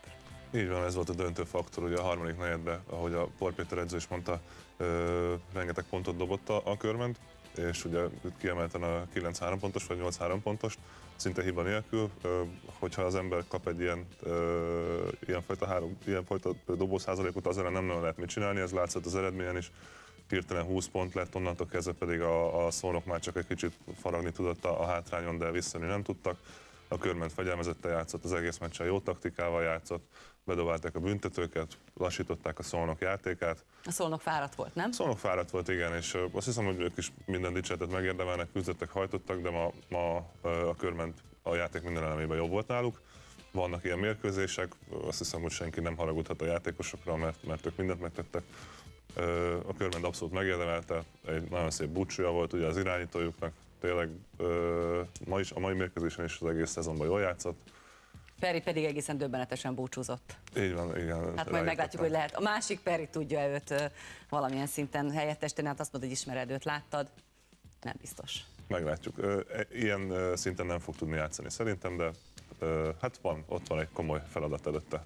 Így van, ez volt a döntő faktor, ugye a harmadik negyedben, ahogy a Por Péter edző is mondta, ö, rengeteg pontot dobott a, a körment, és ugye kiemelten a 9-3 pontos vagy 8-3 pontos, szinte hiba nélkül, hogyha az ember kap egy ilyen, ö, ilyenfajta, három, ilyenfajta dobószázalékot, az ellen nem nagyon lehet mit csinálni, ez látszott az eredményen is, hirtelen 20 pont lett, onnantól kezdve pedig a, a szónok már csak egy kicsit faragni tudott a, a hátrányon, de visszani nem tudtak. A körment fegyelmezetten játszott, az egész meccsen jó taktikával játszott, bedobálták a büntetőket, lassították a szolnok játékát. A szolnok fáradt volt, nem? Szolnok fáradt volt, igen, és azt hiszem, hogy ők is minden dicséretet megérdemelnek, küzdöttek, hajtottak, de ma, ma a körment a játék minden elemében jobb volt náluk. Vannak ilyen mérkőzések, azt hiszem, hogy senki nem haragudhat a játékosokra, mert, mert ők mindent megtettek. A körment abszolút megérdemelte, egy nagyon szép búcsúja volt ugye az irányítójuknak, tényleg ö, ma is, a mai mérkőzésen is az egész szezonban jól játszott. Peri pedig egészen döbbenetesen búcsúzott. Így van, igen. Hát majd meglátjuk, hogy lehet. A másik Peri tudja őt ö, valamilyen szinten helyettesíteni, hát azt mondod, hogy ismered őt, láttad? Nem biztos. Meglátjuk. Ö, e- Ilyen szinten nem fog tudni játszani szerintem, de ö, hát van, ott van egy komoly feladat előtte.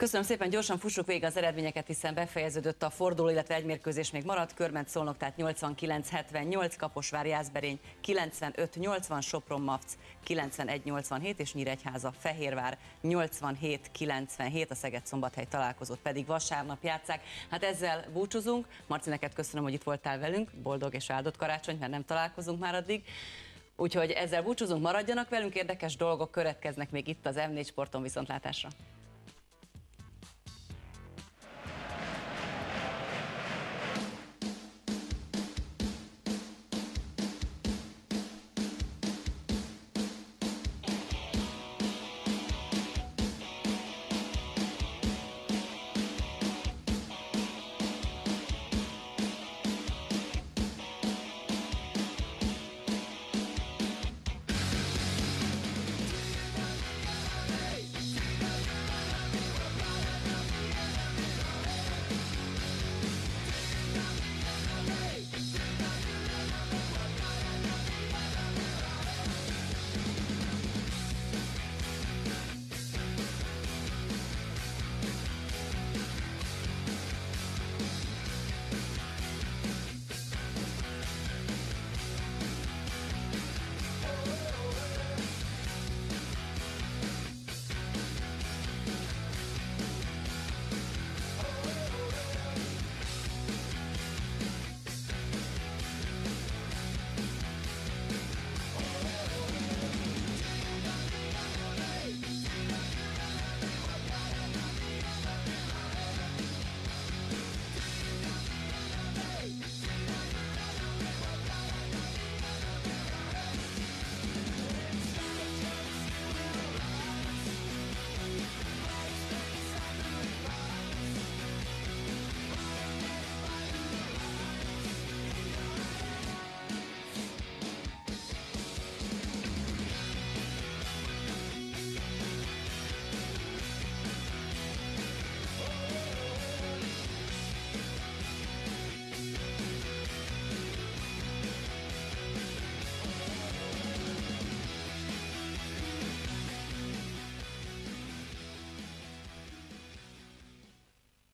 Köszönöm szépen, gyorsan fussuk végig az eredményeket, hiszen befejeződött a forduló, illetve egy mérkőzés még maradt. Körment Szolnok, tehát 89-78, Kaposvár Jászberény 95-80, Sopron Mavc 91-87 és Nyíregyháza Fehérvár 87-97, a Szeged Szombathely találkozót pedig vasárnap játszák. Hát ezzel búcsúzunk. Marci, neked köszönöm, hogy itt voltál velünk. Boldog és áldott karácsony, mert nem találkozunk már addig. Úgyhogy ezzel búcsúzunk, maradjanak velünk, érdekes dolgok következnek még itt az M4 Sporton viszontlátásra.